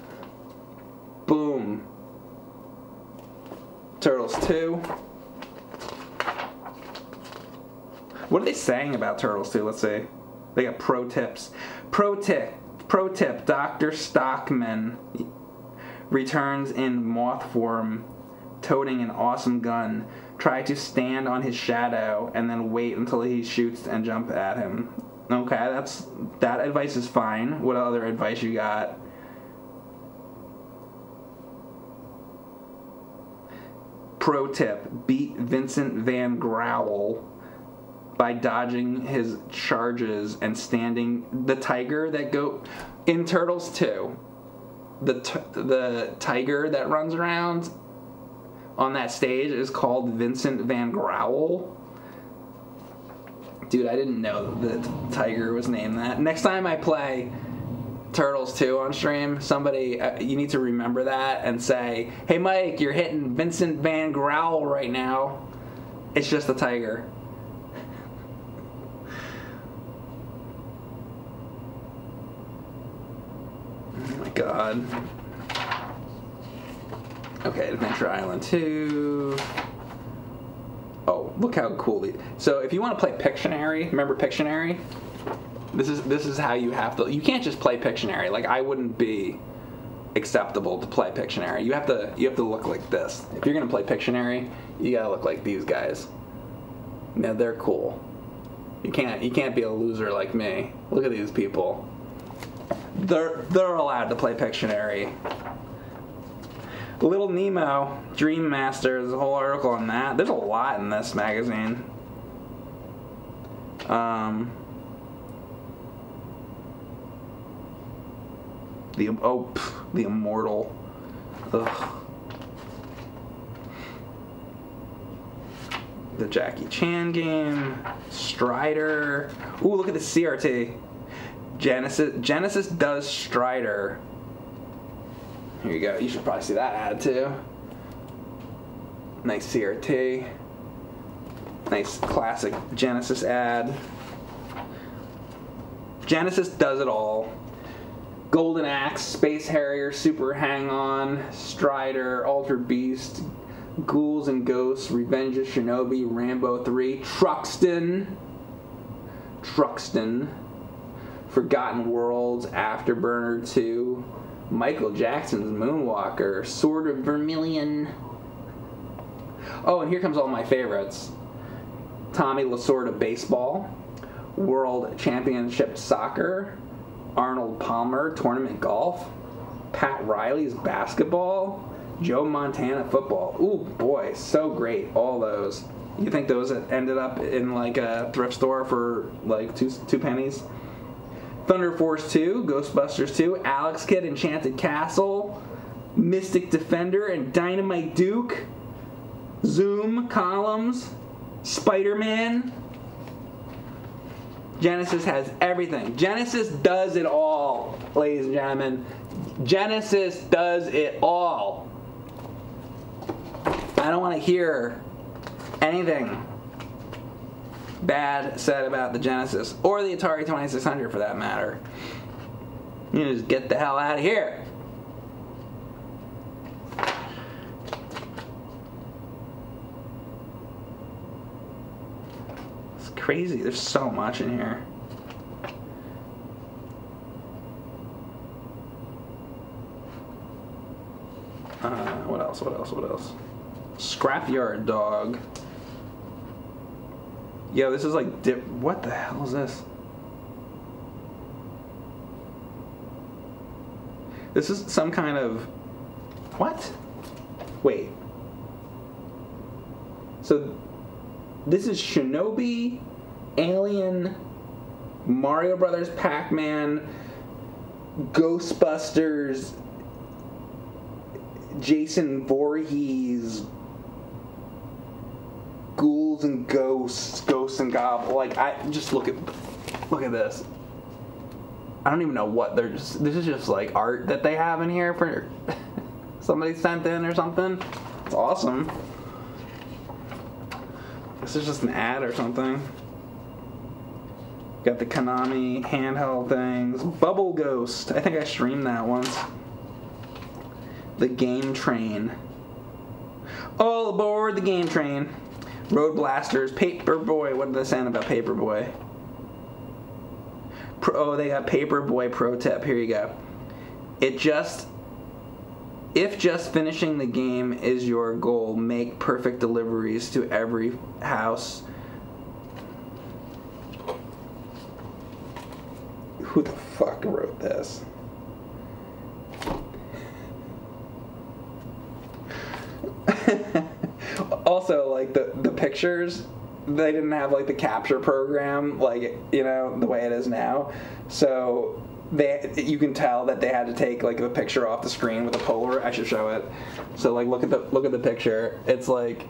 Boom. Turtles 2. What are they saying about Turtles 2? Let's see. They got pro tips. Pro tip. Pro tip. Dr. Stockman returns in moth form, toting an awesome gun. Try to stand on his shadow and then wait until he shoots and jump at him. Okay, that's that advice is fine. What other advice you got? Pro tip: beat Vincent Van Growl by dodging his charges and standing the tiger that go in Turtles 2. The t- the tiger that runs around on that stage is called Vincent Van Growl. Dude, I didn't know the tiger was named that. Next time I play Turtles 2 on stream, somebody, uh, you need to remember that and say, hey Mike, you're hitting Vincent Van Growl right now. It's just a tiger. Oh my god. Okay, Adventure Island 2. Oh, look how cool these. So if you want to play Pictionary, remember Pictionary? This is this is how you have to. You can't just play Pictionary. Like I wouldn't be acceptable to play Pictionary. You have to you have to look like this. If you're gonna play Pictionary, you gotta look like these guys. Now they're cool. You can't you can't be a loser like me. Look at these people. They're they're allowed to play Pictionary. Little Nemo, Dream Master, there's a whole article on that. There's a lot in this magazine. Um, the oh, pff, the Immortal. Ugh. The Jackie Chan game, Strider. Ooh, look at the CRT. Genesis Genesis does Strider. Here you go. You should probably see that ad too. Nice CRT. Nice classic Genesis ad. Genesis does it all. Golden Axe, Space Harrier, Super Hang On, Strider, Altered Beast, Ghouls and Ghosts, Revenge of Shinobi, Rambo 3, Truxton. Truxton. Forgotten Worlds, Afterburner 2, Michael Jackson's Moonwalker, Sword of Vermilion. Oh, and here comes all my favorites Tommy Lasorda Baseball, World Championship Soccer, Arnold Palmer Tournament Golf, Pat Riley's Basketball, Joe Montana Football. Ooh, boy, so great. All those. You think those ended up in like a thrift store for like two, two pennies? Thunder Force 2, Ghostbusters 2, Alex Kidd Enchanted Castle, Mystic Defender, and Dynamite Duke, Zoom columns, Spider Man. Genesis has everything. Genesis does it all, ladies and gentlemen. Genesis does it all. I don't want to hear anything bad said about the Genesis or the Atari 2600 for that matter. You just get the hell out of here. It's crazy. There's so much in here. Uh, what else? What else? What else? Scrapyard Dog. Yo, this is like dip. What the hell is this? This is some kind of. What? Wait. So, this is Shinobi, Alien, Mario Brothers, Pac Man, Ghostbusters, Jason Voorhees, ghouls and ghosts, ghosts and goblins. Like I just look at look at this. I don't even know what they're just. This is just like art that they have in here for somebody sent in or something. It's awesome. This is just an ad or something. Got the Konami handheld things. Bubble Ghost. I think I streamed that once. The Game Train. All aboard the Game Train. Road Blasters, Paperboy. What did they say about Paperboy? Pro, oh, they got Paperboy Pro Tip. Here you go. It just. If just finishing the game is your goal, make perfect deliveries to every house. Who the fuck wrote this? also like the the pictures they didn't have like the capture program like you know the way it is now. So they you can tell that they had to take like the picture off the screen with a polar. I should show it. So like look at the look at the picture. It's like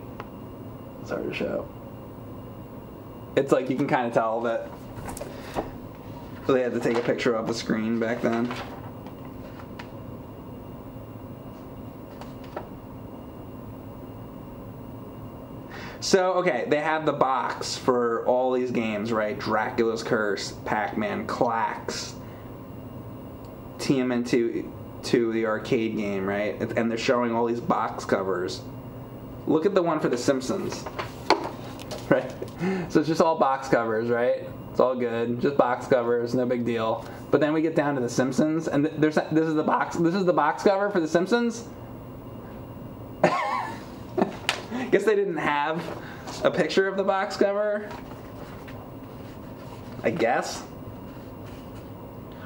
it's hard to show. It's like you can kind of tell that they had to take a picture of the screen back then. So, okay, they have the box for all these games, right? Dracula's Curse, Pac Man, Klax, TMN2, to the arcade game, right? And they're showing all these box covers. Look at the one for The Simpsons, right? So it's just all box covers, right? It's all good, just box covers, no big deal. But then we get down to The Simpsons, and there's this is the box. This is the box cover for The Simpsons. Guess they didn't have a picture of the box cover. I guess.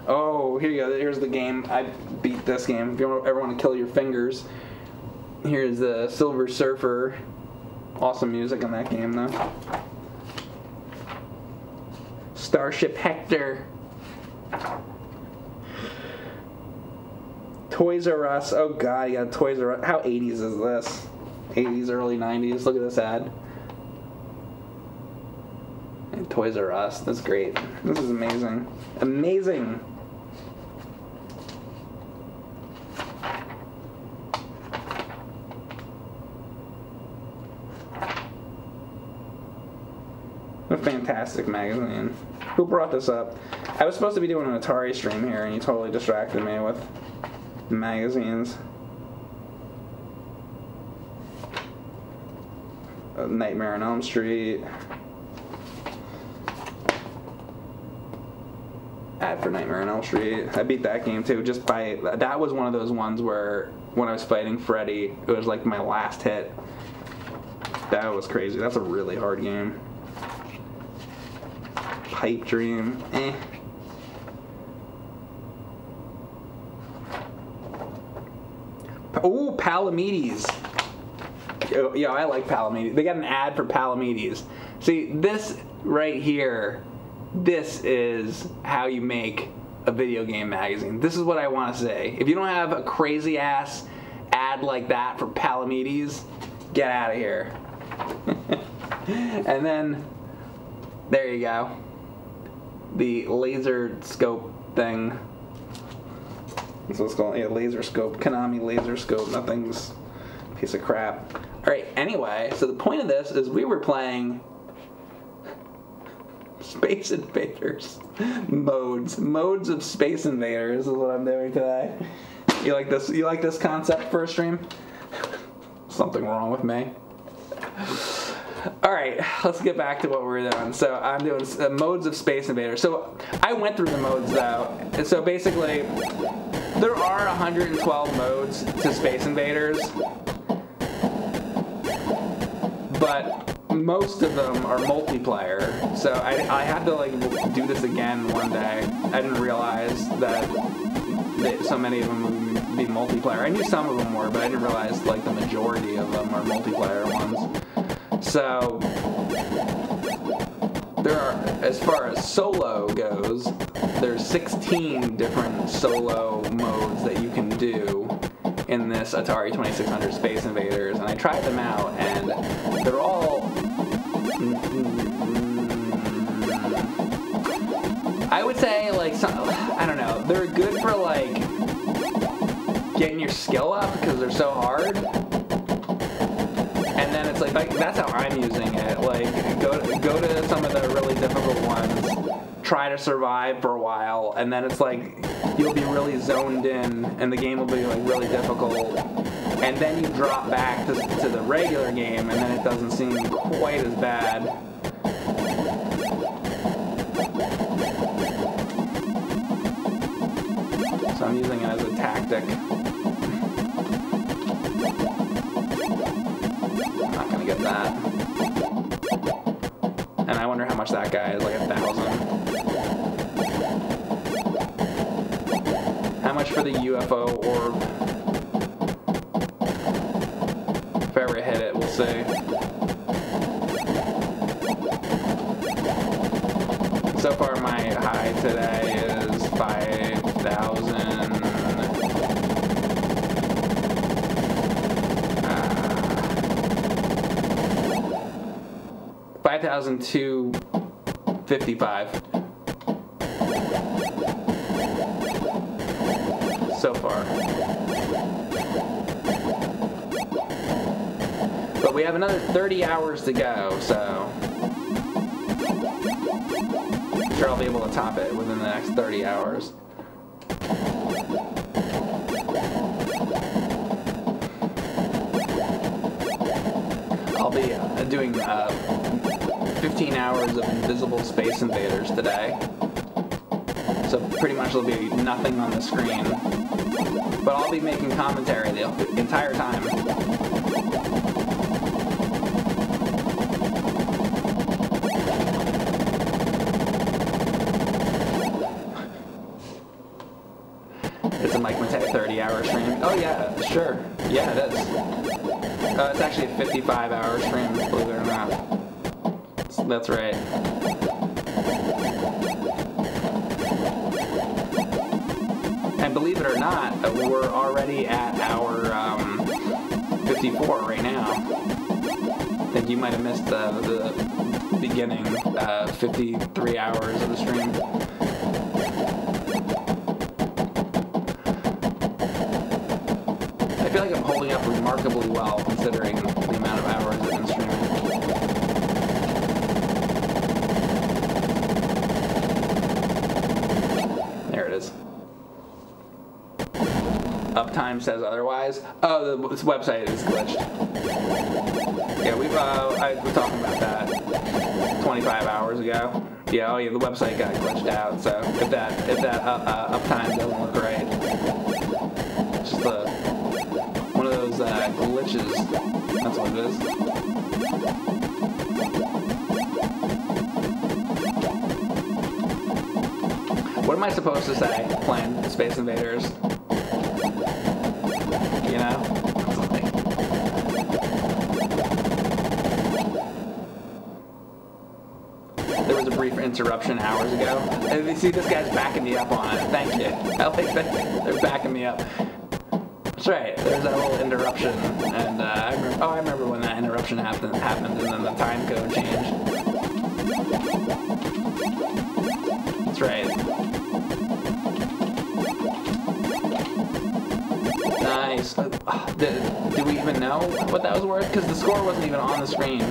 Oh, here you go. Here's the game. I beat this game. If you ever want to kill your fingers, here's the Silver Surfer. Awesome music in that game, though. Starship Hector. Toys R Us. Oh god, you got Toys R Us. How 80s is this? 80s, early 90s. Look at this ad. And Toys R Us. That's great. This is amazing. Amazing. A fantastic magazine. Who brought this up? I was supposed to be doing an Atari stream here, and you totally distracted me with magazines. Nightmare on Elm Street. Ad for Nightmare on Elm Street. I beat that game too, just by that was one of those ones where when I was fighting Freddy, it was like my last hit. That was crazy. That's a really hard game. Pipe Dream, eh. Oh, Palamedes. Yeah, I like Palamedes. They got an ad for Palamedes. See, this right here, this is how you make a video game magazine. This is what I want to say. If you don't have a crazy ass ad like that for Palamedes, get out of here. and then, there you go. The laser scope thing. That's what it's called. Yeah, laser scope. Konami laser scope. Nothing's piece of crap. All right. Anyway, so the point of this is we were playing Space Invaders modes. Modes of Space Invaders is what I'm doing today. You like this? You like this concept for a stream? Something wrong with me. All right, let's get back to what we're doing. So I'm doing uh, modes of Space Invaders. So I went through the modes though. So basically, there are 112 modes to Space Invaders, but most of them are multiplayer. So I, I had to like do this again one day. I didn't realize that, that so many of them would be multiplayer. I knew some of them were, but I didn't realize like the majority of them are multiplayer ones. So there are, as far as solo goes, there's 16 different solo modes that you can do in this Atari 2600 Space Invaders, and I tried them out, and they're all. I would say like some, I don't know. They're good for like getting your skill up because they're so hard and then it's like, like that's how I'm using it. Like go to, go to some of the really difficult ones, try to survive for a while, and then it's like you'll be really zoned in, and the game will be like really difficult, and then you drop back to, to the regular game, and then it doesn't seem quite as bad. So I'm using it as a tactic. not gonna get that. And I wonder how much that guy is, like a thousand. How much for the UFO orb? If I ever hit it, we'll see. So far my high today is 5,255. So far. But we have another 30 hours to go, so I'm sure I'll be able to top it within the next 30 hours. I'll be uh, doing uh, 15 hours of Invisible Space Invaders today. So pretty much there'll be nothing on the screen. But I'll be making commentary the entire time. It's a Mike Matei 30 hour stream. Oh yeah, sure. Yeah, it is. Uh, it's actually a 55 hour stream, Believe it or not, we're already at our um, 54 right now. I think you might have missed the beginning uh, 53 hours of the stream. I feel like I'm holding up remarkably well considering Uptime says otherwise. Oh, the, website is glitched. Yeah, we uh, I was talking about that 25 hours ago. Yeah, oh yeah, the website got glitched out. So if that if that uh, uh, uptime doesn't look right, just a one of those uh, glitches. That's what it is. What am I supposed to say playing Space Invaders? Interruption hours ago. And you see, this guy's backing me up on it. Thank you. I like that. They're backing me up. That's right. There's that little interruption, and uh, I remember, oh, I remember when that interruption happened, happened, and then the time code changed. That's right. Nice. Uh, did, did we even know what that was worth? Because the score wasn't even on the screen.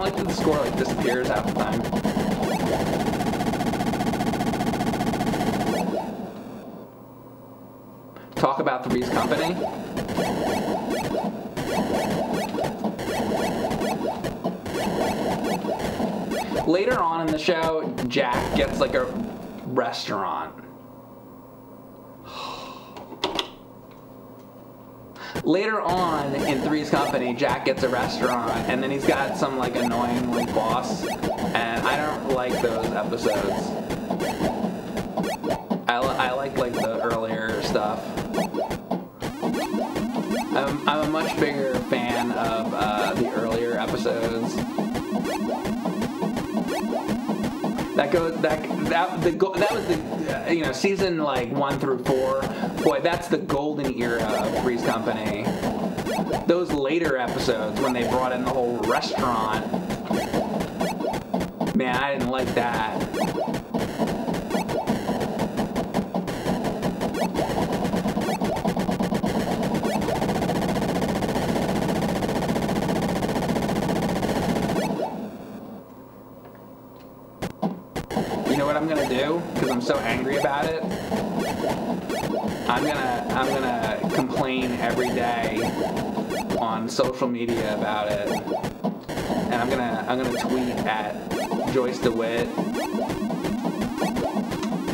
Don't like the score like disappears half the time. Talk about Three's Company. Later on in the show, Jack gets like a restaurant. Later on in Three's Company, Jack gets a restaurant, and then he's got some like annoying like boss, and I don't like those episodes. I, I like like the earlier stuff. I'm, I'm a much bigger That goes that that the that was the uh, you know season like one through four. Boy, that's the golden era of Three's Company. Those later episodes when they brought in the whole restaurant, man, I didn't like that. I'm so angry about it. I'm gonna I'm gonna complain every day on social media about it, and I'm gonna I'm gonna tweet at Joyce DeWitt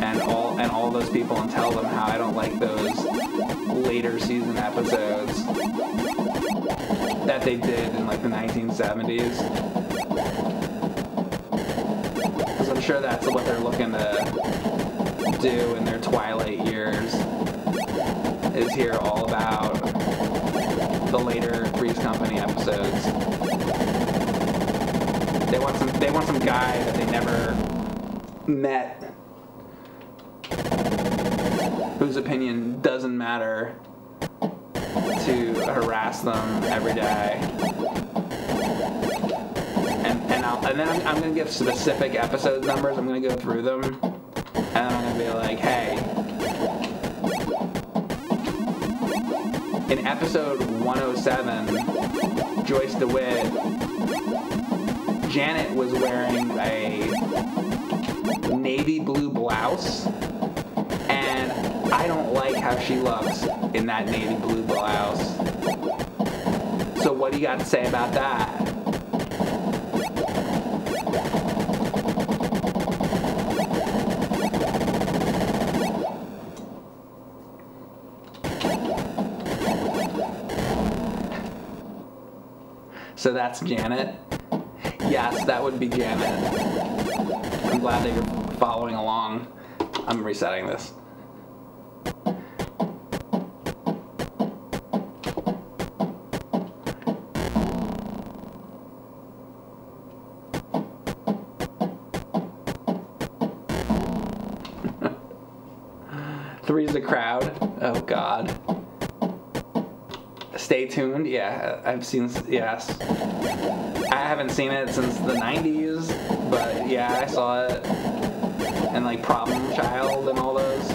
and all and all those people and tell them how I don't like those later season episodes that they did in like the 1970s. Because I'm sure that's what they're looking to do in their twilight years. Is hear all about the later Three's Company episodes. They want some. They want some guy that they never met, whose opinion doesn't matter, to harass them every day. And and I'll, and then I'm, I'm gonna give specific episode numbers. I'm gonna go through them, be like, hey, in episode 107, Joyce DeWitt, Janet was wearing a navy blue blouse, and I don't like how she looks in that navy blue blouse. So what do you got to say about that? So that's Janet. Yes, that would be Janet. I'm glad that you're following along. I'm resetting this. Three's a crowd. Oh God. Stay tuned. Yeah, I've seen. Yes, I haven't seen it since the '90s, but yeah, I saw it. And like Problem Child and all those.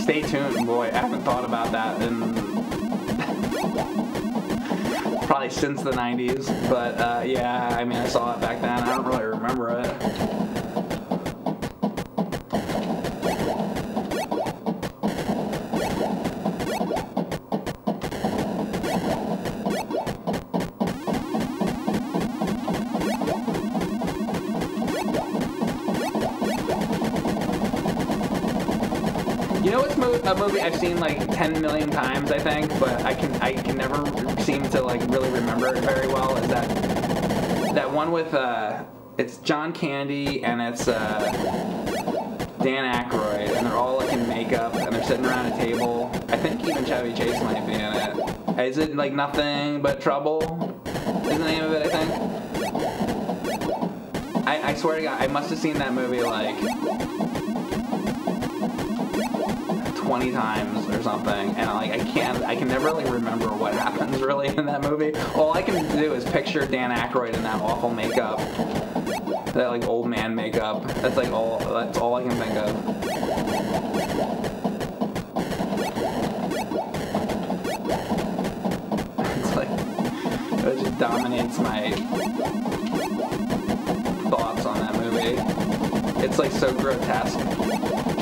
Stay tuned, boy. I haven't thought about that in probably since the 90s. But uh, yeah, I mean, I saw it back then. I don't really remember it. Movie I've seen like 10 million times, I think, but I can I can never seem to like really remember it very well. Is that that one with uh, it's John Candy and it's uh, Dan Aykroyd, and they're all like in makeup and they're sitting around a table. I think even Chevy Chase might be in it. Is it like nothing but trouble? Is the name of it? I think. I, I swear to God, I must have seen that movie like 20 times or something and like I can't I can never really remember what happens really in that movie. All I can do is picture Dan Aykroyd in that awful makeup. That like old man makeup. That's like all that's all I can think of. It's like it just dominates my thoughts on that movie. It's like so grotesque.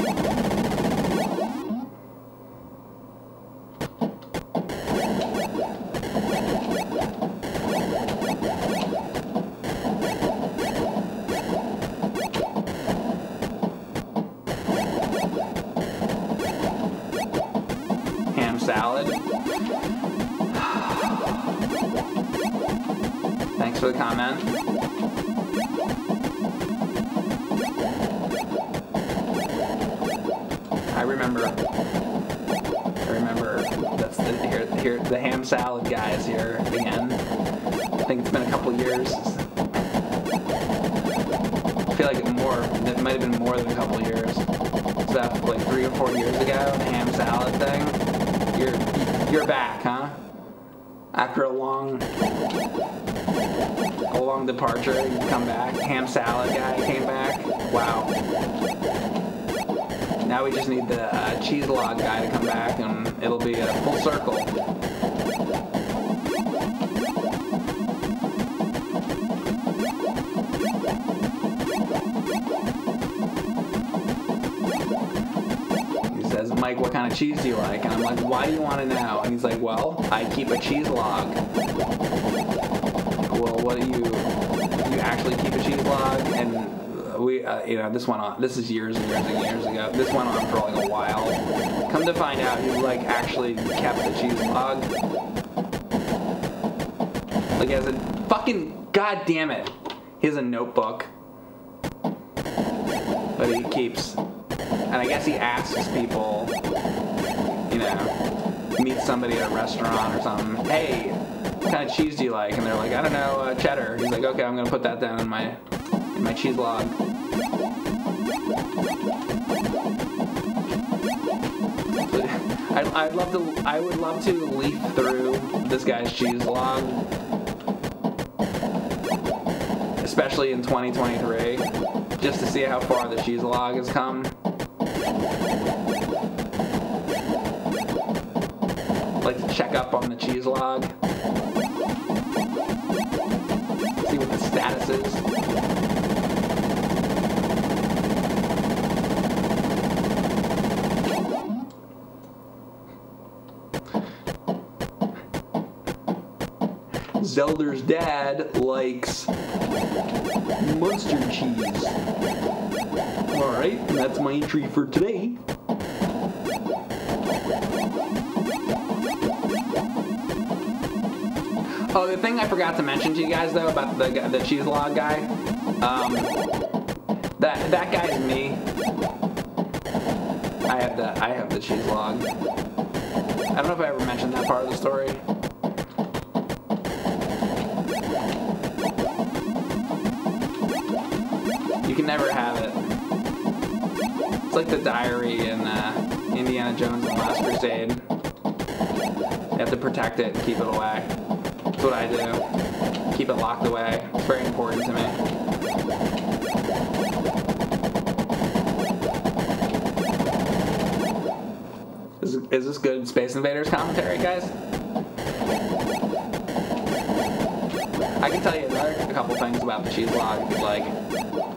Why do you want to know? And he's like, well, I keep a cheese log. Well, what do you, you actually keep a cheese log? And we, uh, you know, this went on, this is years and years and years ago. This went on for like a while. Come to find out, you like actually kept the cheese log. Like as a fucking, god damn it. He has a notebook. But he keeps and I guess he asks people, somebody at a restaurant or something, hey, what kind of cheese do you like? And they're like, I don't know, uh, cheddar. He's like, okay, I'm gonna put that down in my in my cheese log. I'd, I'd love to. I would love to leaf through this guy's cheese log, especially in 2023, just to see how far the cheese log has come. Check up on the cheese log, see what the status is. Zelder's dad likes mustard cheese. Alright, that's my entry for today. The thing I forgot to mention to you guys though about the the cheese log guy, um, that that guy's me. I have the I have the cheese log. I don't know if I ever mentioned that part of the story. You can never have it. It's like the diary in uh, Indiana Jones and the Last Crusade. You have to protect it and keep it away. What I do. Keep it locked away. It's very important to me. Is, is this good Space Invaders commentary, guys? I can tell you a couple things about the cheese log like.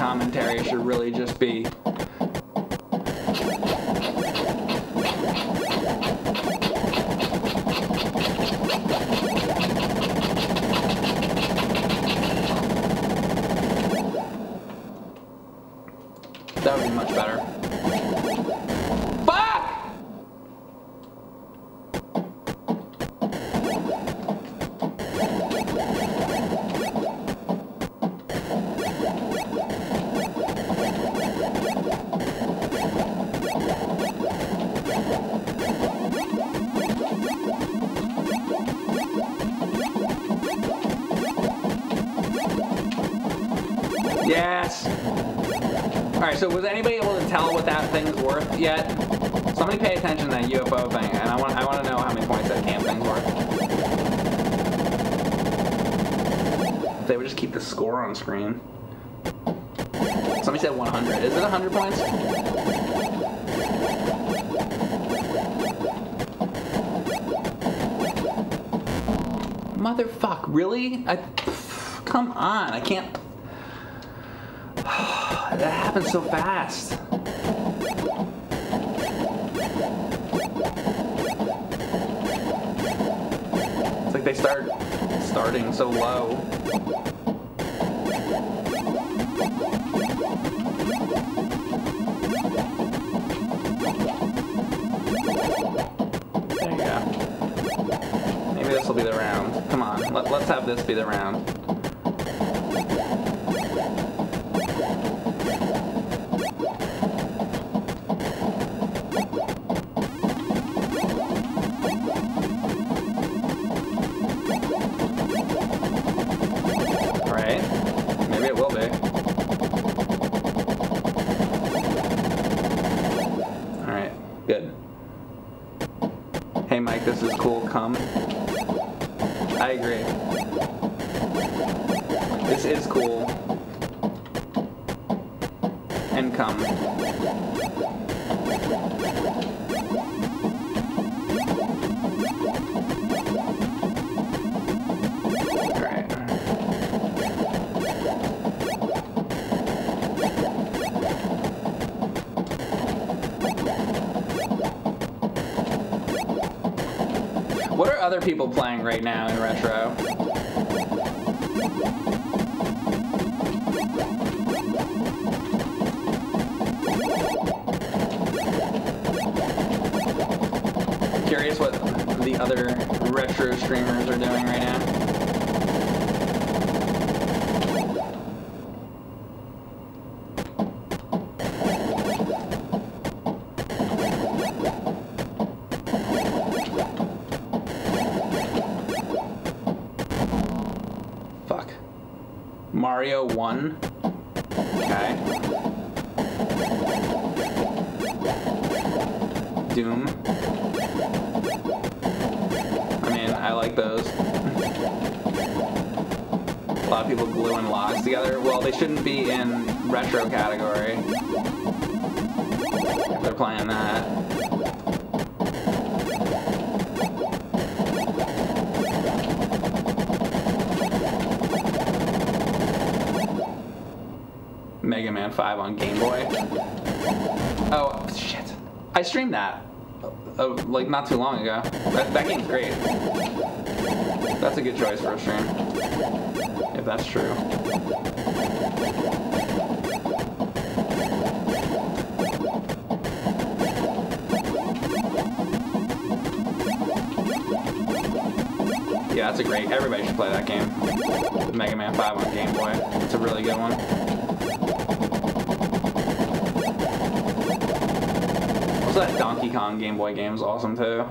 Commentary should really just screen. Somebody said 100. Is it 100 points? Motherfuck, really? I, come on, I can't. that happens so fast. It's like they start starting so low. This be the round. Other people playing right now in retro? Curious what the other retro streamers are doing right now. Mario not too long ago. That, that game's great. That's a good choice for a stream. If that's true. Yeah, that's a great. Everybody should play that game. Mega Man 5 on Game Boy. It's a really good one. That Donkey Kong Game Boy game is awesome too.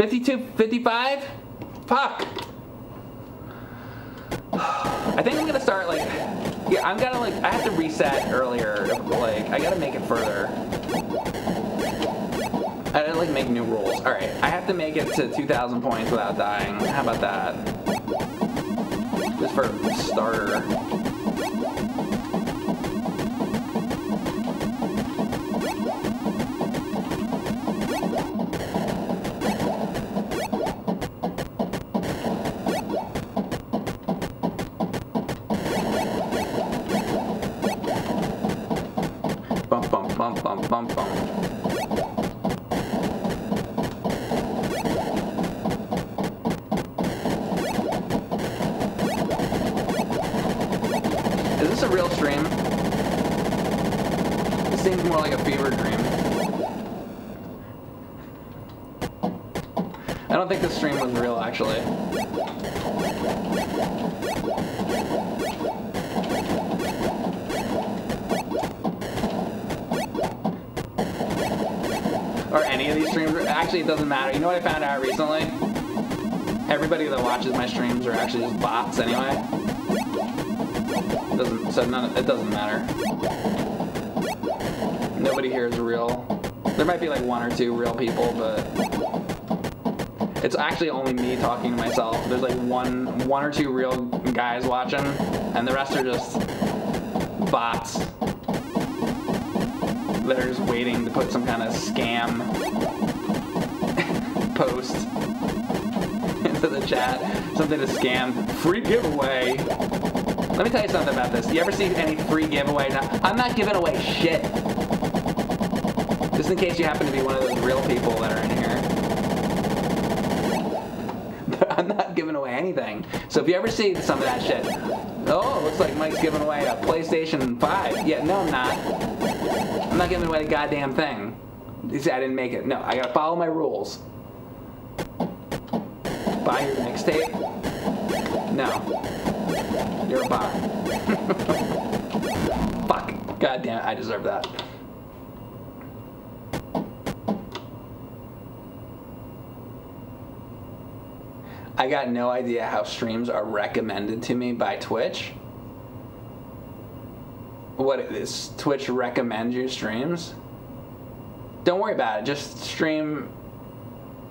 52, 55? Fuck. I think I'm gonna start like, yeah, I'm gonna like, I have to reset earlier. Like, I gotta make it further. I didn't like make new rules. All right, I have to make it to 2,000 points without dying. How about that? Just for starter. Doesn't matter. You know what I found out recently? Everybody that watches my streams are actually just bots anyway. It doesn't so none it doesn't matter. Nobody here is real. There might be like one or two real people, but it's actually only me talking to myself. There's like one one or two real guys watching, and the rest are just bots that are just waiting to put some kind of scam the chat. Something to scam. Free giveaway. Let me tell you something about this. You ever see any free giveaway? Now, I'm not giving away shit. Just in case you happen to be one of those real people that are in here. I'm not giving away anything. So if you ever see some of that shit, oh, looks like Mike's giving away a PlayStation 5. Yeah, no, I'm not. I'm not giving away a goddamn thing. You see, I didn't make it. No, I gotta follow my rules. Buy your mixtape? No. You're a bot. Fuck. God damn it, I deserve that. I got no idea how streams are recommended to me by Twitch. What is Twitch recommend you streams? Don't worry about it. Just stream.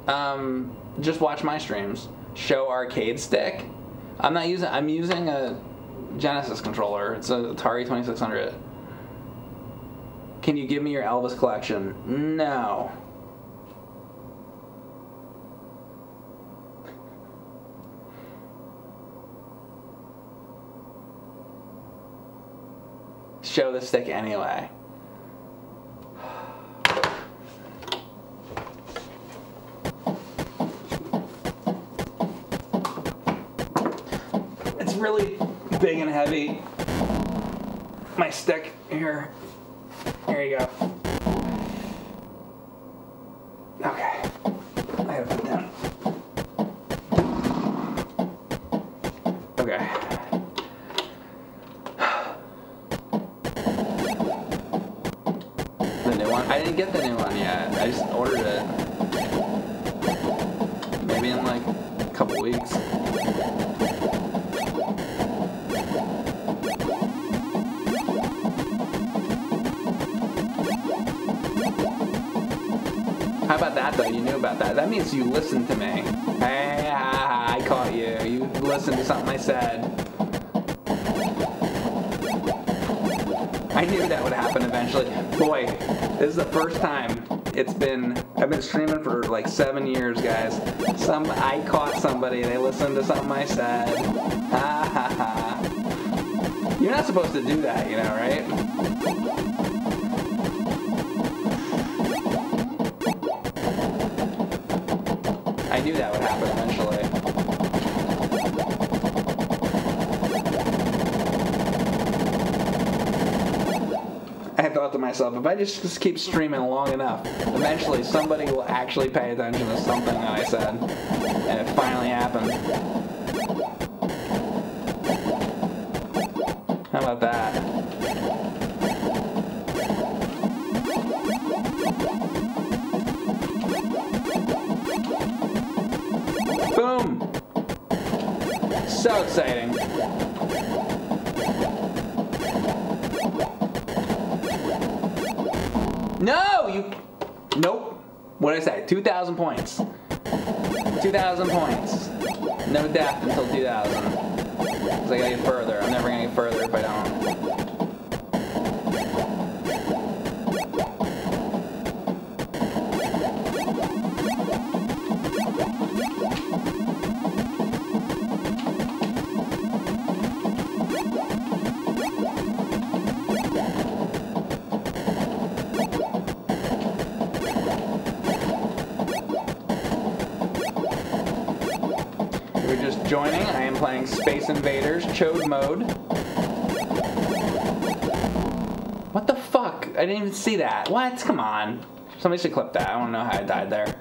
Um, just watch my streams. Show arcade stick. I'm not using. I'm using a Genesis controller. It's a Atari 2600. Can you give me your Elvis collection? No. show the stick anyway. Really big and heavy. My stick here. Here you go. Okay. You listened to me. Hey, ha, I caught you. You listened to something I said. I knew that would happen eventually. Boy, this is the first time it's been. I've been streaming for like seven years, guys. Some I caught somebody. They listened to something I said. Ha ha ha. You're not supposed to do that, you know, right? That would happen eventually. I thought to myself, if I just, just keep streaming long enough, eventually somebody will actually pay attention to something that I said. And it finally happened. 2,000 points. 2,000 points. No death until 2,000. Chode Mode. What the fuck? I didn't even see that. What? Come on. Somebody should clip that. I don't know how I died there.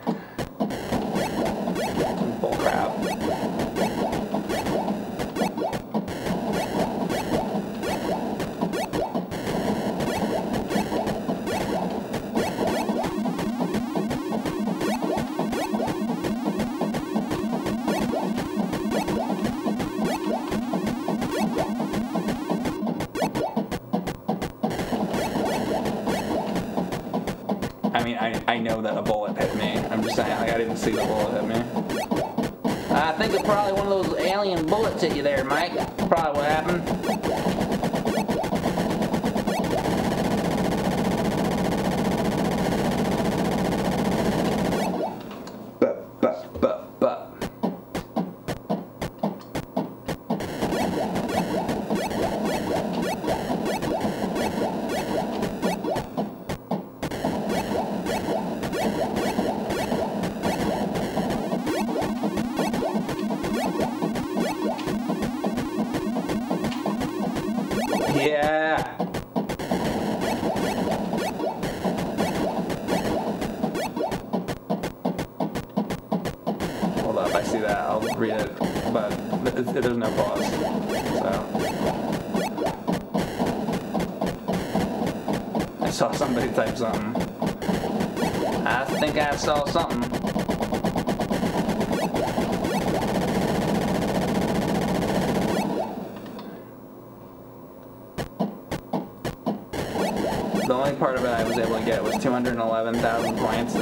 See the bullet hit me. I think it probably one of those alien bullets hit you there, Mike. Probably what happened.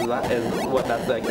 That is what that's like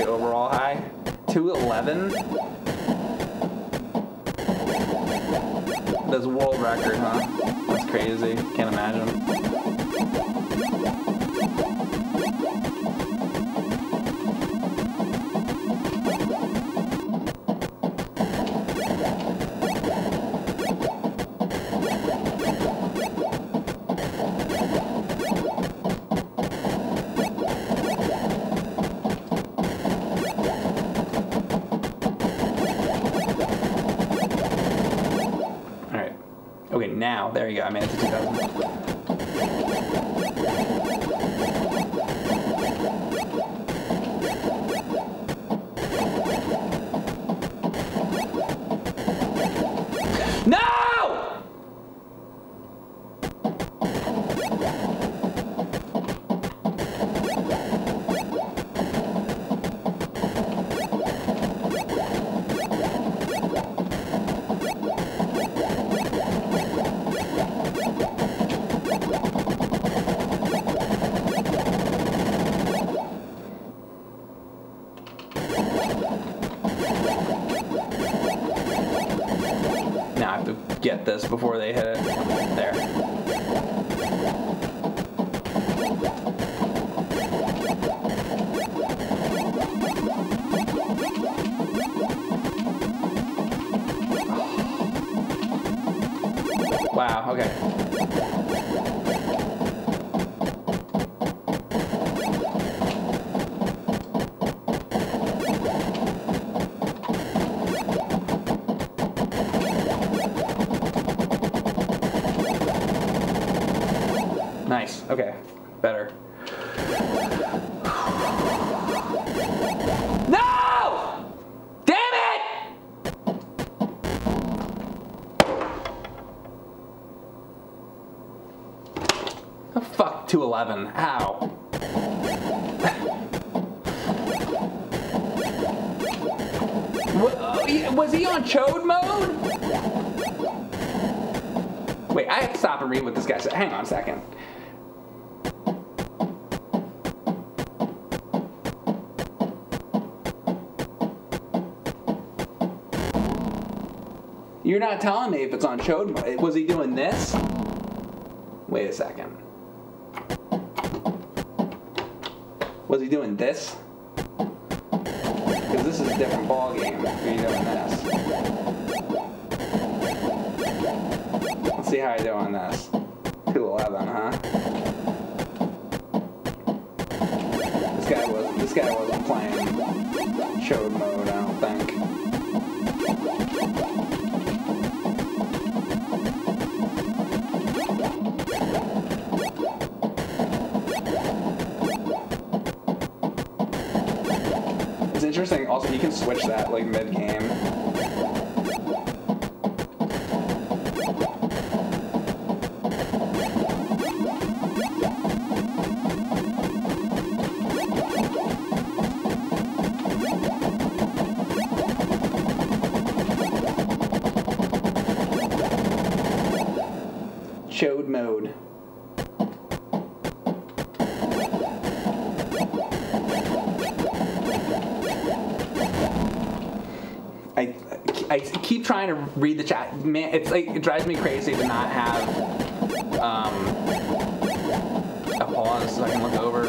Okay. Better. No! Damn it! Oh, fuck 211. Ow. Oh, uh, Was he on chode mode? Wait, I have to stop and read what this guy said. Hang on a second. Not telling me if it's on mode. Was he doing this? Wait a second. Was he doing this? Interesting. Also, you can switch that like mid game. Read the chat. Man, it's like it drives me crazy to not have um, a pause so I can look over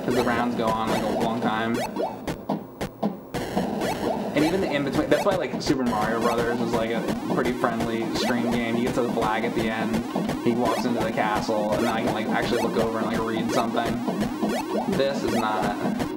because the rounds go on like a long time. And even the in between. That's why like Super Mario Brothers is like a pretty friendly stream game. You get to the flag at the end. He walks into the castle, and then I can like actually look over and like read something. This is not.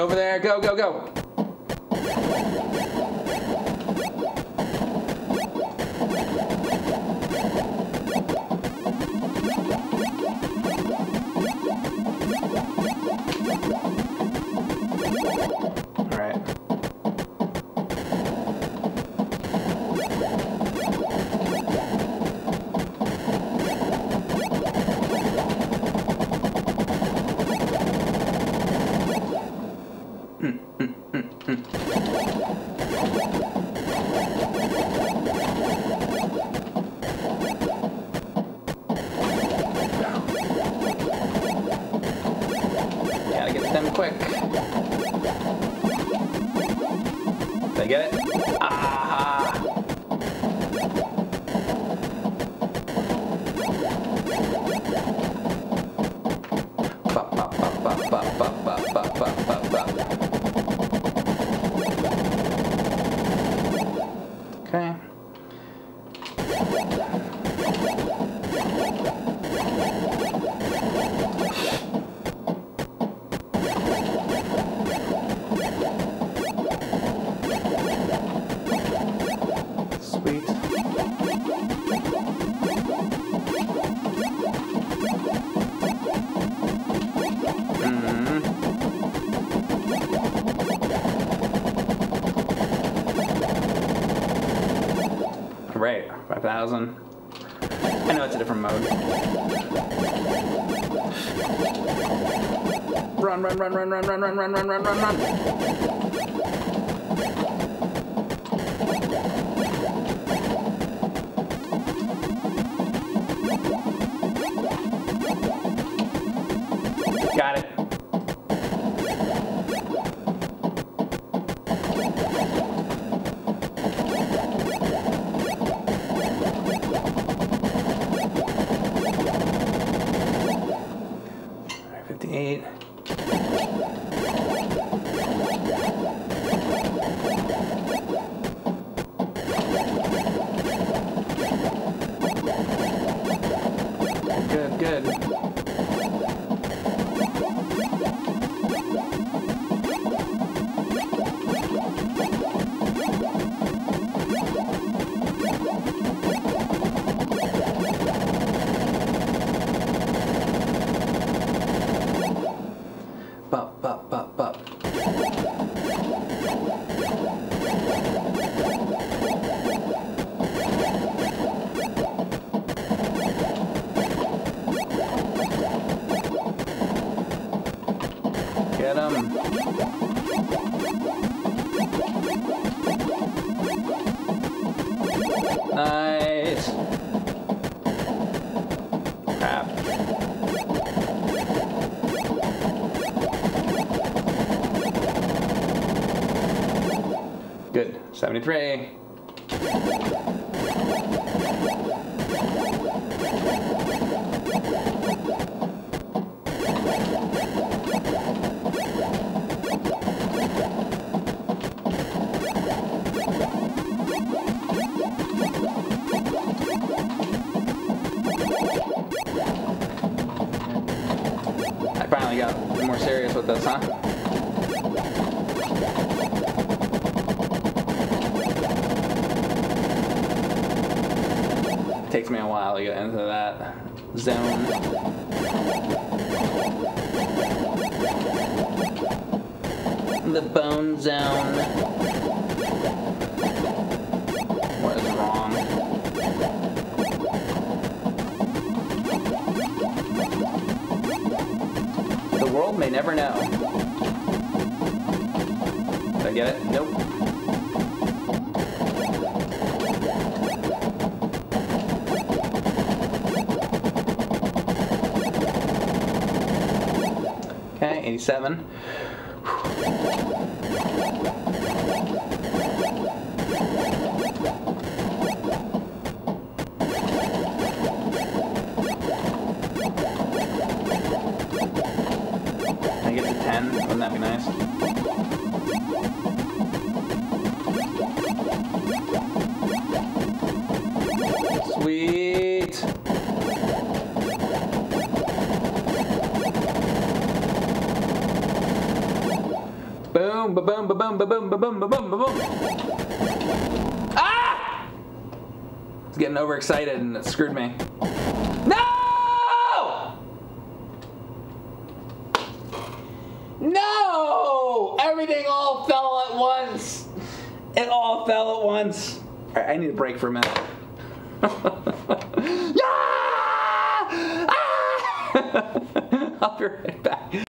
over there. Go, go, go. thousand. I know it's a different mode. Run, run, run, run, run, run, run, run, run, run, run, run. probably get into that zone. The bone zone. seven. Ba boom, ba boom. Ah! I was getting overexcited and it screwed me. No! No! Everything all fell at once. It all fell at once. All right, I need a break for a minute. Ah! Ah! I'll be right back.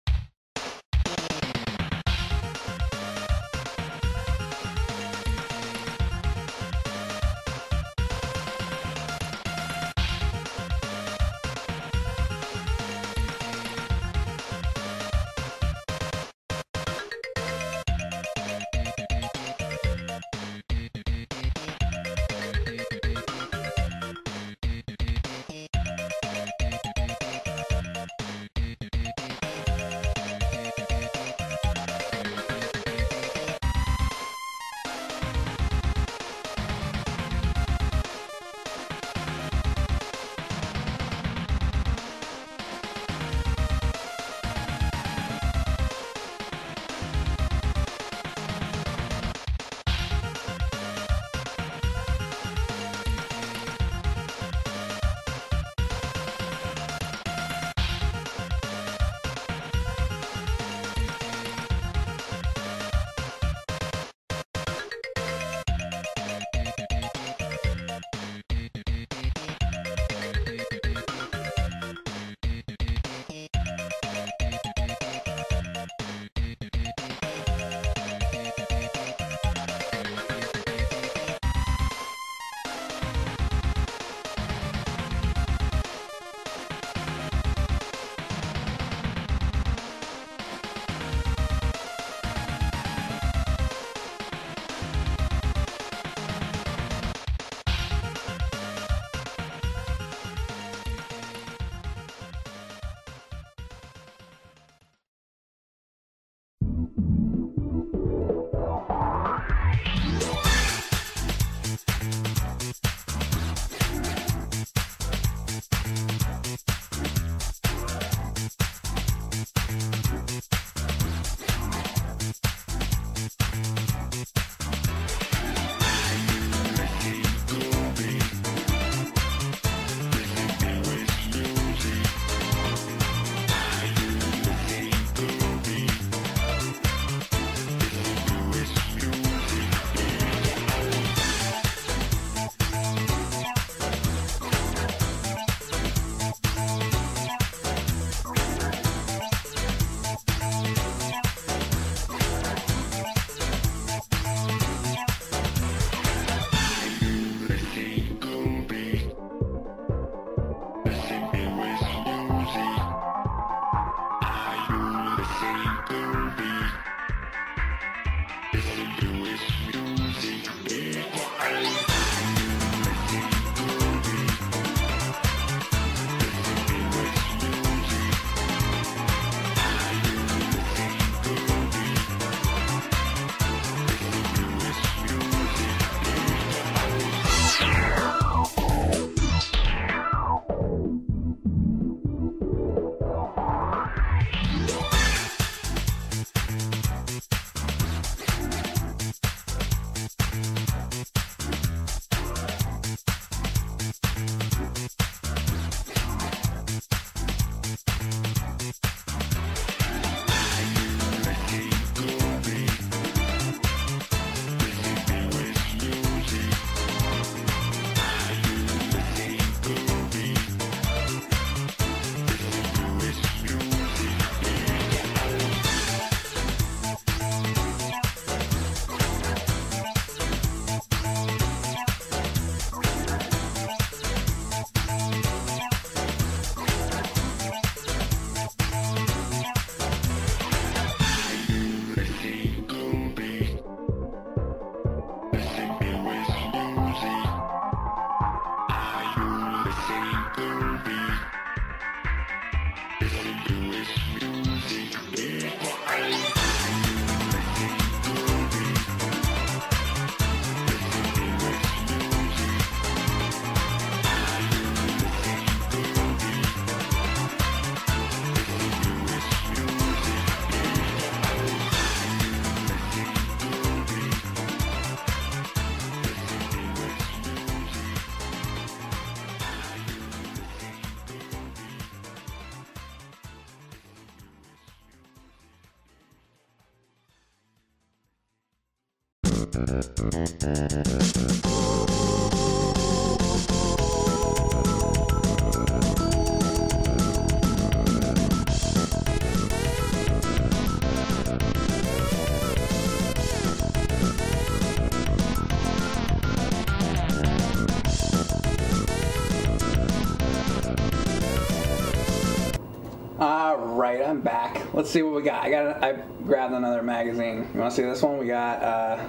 Let's see what we got. I got. I grabbed another magazine. You want to see this one? We got. uh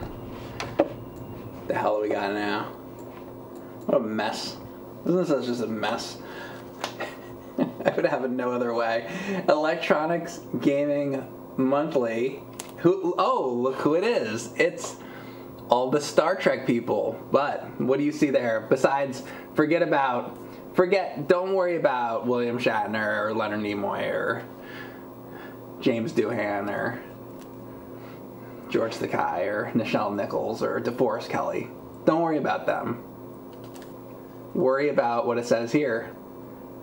The hell do we got now? What a mess! Isn't this just a mess? I would have it no other way. Electronics Gaming Monthly. Who? Oh, look who it is! It's all the Star Trek people. But what do you see there? Besides, forget about, forget, don't worry about William Shatner or Leonard Nimoy or James Doohan or George Takei or Nichelle Nichols or DeForest Kelley. Don't worry about them. Worry about what it says here.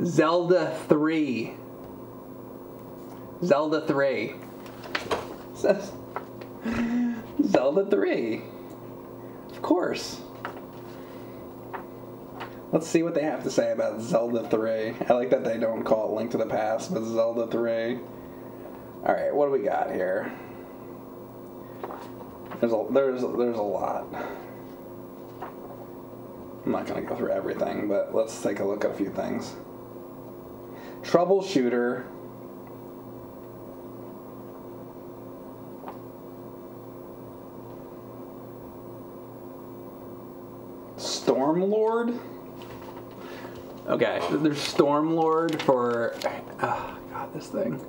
Zelda 3. Zelda 3. Says Zelda 3. Of course. Let's see what they have to say about Zelda 3. I like that they don't call it Link to the Past, but Zelda 3. Alright, what do we got here? There's a there's there's a lot. I'm not gonna go through everything, but let's take a look at a few things. Troubleshooter. Stormlord. Okay, there's Stormlord for. Oh god, this thing.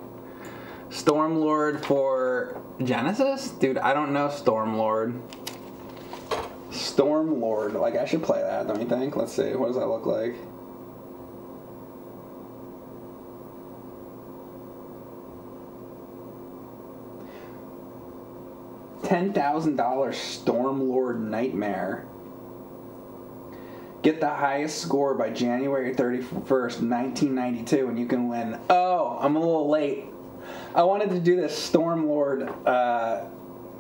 Stormlord for Genesis? Dude, I don't know Stormlord. Stormlord. Like, I should play that, don't you think? Let's see. What does that look like? $10,000 Stormlord Nightmare. Get the highest score by January 31st, 1992, and you can win. Oh, I'm a little late. I wanted to do this Stormlord uh,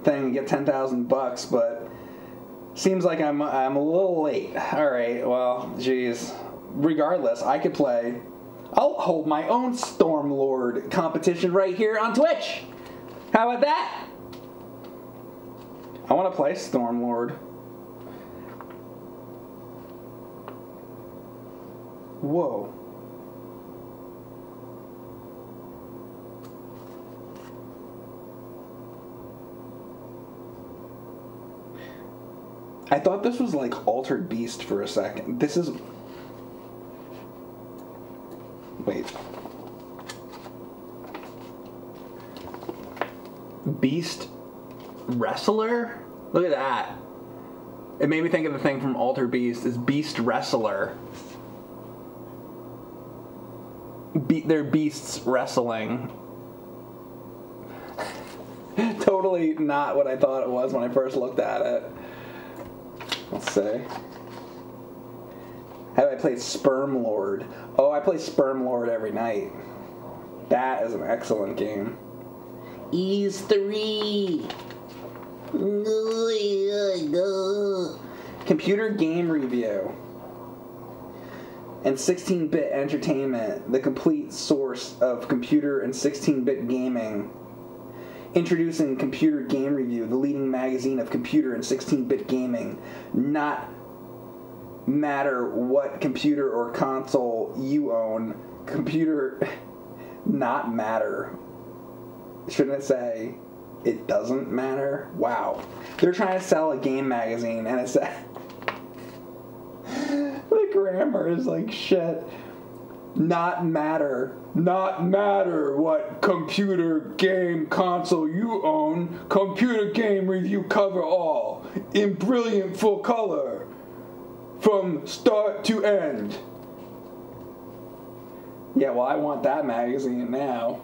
thing and get 10,000 bucks, but seems like I'm I'm a little late. All right, well, geez. Regardless, I could play. I'll hold my own Stormlord competition right here on Twitch. How about that? I want to play Stormlord. Whoa. I thought this was like Altered Beast for a second. This is. Wait. Beast Wrestler? Look at that. It made me think of the thing from Altered Beast is Beast Wrestler. Be- they're beasts wrestling. totally not what I thought it was when I first looked at it. Let's see. Have I played Sperm Lord? Oh, I play Sperm Lord every night. That is an excellent game. Ease 3. Computer game review. And 16 bit entertainment, the complete source of computer and 16 bit gaming. Introducing Computer Game Review, the leading magazine of computer and 16 bit gaming. Not matter what computer or console you own, computer not matter. Shouldn't it say it doesn't matter? Wow. They're trying to sell a game magazine and it's the grammar is like shit not matter. Not matter what computer game console you own. Computer game review cover all in brilliant full color from start to end. Yeah, well, I want that magazine now.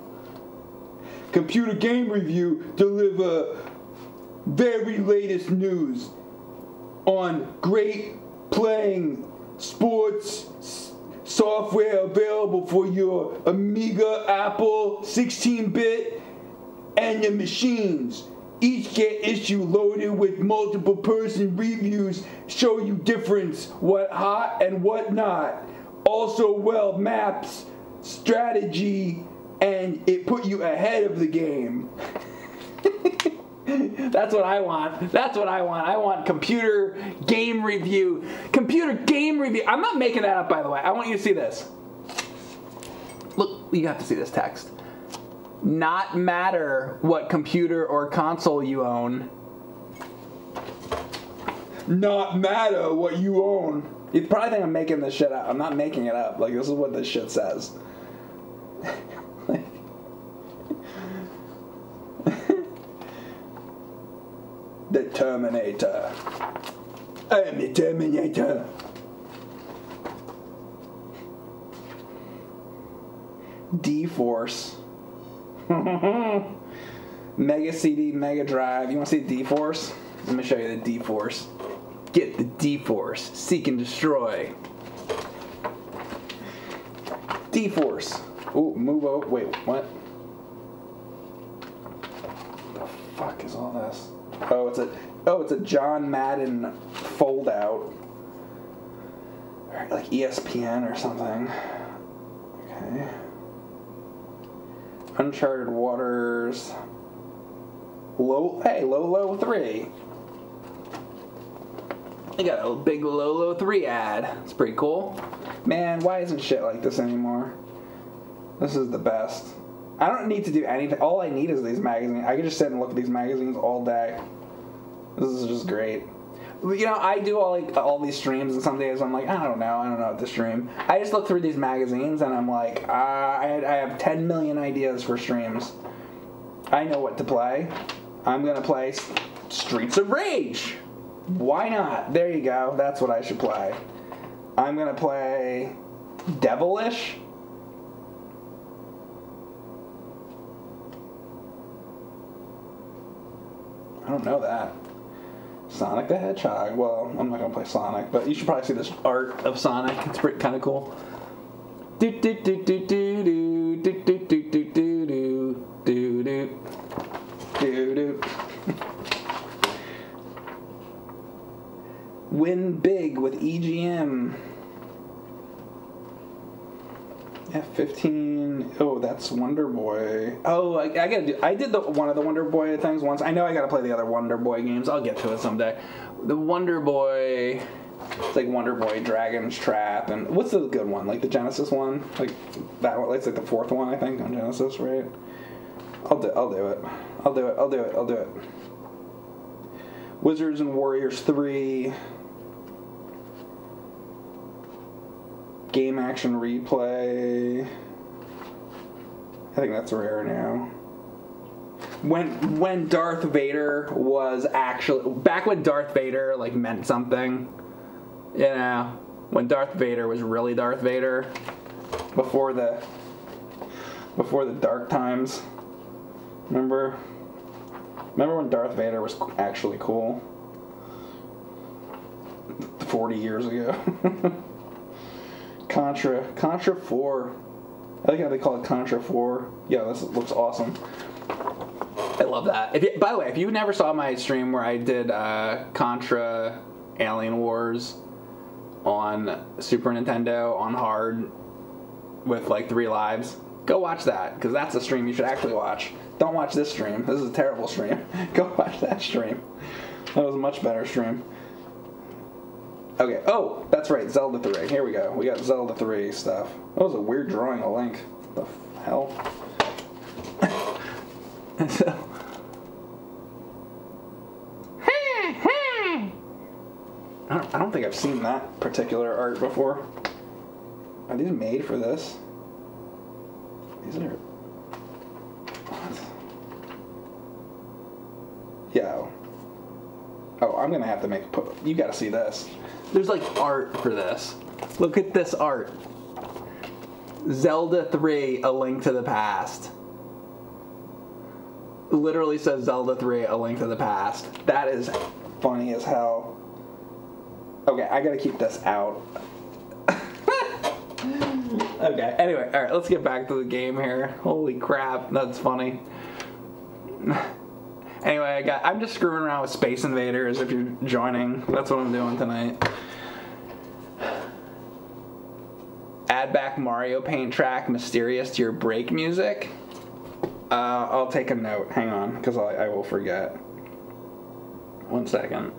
Computer game review deliver very latest news on great playing sports software available for your Amiga, Apple, 16 bit, and your machines. Each get issue loaded with multiple person reviews show you difference what hot and what not. Also well maps strategy and it put you ahead of the game. That's what I want. That's what I want. I want computer game review. Computer game review. I'm not making that up, by the way. I want you to see this. Look, you have to see this text. Not matter what computer or console you own. Not matter what you own. You probably think I'm making this shit up. I'm not making it up. Like this is what this shit says. The Terminator. I am the Terminator. D Force. Mega CD, Mega Drive. You want to see D Force? Let me show you the D Force. Get the D Force. Seek and destroy. D Force. Ooh, move over. Wait, what? The fuck is all this? Oh, it's a oh, it's a John Madden fold out. Like ESPN or something. Okay. Uncharted Waters. Low, hey, Lolo 3. I got a big Lolo 3 ad. It's pretty cool. Man, why isn't shit like this anymore? This is the best. I don't need to do anything. All I need is these magazines. I can just sit and look at these magazines all day. This is just great. You know, I do all like all these streams, and some days I'm like, I don't know, I don't know what to stream. I just look through these magazines, and I'm like, uh, I, I have 10 million ideas for streams. I know what to play. I'm gonna play Streets of Rage. Why not? There you go. That's what I should play. I'm gonna play Devilish. Don't know that. Sonic the Hedgehog. Well, I'm not gonna play Sonic, but you should probably see this art of Sonic. It's pretty kind of cool. Do do do do do do do do do do do do do do do do. Win big with EGM. F15. Oh, that's Wonder Boy. Oh, I, I gotta do. I did the one of the Wonder Boy things once. I know I gotta play the other Wonder Boy games. I'll get to it someday. The Wonder Boy. It's like Wonder Boy Dragon's Trap, and what's the good one? Like the Genesis one, like that one. It's like the fourth one, I think, on Genesis, right? I'll do. I'll do it. I'll do it. I'll do it. I'll do it. Wizards and Warriors three. Game action replay. I think that's rare now. When when Darth Vader was actually back when Darth Vader like meant something, you know, when Darth Vader was really Darth Vader, before the before the dark times. Remember? Remember when Darth Vader was actually cool? Forty years ago. Contra. Contra 4. I like how they call it Contra 4. Yeah, this looks awesome. I love that. You, by the way, if you never saw my stream where I did uh, Contra Alien Wars on Super Nintendo on hard with like three lives, go watch that because that's a stream you should actually watch. Don't watch this stream. This is a terrible stream. go watch that stream. That was a much better stream. Okay. Oh, that's right. Zelda 3. Here we go. We got Zelda 3 stuff. That was a weird drawing of Link. The f- hell? so, I don't, I don't think I've seen that particular art before. Are these made for this? These are. What? Yo. Oh, I'm gonna have to make. You gotta see this. There's like art for this. Look at this art. Zelda 3: A Link to the Past. Literally says Zelda 3: A Link to the Past. That is funny as hell. Okay, I gotta keep this out. okay, anyway, alright, let's get back to the game here. Holy crap, that's funny. Anyway, I got. I'm just screwing around with Space Invaders. If you're joining, that's what I'm doing tonight. Add back Mario Paint track Mysterious to your break music. Uh, I'll take a note. Hang on, because I, I will forget. One second.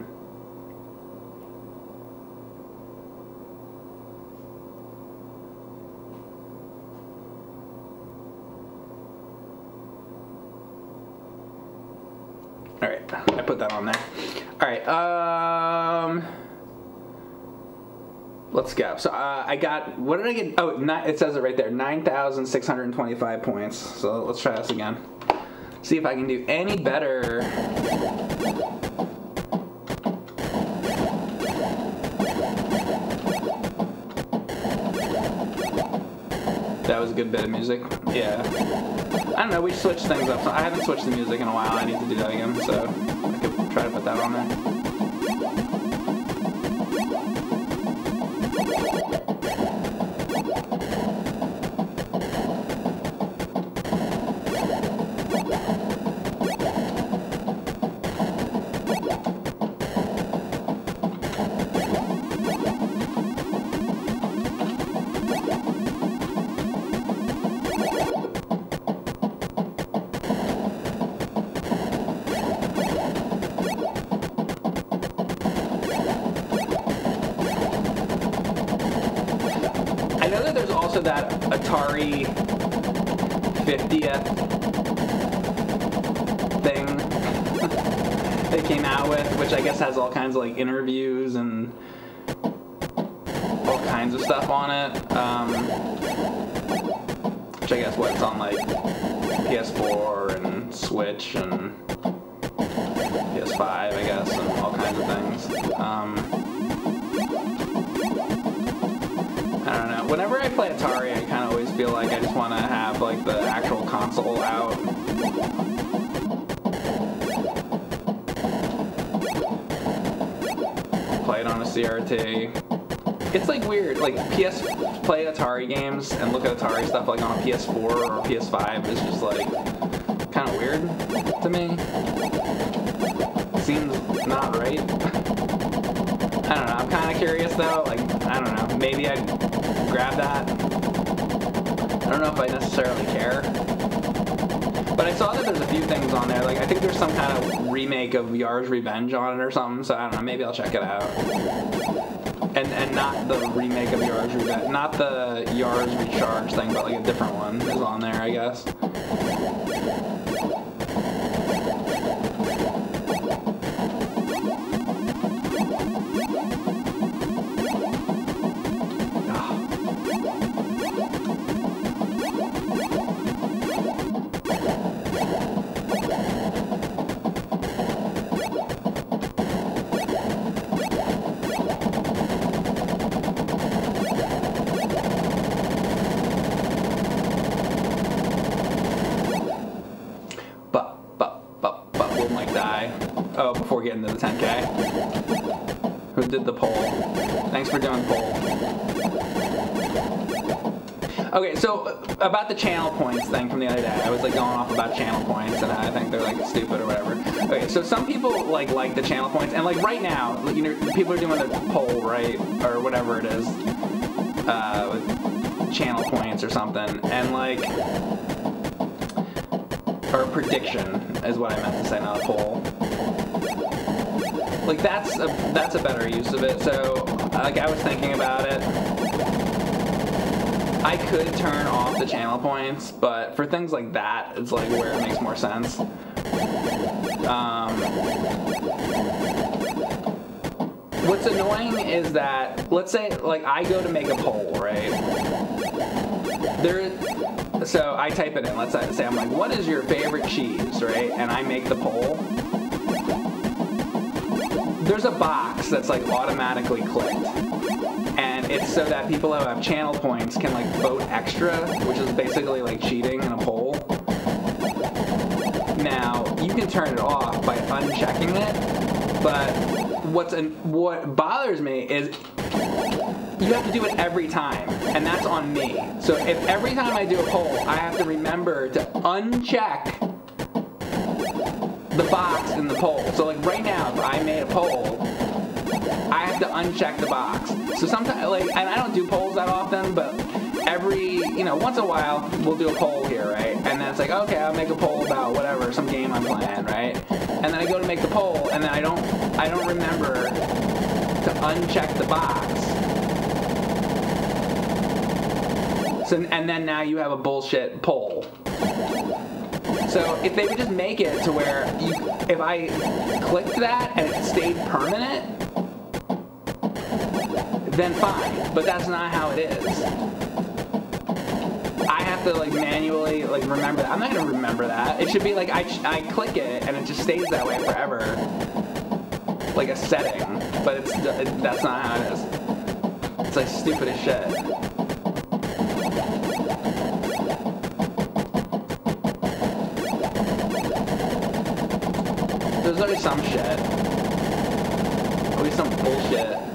I put that on there. All right, um, let's go. So uh, I got what did I get? Oh, ni- it says it right there, nine thousand six hundred twenty-five points. So let's try this again. See if I can do any better. That was a good bit of music. Yeah. I don't know, we switched things up. So I haven't switched the music in a while. I need to do that again, so I could try to put that on there. Kinds of like interviews It's like weird. Like PS play Atari games and look at Atari stuff like on a PS4 or a PS5 is just like kind of weird to me. Seems not right. I don't know. I'm kind of curious though. Like, I don't know. Maybe I'd grab that. I don't know if I necessarily care. But I saw that there's a few things on there. Like, I think there's some kind of remake of Yars' Revenge on it or something. So I don't know. Maybe I'll check it out. Not the remake of Yars' Revenge, not the Yars' Recharge thing, but like a different one is on there, I guess. About the channel points thing from the other day, I was like going off about channel points, and I think they're like stupid or whatever. Okay, so some people like like the channel points, and like right now, you know, people are doing the poll, right, or whatever it is, uh, with channel points or something, and like or prediction is what I meant to say, not a poll. Like that's a that's a better use of it. So like I was thinking about it. I could turn off the channel points, but for things like that, it's like where it makes more sense. Um, what's annoying is that let's say like I go to make a poll, right? There so I type it in. Let's say I'm like, what is your favorite cheese, right? And I make the poll. There's a box that's like automatically clicked. It's so that people who have channel points can like vote extra, which is basically like cheating in a poll. Now, you can turn it off by unchecking it, but what's an, what bothers me is you have to do it every time, and that's on me. So if every time I do a poll, I have to remember to uncheck the box in the poll. So like right now, if I made a poll, I have to uncheck the box. So sometimes, like, and I don't do polls that often, but every, you know, once in a while, we'll do a poll here, right? And then it's like, okay, I'll make a poll about whatever, some game I'm playing, right? And then I go to make the poll, and then I don't, I don't remember to uncheck the box. So, and then now you have a bullshit poll. So if they would just make it to where you, if I clicked that and it stayed permanent, then fine. But that's not how it is. I have to like manually like remember that. I'm not gonna remember that. It should be like I, I click it and it just stays that way forever, like a setting. But it's that's not how it is. It's like stupid as shit. There's always some shit. Always some bullshit.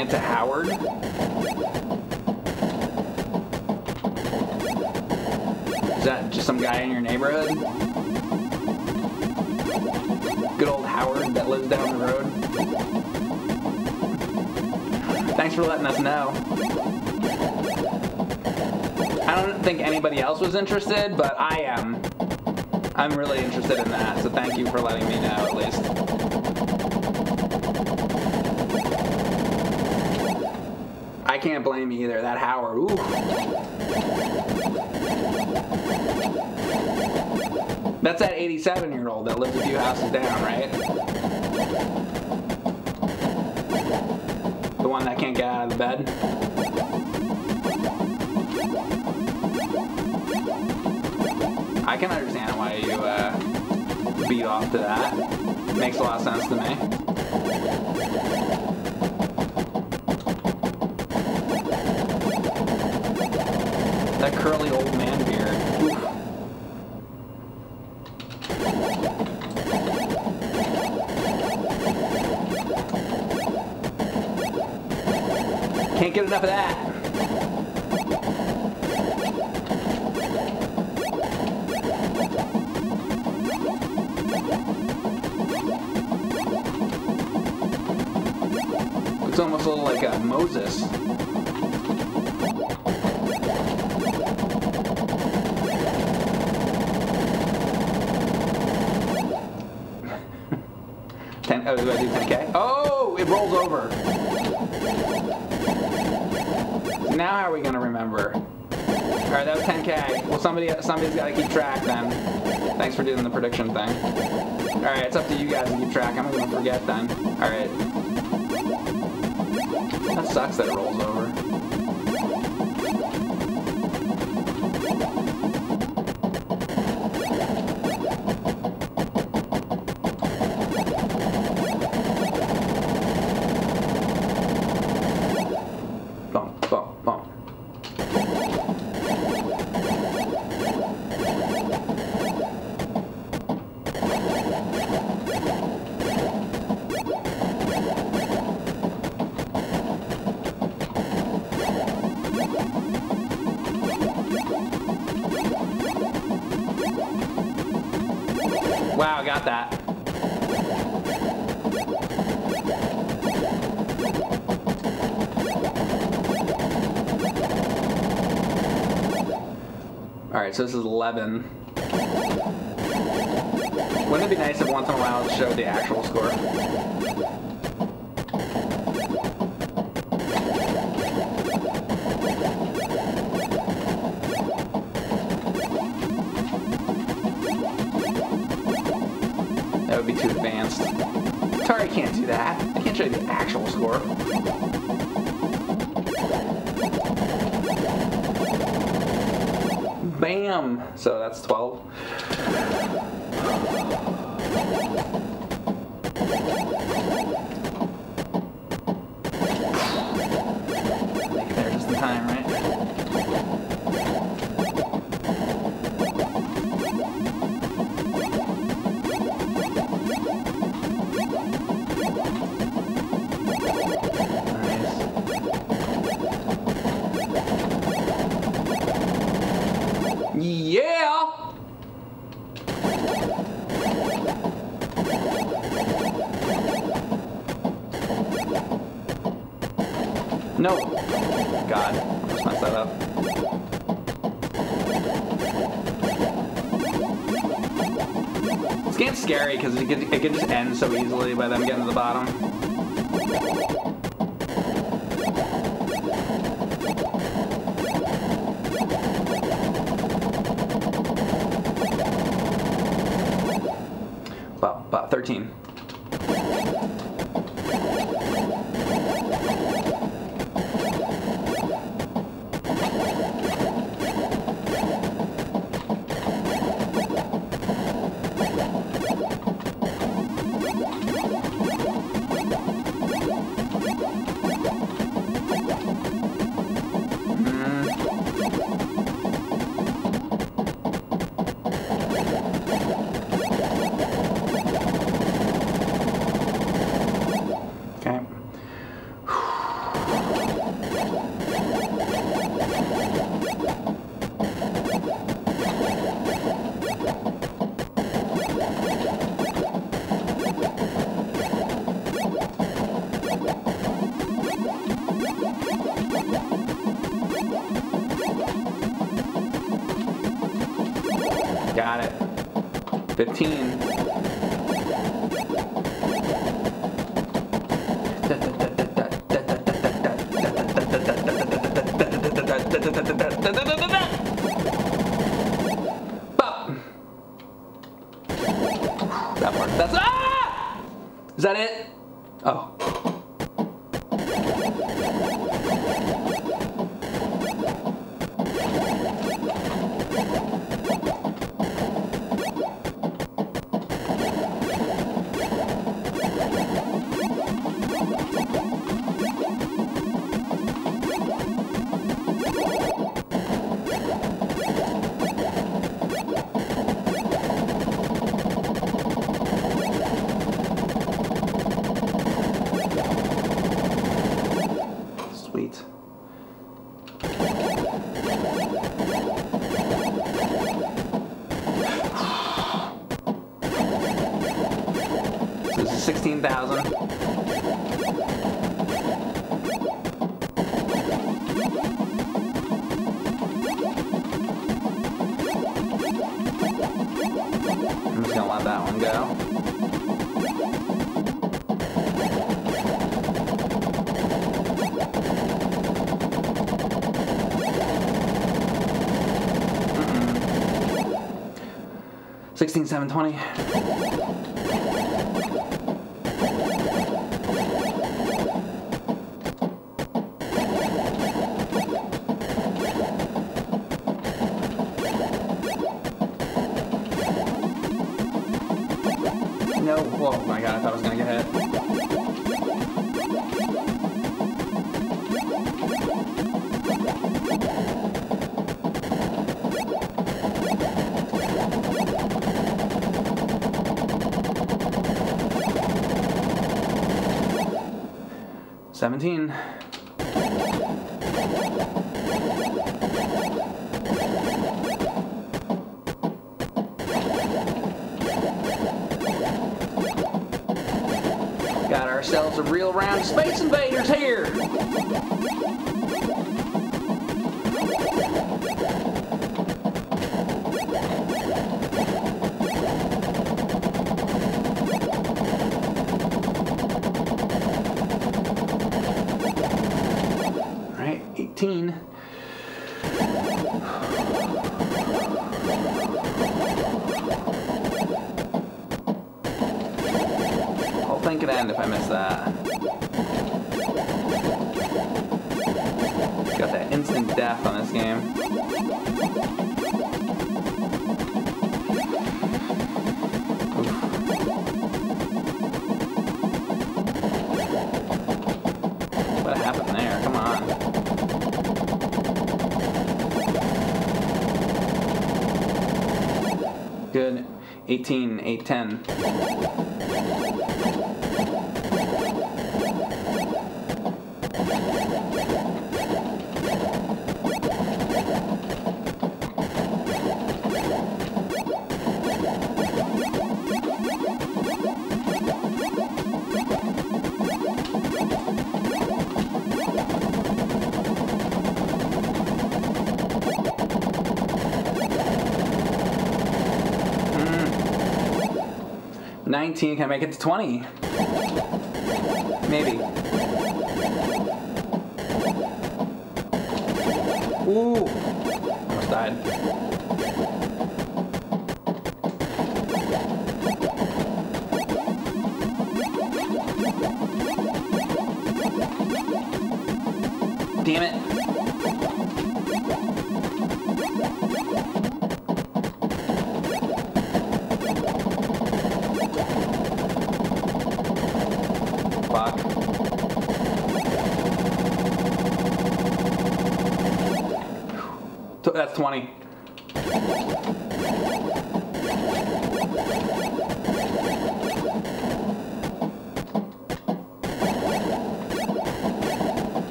It to Howard? Is that just some guy in your neighborhood? Good old Howard that lives down the road? Thanks for letting us know. I don't think anybody else was interested, but I am. I'm really interested in that, so thank you for letting me know can't blame you either. That Howard, ooh. That's that 87 year old that lives a few houses down, right? The one that can't get out of the bed. I can understand why you uh, beat off to that. Makes a lot of sense to me. Wow, got that. All right, so this is 11. Wouldn't it be nice if once in a while it showed the actual score? Bam! So so easily by them getting to the bottom. 16, 720. 17. Got ourselves a real round Space Invaders. Hey 18, 8, 10. 15? Can I make it to 20? Maybe. Ooh. Almost died.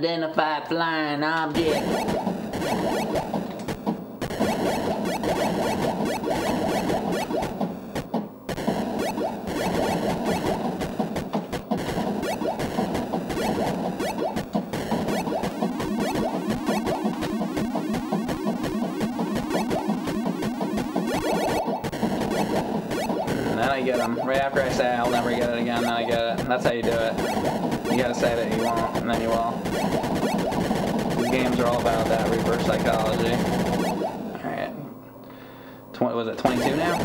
Unidentified flying object. I'll never get it again, then I get it. That's how you do it. You gotta say that you won't, and then you will. These games are all about that reverse psychology. Alright. Was it 22 now?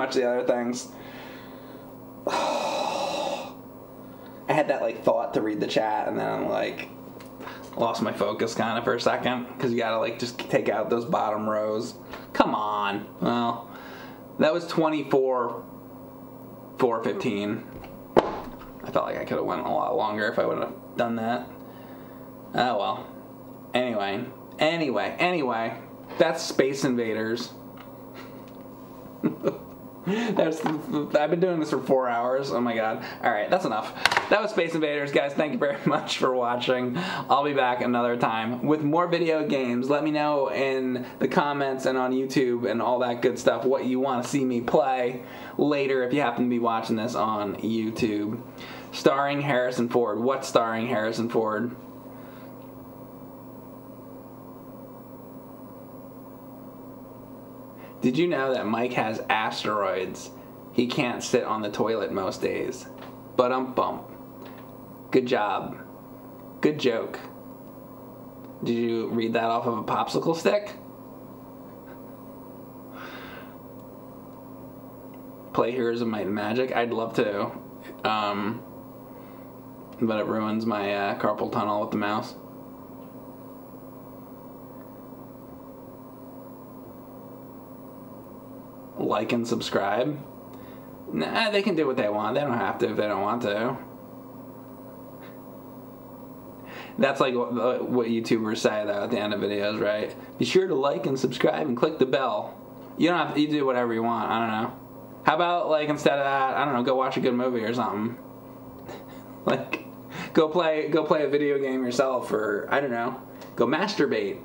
Much the other things. I had that like thought to read the chat, and then I'm like lost my focus kind of for a second because you gotta like just take out those bottom rows. Come on. Well, that was 24 415. I felt like I could have went a lot longer if I would have done that. Oh well. Anyway, anyway, anyway, that's Space Invaders. I've been doing this for four hours. Oh my god. Alright, that's enough. That was Space Invaders, guys. Thank you very much for watching. I'll be back another time with more video games. Let me know in the comments and on YouTube and all that good stuff what you want to see me play later if you happen to be watching this on YouTube. Starring Harrison Ford. What's starring Harrison Ford? Did you know that Mike has asteroids? He can't sit on the toilet most days. But um bump. Good job. Good joke. Did you read that off of a popsicle stick? Play Heroes of Might and Magic? I'd love to. Um, but it ruins my uh, carpal tunnel with the mouse. Like and subscribe. Nah, they can do what they want. They don't have to if they don't want to. That's like what, uh, what YouTubers say though at the end of videos, right? Be sure to like and subscribe and click the bell. You don't have to, you do whatever you want. I don't know. How about like instead of that, I don't know, go watch a good movie or something. like, go play go play a video game yourself, or I don't know, go masturbate.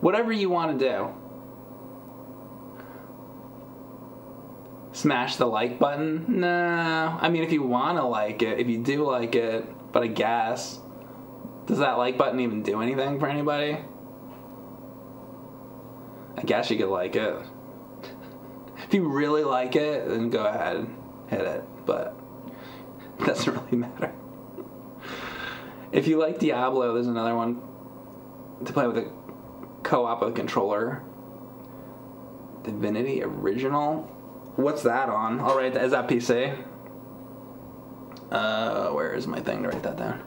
Whatever you want to do. Smash the like button? No. I mean, if you want to like it, if you do like it, but I guess. Does that like button even do anything for anybody? I guess you could like it. If you really like it, then go ahead, hit it. But it doesn't really matter. If you like Diablo, there's another one to play with a co-op with a controller. Divinity Original. What's that on? I'll write that. Is that PC? Uh, where is my thing to write that down?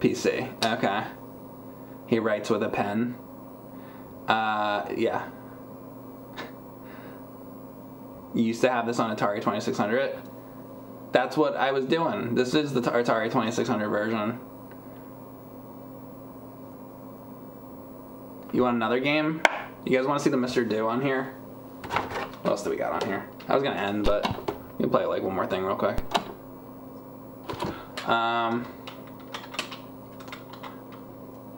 PC. Okay. He writes with a pen. Uh, yeah. You used to have this on Atari 2600. That's what I was doing. This is the Atari 2600 version. You want another game? You guys want to see the Mr. Do on here? What else do we got on here? I was gonna end, but we can play like one more thing real quick. Um.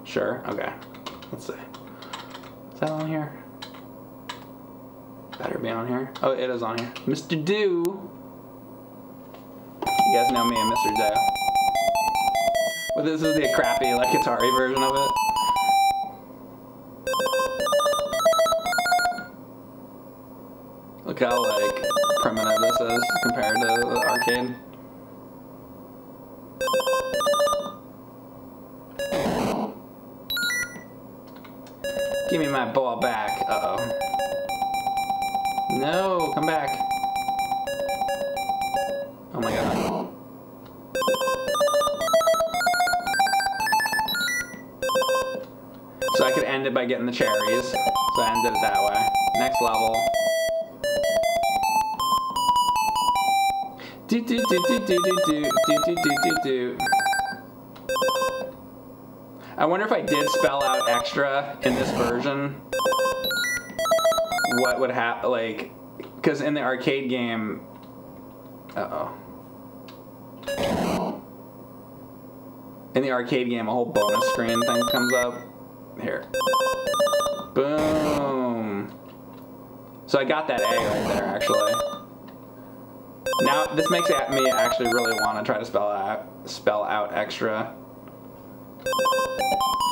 Sure. Okay. Let's see. Is that on here? Better be on here. Oh, it is on here. Mr. Do. You guys know me and Mr. Do. But this is the crappy, like, Atari version of it. Look how, like, primitive this is compared to the arcade. Give me my ball back. Uh-oh. No, come back. Oh my god. So I could end it by getting the cherries. So I ended it that way. Next level. Do do do do do do do do do do do. I wonder if I did spell out extra in this version, what would happen? Like, because in the arcade game, uh oh. In the arcade game, a whole bonus screen thing comes up. Here. Boom. So I got that A right there, actually. Now this makes me actually really want to try to spell out spell out extra.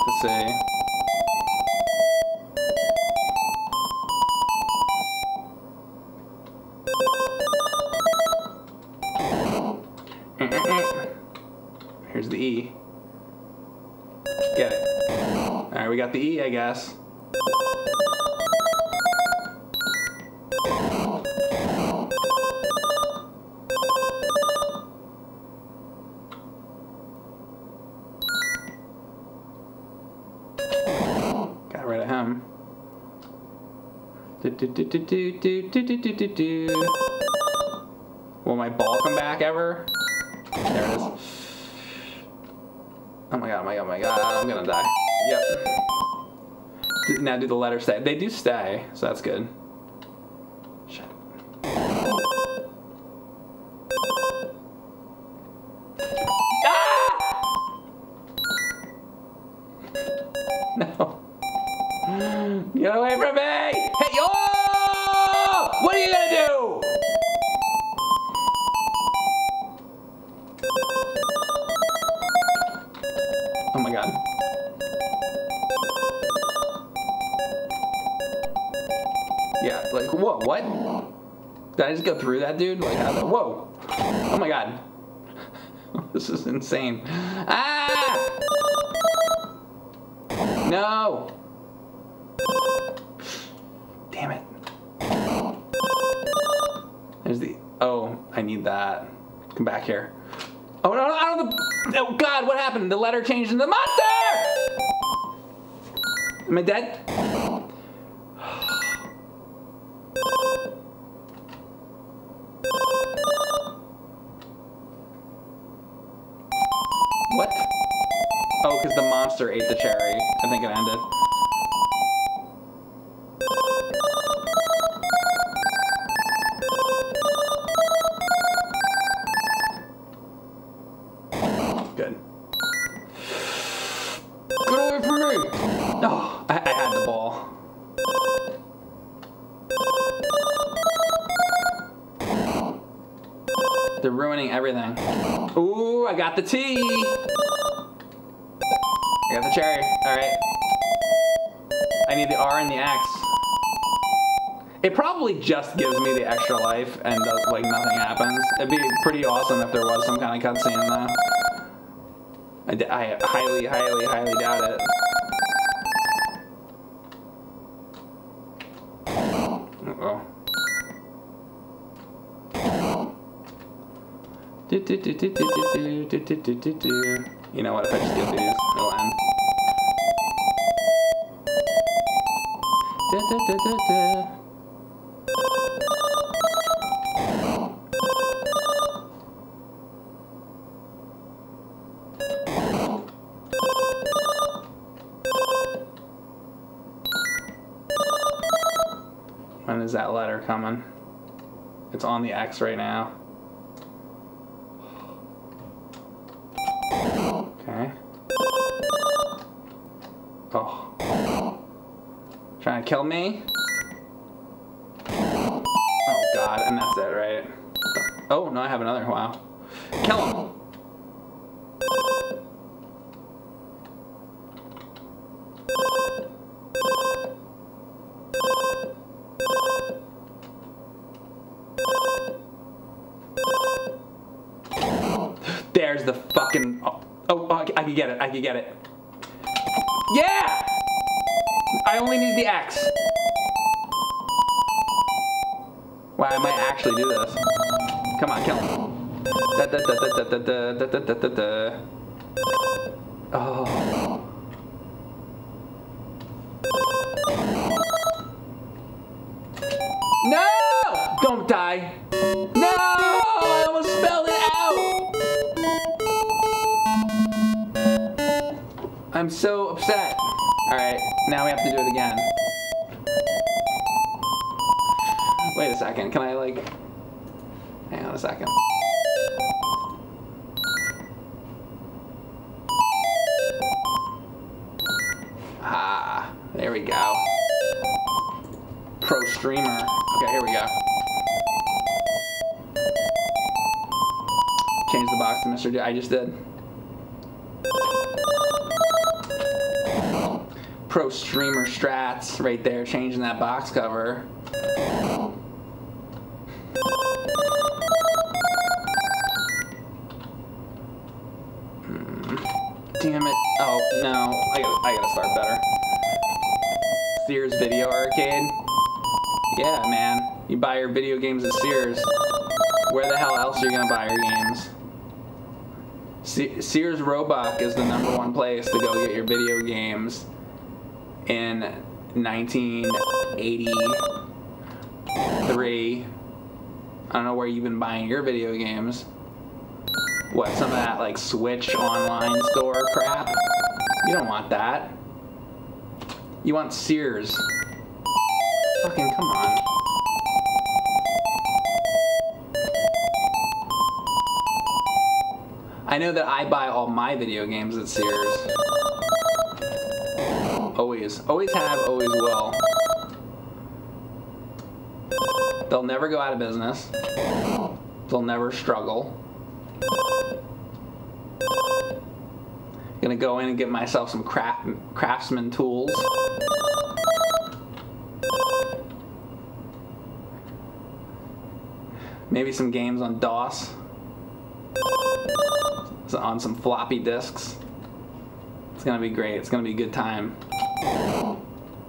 Let's see. Here's the E. Get it. Alright, we got the E, I guess. Got rid of him. Do, do, do, do, do, do, do, do, do, do. Will my ball come back ever? There it is. Oh my god, oh my god, oh my god, I'm gonna die. Yep. Now do the letters stay? They do stay, so that's good. I just go through that dude? Like, how the, whoa. Oh my god. this is insane. Ah! No! Damn it. There's the, oh, I need that. Come back here. Oh no, out of the, oh god, what happened? The letter changed into the monster! Am I dead? What? Oh, because the monster ate the cherry. I think it ended. Good. Get away from me! Oh, I, I had the ball. They're ruining everything. Ooh, I got the T. It probably just gives me the extra life and like nothing happens. It'd be pretty awesome if there was some kind of cutscene though. I, highly, highly, highly doubt it. You know what, if I just do these, it'll end. Da, da, da, coming? It's on the X right now. Okay. Oh. Trying to kill me? Get it. Yeah! I only need the X. Wow, I might actually do this. Come on, kill him. Da, da, da, second. Ah, there we go. Pro streamer. Okay, here we go. Change the box to Mr. D. I just did. Pro streamer strats right there, changing that box cover. Your video games at Sears. Where the hell else are you gonna buy your games? Se- Sears Roebuck is the number one place to go get your video games in 1983. I don't know where you've been buying your video games. What, some of that like Switch online store crap? You don't want that. You want Sears. Fucking come on. I know that I buy all my video games at Sears. Always. Always have, always will. They'll never go out of business. They'll never struggle. Gonna go in and get myself some craft craftsman tools. Maybe some games on DOS. On some floppy disks. It's gonna be great. It's gonna be a good time.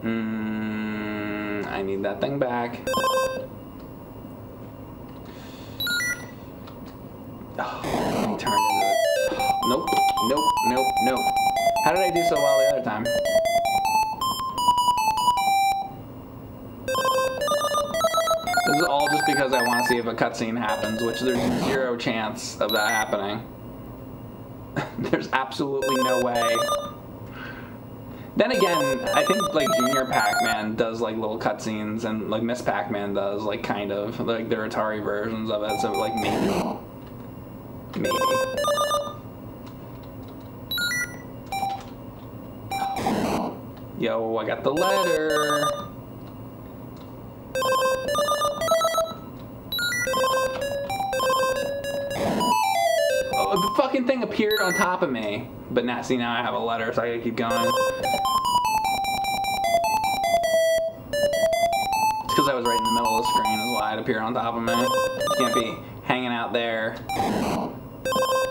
Mm, I need that thing back. Nope, nope, nope, nope. How did I do so well the other time? This is all just because I want to see if a cutscene happens, which there's zero chance of that happening. There's absolutely no way. Then again, I think like Junior Pac-Man does like little cutscenes, and like Miss Pac-Man does like kind of like their Atari versions of it. So like maybe, maybe. Yo, I got the letter. Thing appeared on top of me. But now, see, now I have a letter, so I gotta keep going. It's because I was right in the middle of the screen, is why it appeared on top of me. Can't be hanging out there.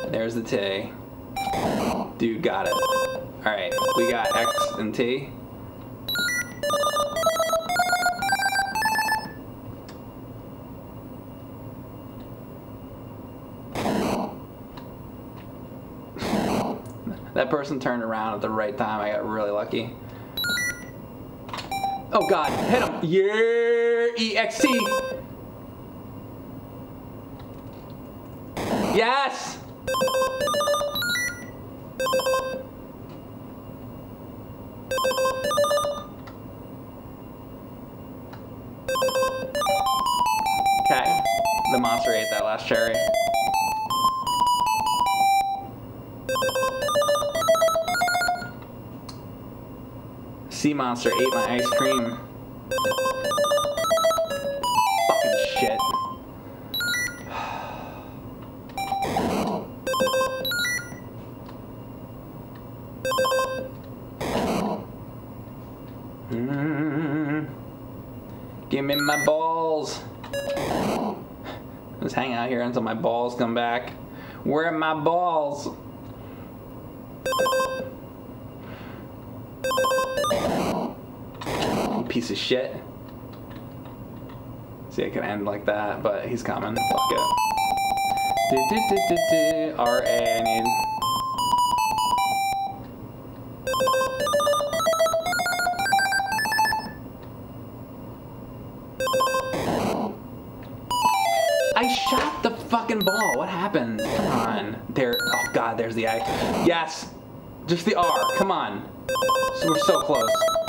There's the T. Dude, got it. Alright, we got X and T. That person turned around at the right time. I got really lucky. Oh god, hit him! Yeah, EXT! Yes! Okay, the monster ate that last cherry. Sea monster ate my ice cream. Fucking shit. Give me my balls. Just hang out here until my balls come back. Where are my balls? Piece of shit. See, I can end like that, but he's coming. Fuck it. Do. R-A, I need. I shot the fucking ball. What happened? Come on. There. Oh god, there's the I. Yes. Just the R. Come on. So we're so close.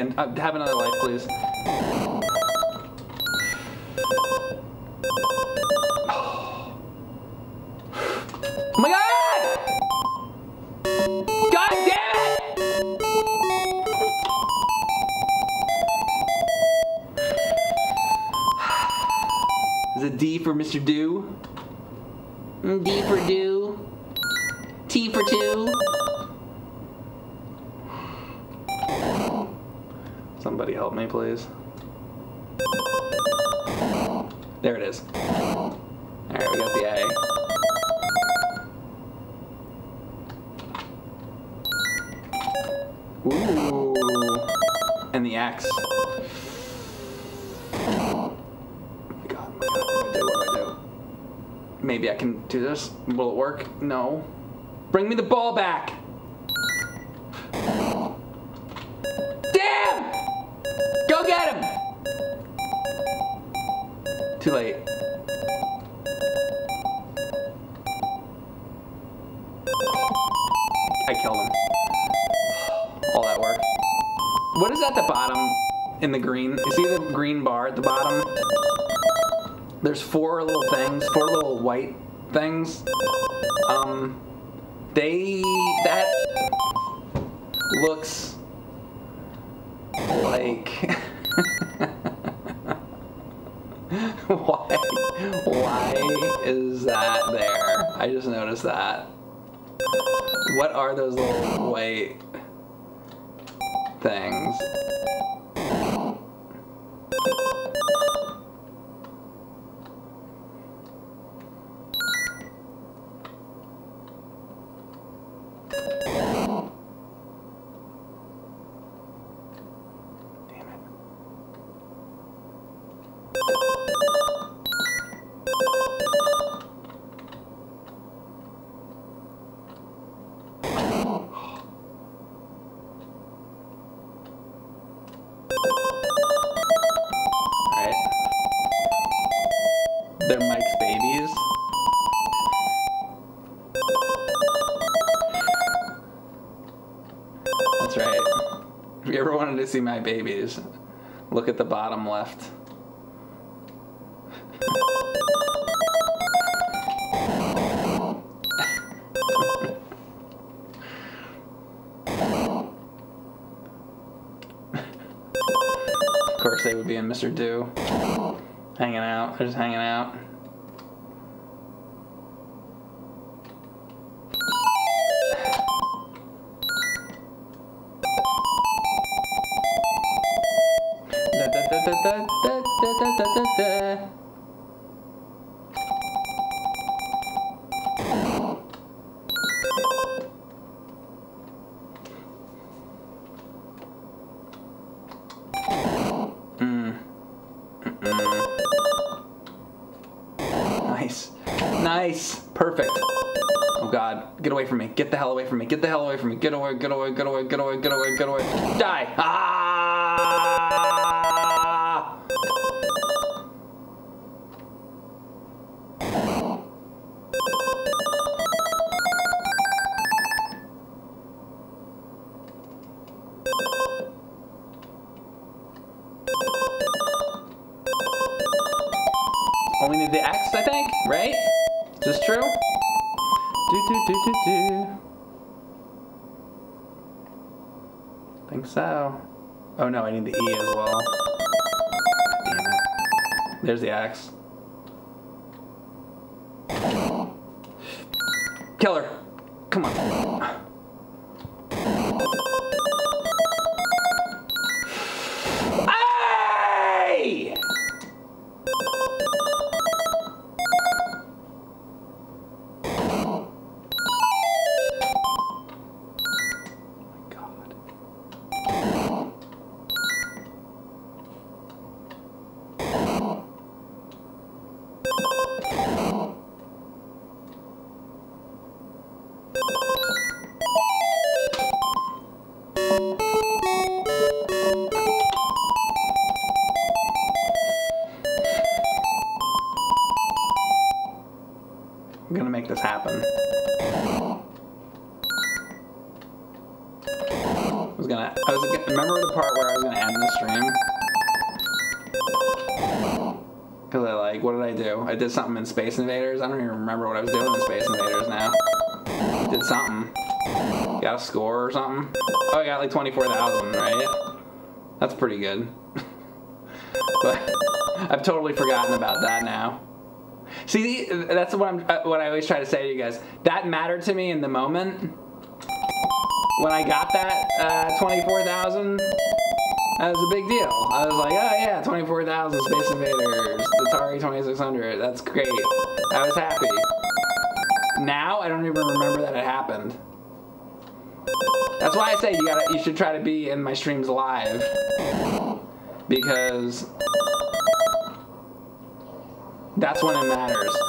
And uh, have another life, please. Oh my god! God damn it! Is it D for Mr. Do? Ooh. And the X. Oh my god, my god? What do I do? Maybe I can do this. Will it work? No. Bring me the ball back! There's four little things, four little white things. Um, they, that looks like, why, why is that there? I just noticed that. What are those little white things? See my babies, look at the bottom left. of course, they would be in Mr. Do. Hanging out. They're just hanging out. Mm. Nice. Nice. Perfect. Oh God. Get away from me. Get the hell away from me. Get the hell away from me. Get away, get away, get away, get away, get away, get away. Die. Ah. Space Invaders. I don't even remember what I was doing in Space Invaders now. Did something. Got a score or something. Oh, I got like twenty-four thousand, right? That's pretty good. but I've totally forgotten about that now. See, that's what I'm. uh, What I always try to say to you guys. That mattered to me in the moment when I got that uh, twenty-four thousand. That was a big deal. I was like, oh yeah, twenty-four thousand Space Invaders, the Atari twenty-six hundred. That's great. I was happy. Now I don't even remember that it happened. That's why I say you gotta, you should try to be in my streams live because that's when it matters.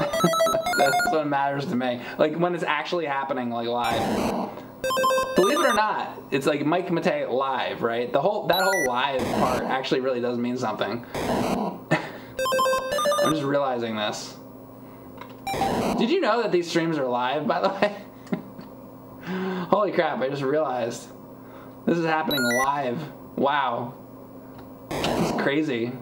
that's when it matters to me. Like when it's actually happening, like live. It or not, it's like Mike Matei live, right? The whole that whole live part actually really does mean something. I'm just realizing this. Did you know that these streams are live, by the way? Holy crap, I just realized. This is happening live. Wow. This is crazy.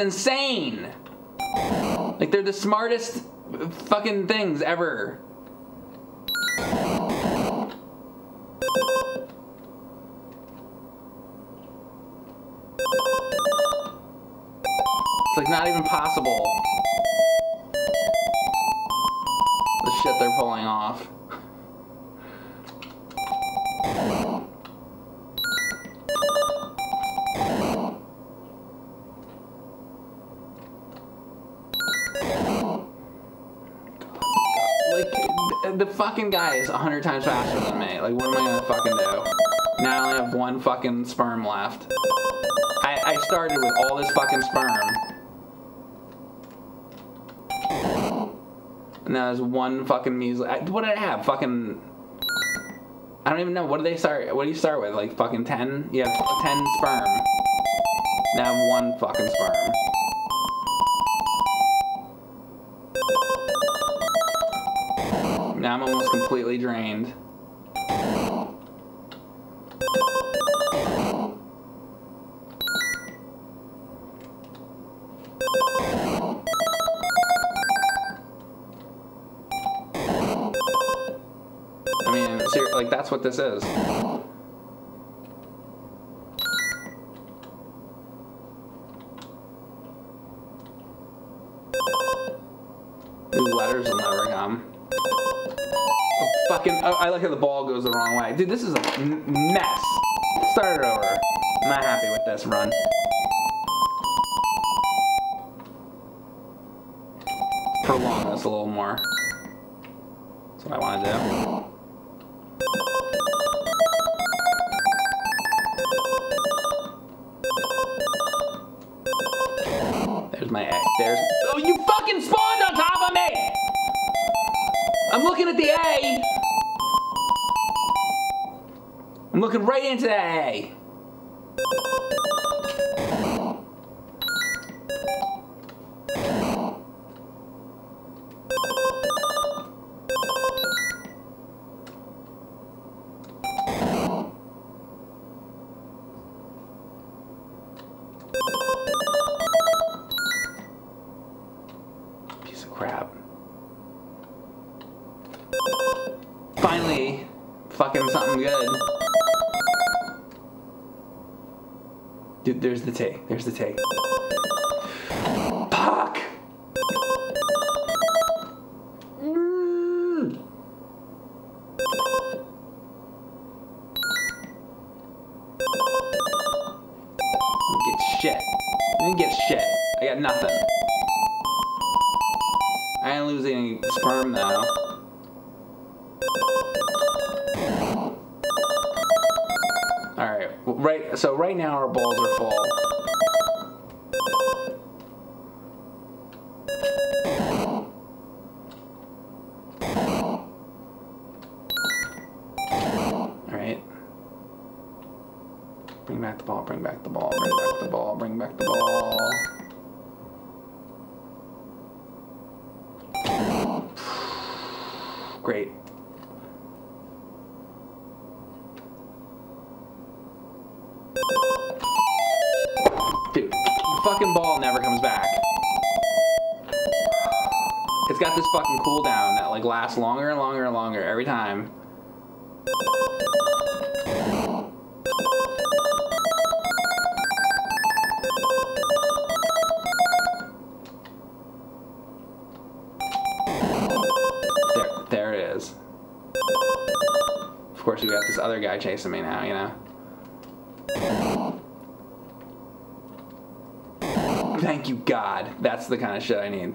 Insane. Like they're the smartest fucking things ever. It's like not even possible. Fucking guy is 100 times faster than me. Like, what am I gonna fucking do? Now I only have one fucking sperm left. I, I started with all this fucking sperm. And now there's one fucking measly. What did I have? Fucking. I don't even know. What do they start? What do you start with? Like fucking 10? You have 10 sperm. Now I have one fucking sperm. I'm almost completely drained. I mean, like that's what this is. Oh, I like how the ball goes the wrong way. Dude, this is a mess. Start it over. I'm not happy with this run. Prolong this a little more. That's what I want to do. I'm looking right into that A. there's the T. There's the T. chasing me now, you know? Thank you, God. That's the kind of shit I need.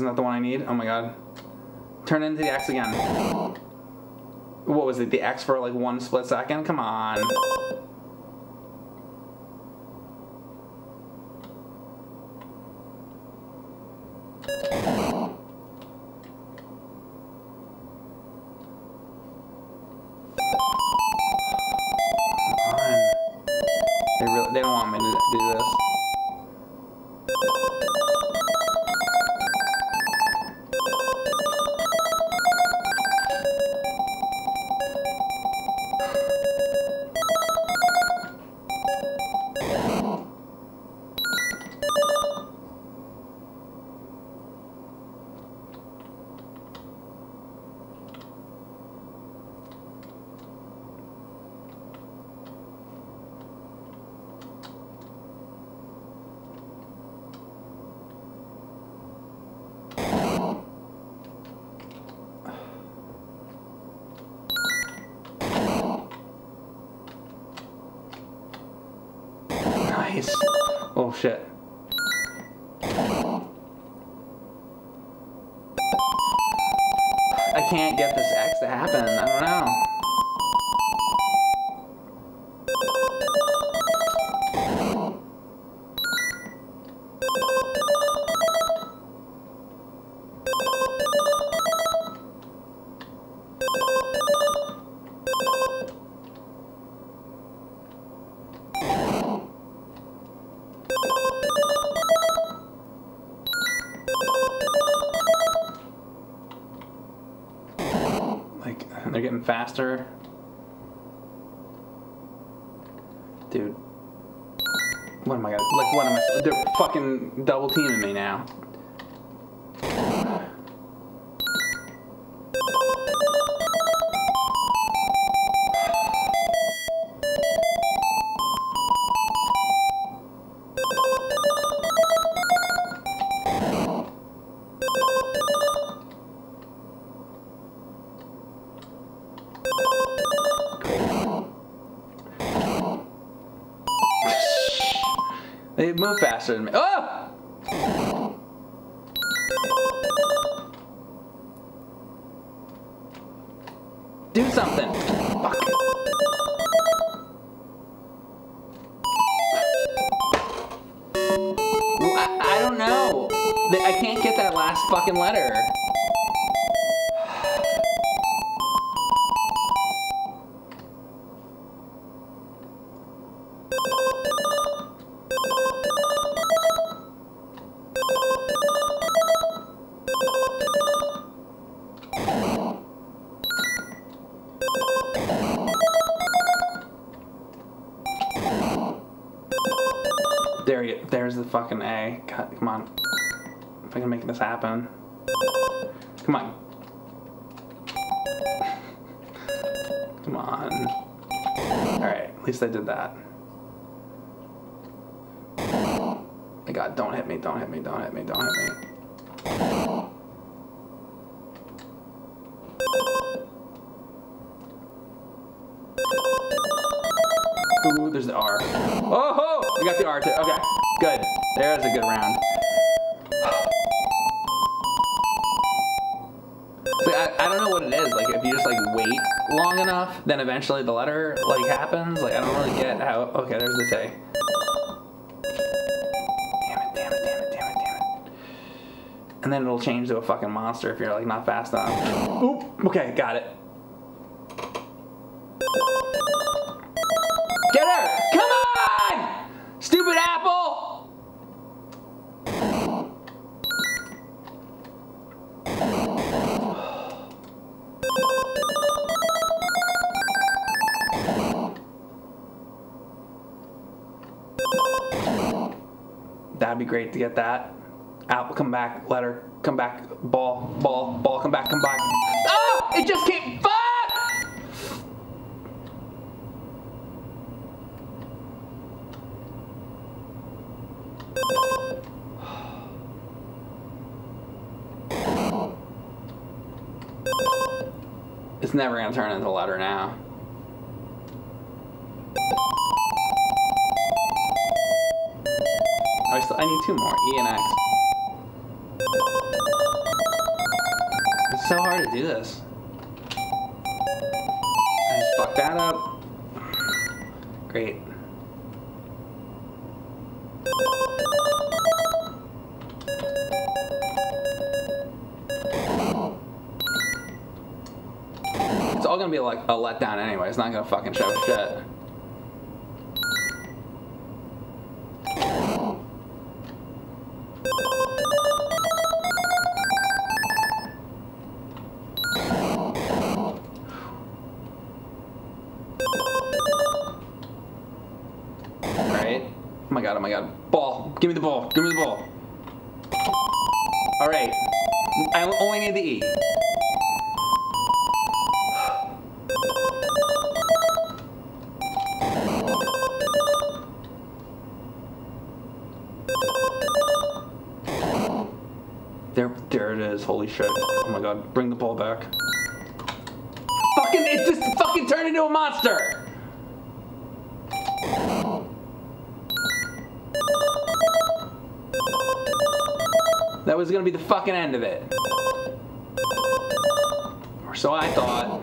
Isn't that the one I need? Oh my god. Turn into the X again. What was it? The X for like one split second? Come on. Me. Oh! Happen. Come on. Come on. Alright, at least I did that. My god, don't hit me, don't hit me, don't hit me, don't hit me. Ooh, there's the R. Oh, ho! I got the R too. Okay, good. There's a good round. Eventually the letter like happens. Like I don't really get how. Okay, there's the T. Damn it! Damn it! Damn it! Damn it! Damn it! And then it'll change to a fucking monster if you're like not fast enough. Oop. Okay, got it. That'd be great to get that. Apple, come back. Letter, come back. Ball, ball, ball, come back, come back. Oh! It just came. Fuck! It's never gonna turn into a letter now. I, need two more, E and X. It's so hard to do this. I just fucked that up. Great. It's all gonna be like a letdown anyway. It's not gonna fucking show shit. Gonna be the fucking end of it. Or so I thought.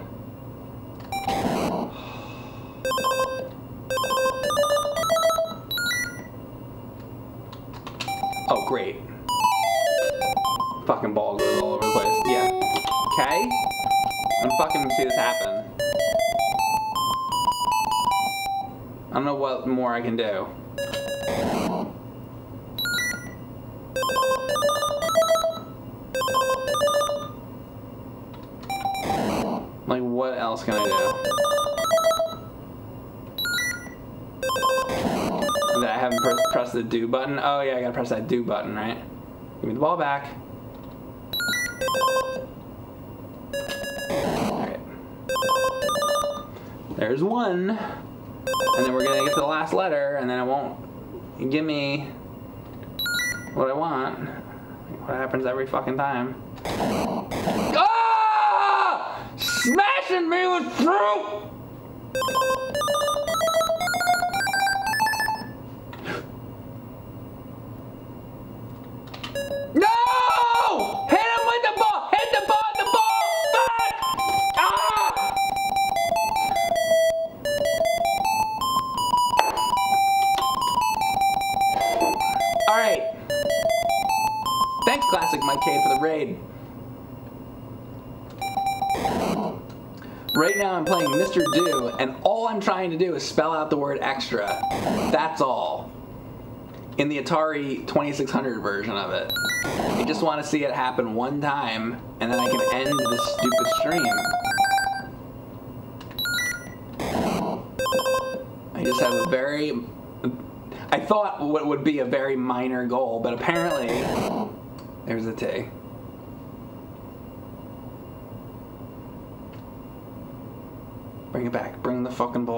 Press that do button, right? Give me the ball back. Alright. There's one. And then we're gonna get to the last letter, and then it won't give me what I want. What happens every fucking time. Trying to do is spell out the word extra. That's all. In the Atari 2600 version of it. I just want to see it happen one time, and then I can end this stupid stream. I just have a very... I thought what would be a very minor goal, but apparently... There's a T. Bring it back. Bring the fucking ball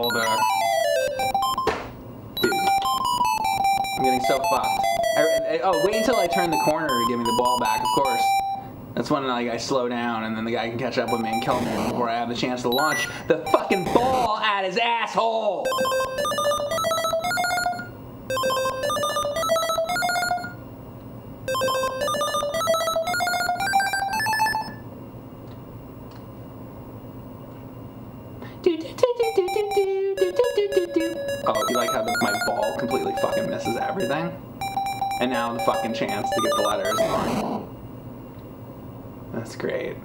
oh, wait until I turn the corner to give me the ball back, of course. That's when like I slow down and then the guy can catch up with me and kill me before I have the chance to launch the fucking ball at his asshole. Oh, you like how my ball completely fucking misses everything? And now the fucking chance to get the letters. That's great.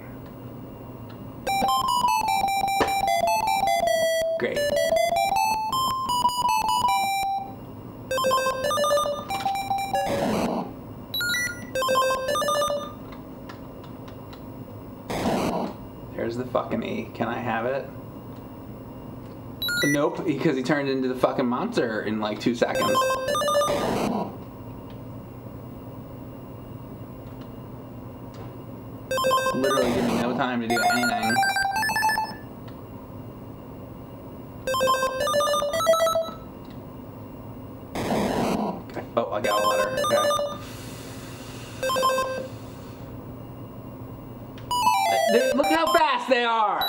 Great. There's the fucking E. Can I have it? Nope, because he turned into the fucking monster in like two seconds. Time to do anything. Oh, I got a letter. Okay. Look how fast they are!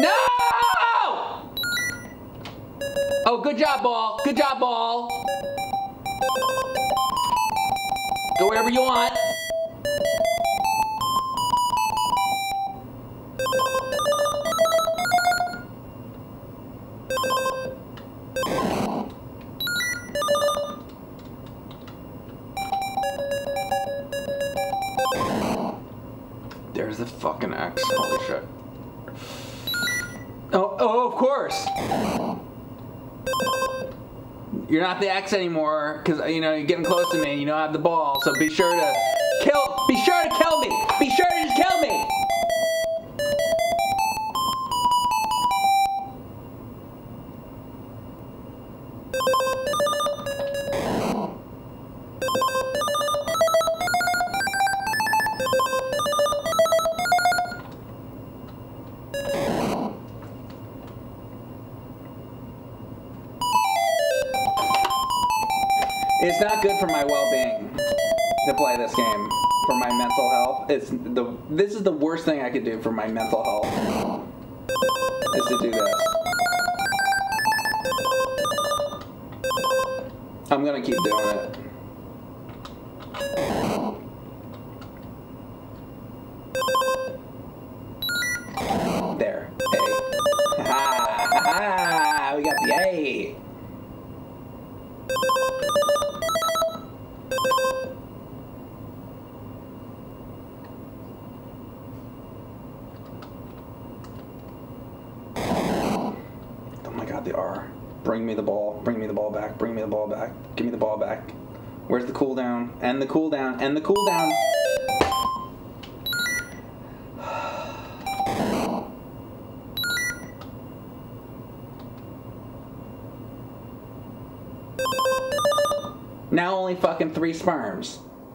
No! Oh, good job, ball. Good job, ball. Go wherever you want. Anymore, because you know you're getting close to me. and You know I have the ball, so be sure to it's the. This is the worst thing I could do for my mental health. Is to do this. I'm gonna keep doing it.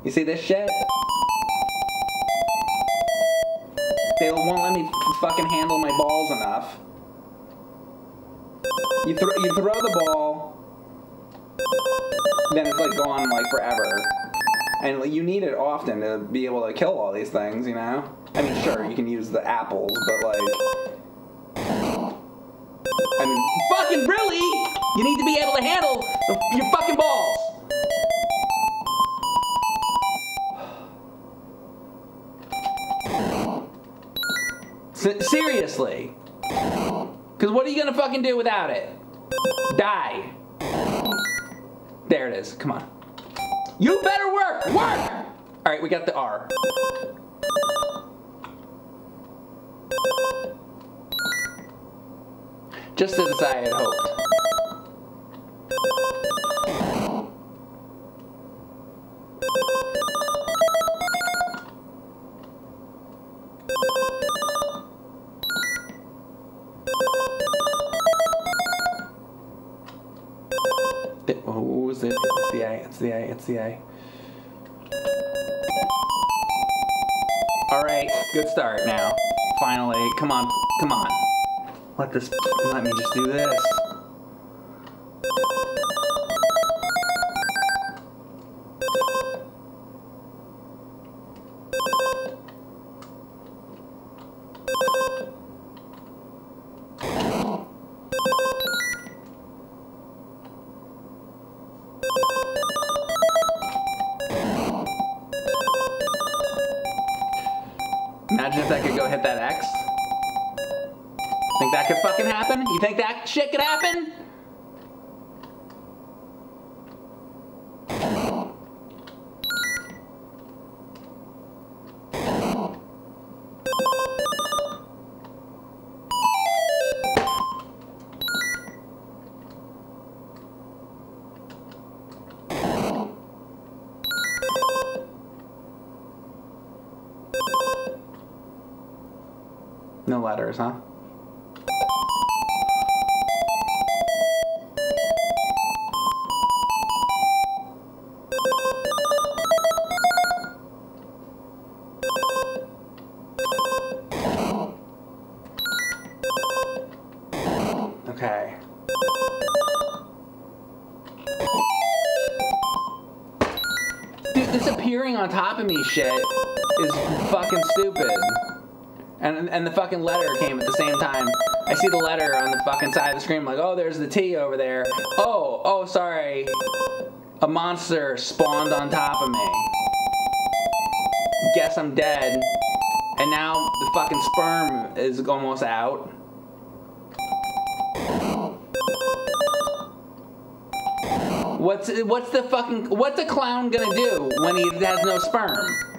You see this shit? They won't let me fucking handle my balls enough. You, throw you throw the ball, then it's like gone like forever. And you need it often to be able to kill all these things, you know? I mean, sure, you can use the apples, but like. I mean, fucking really? You need to be able to handle the, your fucking balls. Seriously. Because what are you gonna fucking do without it? Die. There it is. Come on. You better work. Work. All right, we got the R. Just as I had hoped. It's the A. It's the A. All right, good start now. Finally, come on, come on. Let this. Let me just do this. Letters, huh? Okay. Dude, this appearing on top of me shit is fucking stupid. And, and the fucking letter came at the same time. I see the letter on the fucking side of the screen. I'm like, oh, there's the T over there. Oh, oh, sorry. A monster spawned on top of me. Guess I'm dead. And now the fucking sperm is almost out. What's what's the fucking what's a clown gonna do when he has no sperm?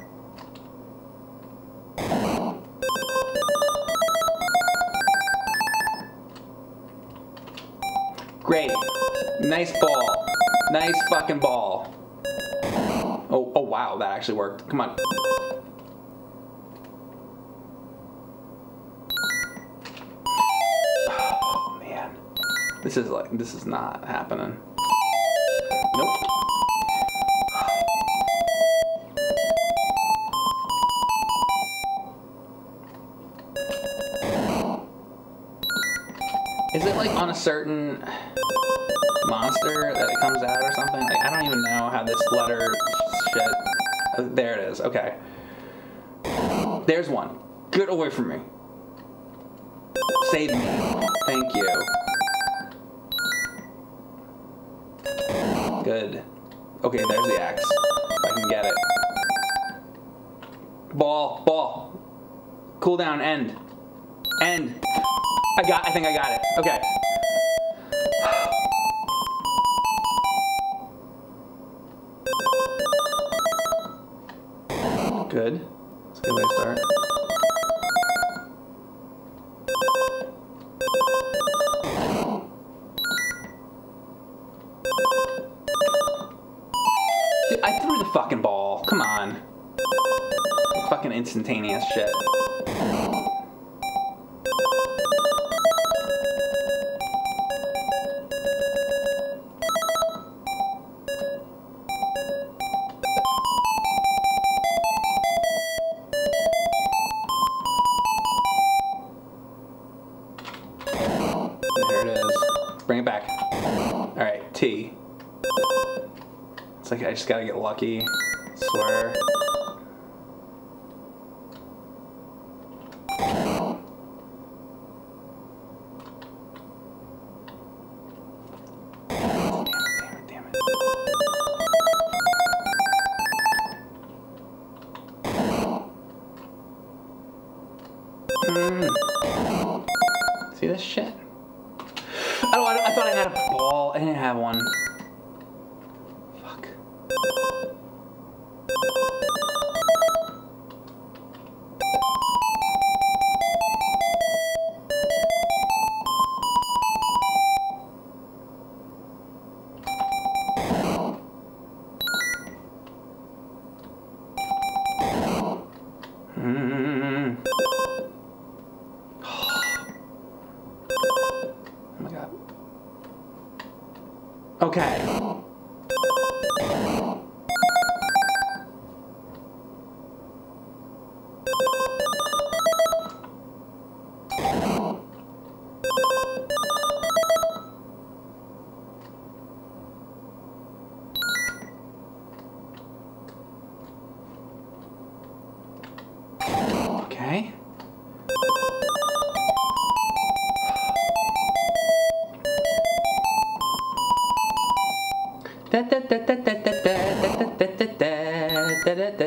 Nice ball. Nice fucking ball. Oh, oh wow, that actually worked. Come on. Oh man. This is like this is not happening. Nope. Is it like on a certain monster that it comes out or something? Like I don't even know how this letter shit. oh, There it is. Okay. There's one. Get away from me. Save me. Thank you. Good. Okay, there's the axe. If I can get it. Ball, ball. Cool down, end. End. I got, I think I got it. Okay. Lucky.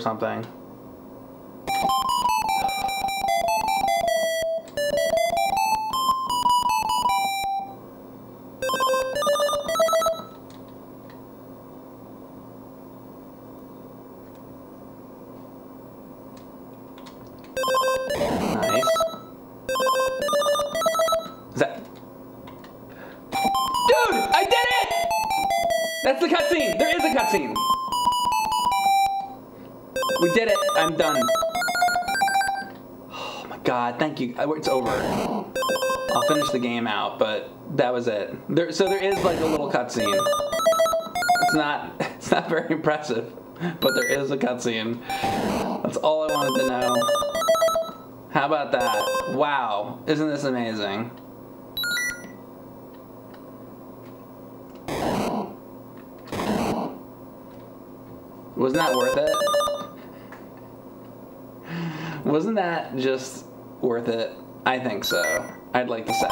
Something. You. It's over. I'll finish the game out, but that was it. There, so there is like a little cutscene. It's not. It's not very impressive, but there is a cutscene. That's all I wanted to know. How about that? Wow, isn't this amazing? Wasn't that worth it? Wasn't that just worth it? I think so. I'd like to say.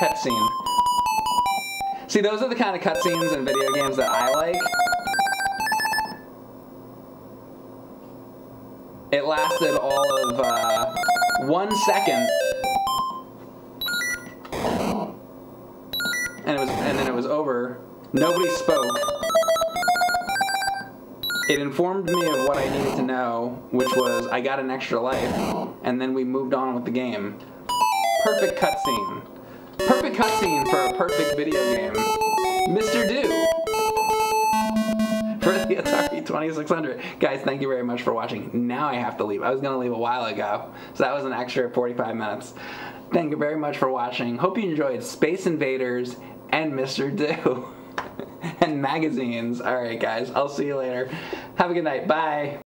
Cutscene. See, those are the kind of cutscenes in video games that I like. It lasted all of uh, one second, and it was, and then it was over. Nobody spoke. It informed me of what I needed to know, which was I got an extra life, and then we moved on with the game. Perfect cutscene. Perfect cutscene for a perfect video game. Mr. Do for the Atari 2600. Guys, thank you very much for watching. Now I have to leave. I was going to leave a while ago, so that was an extra 45 minutes. Thank you very much for watching. Hope you enjoyed Space Invaders and Mr. Do and magazines. All right, guys, I'll see you later. Have a good night. Bye.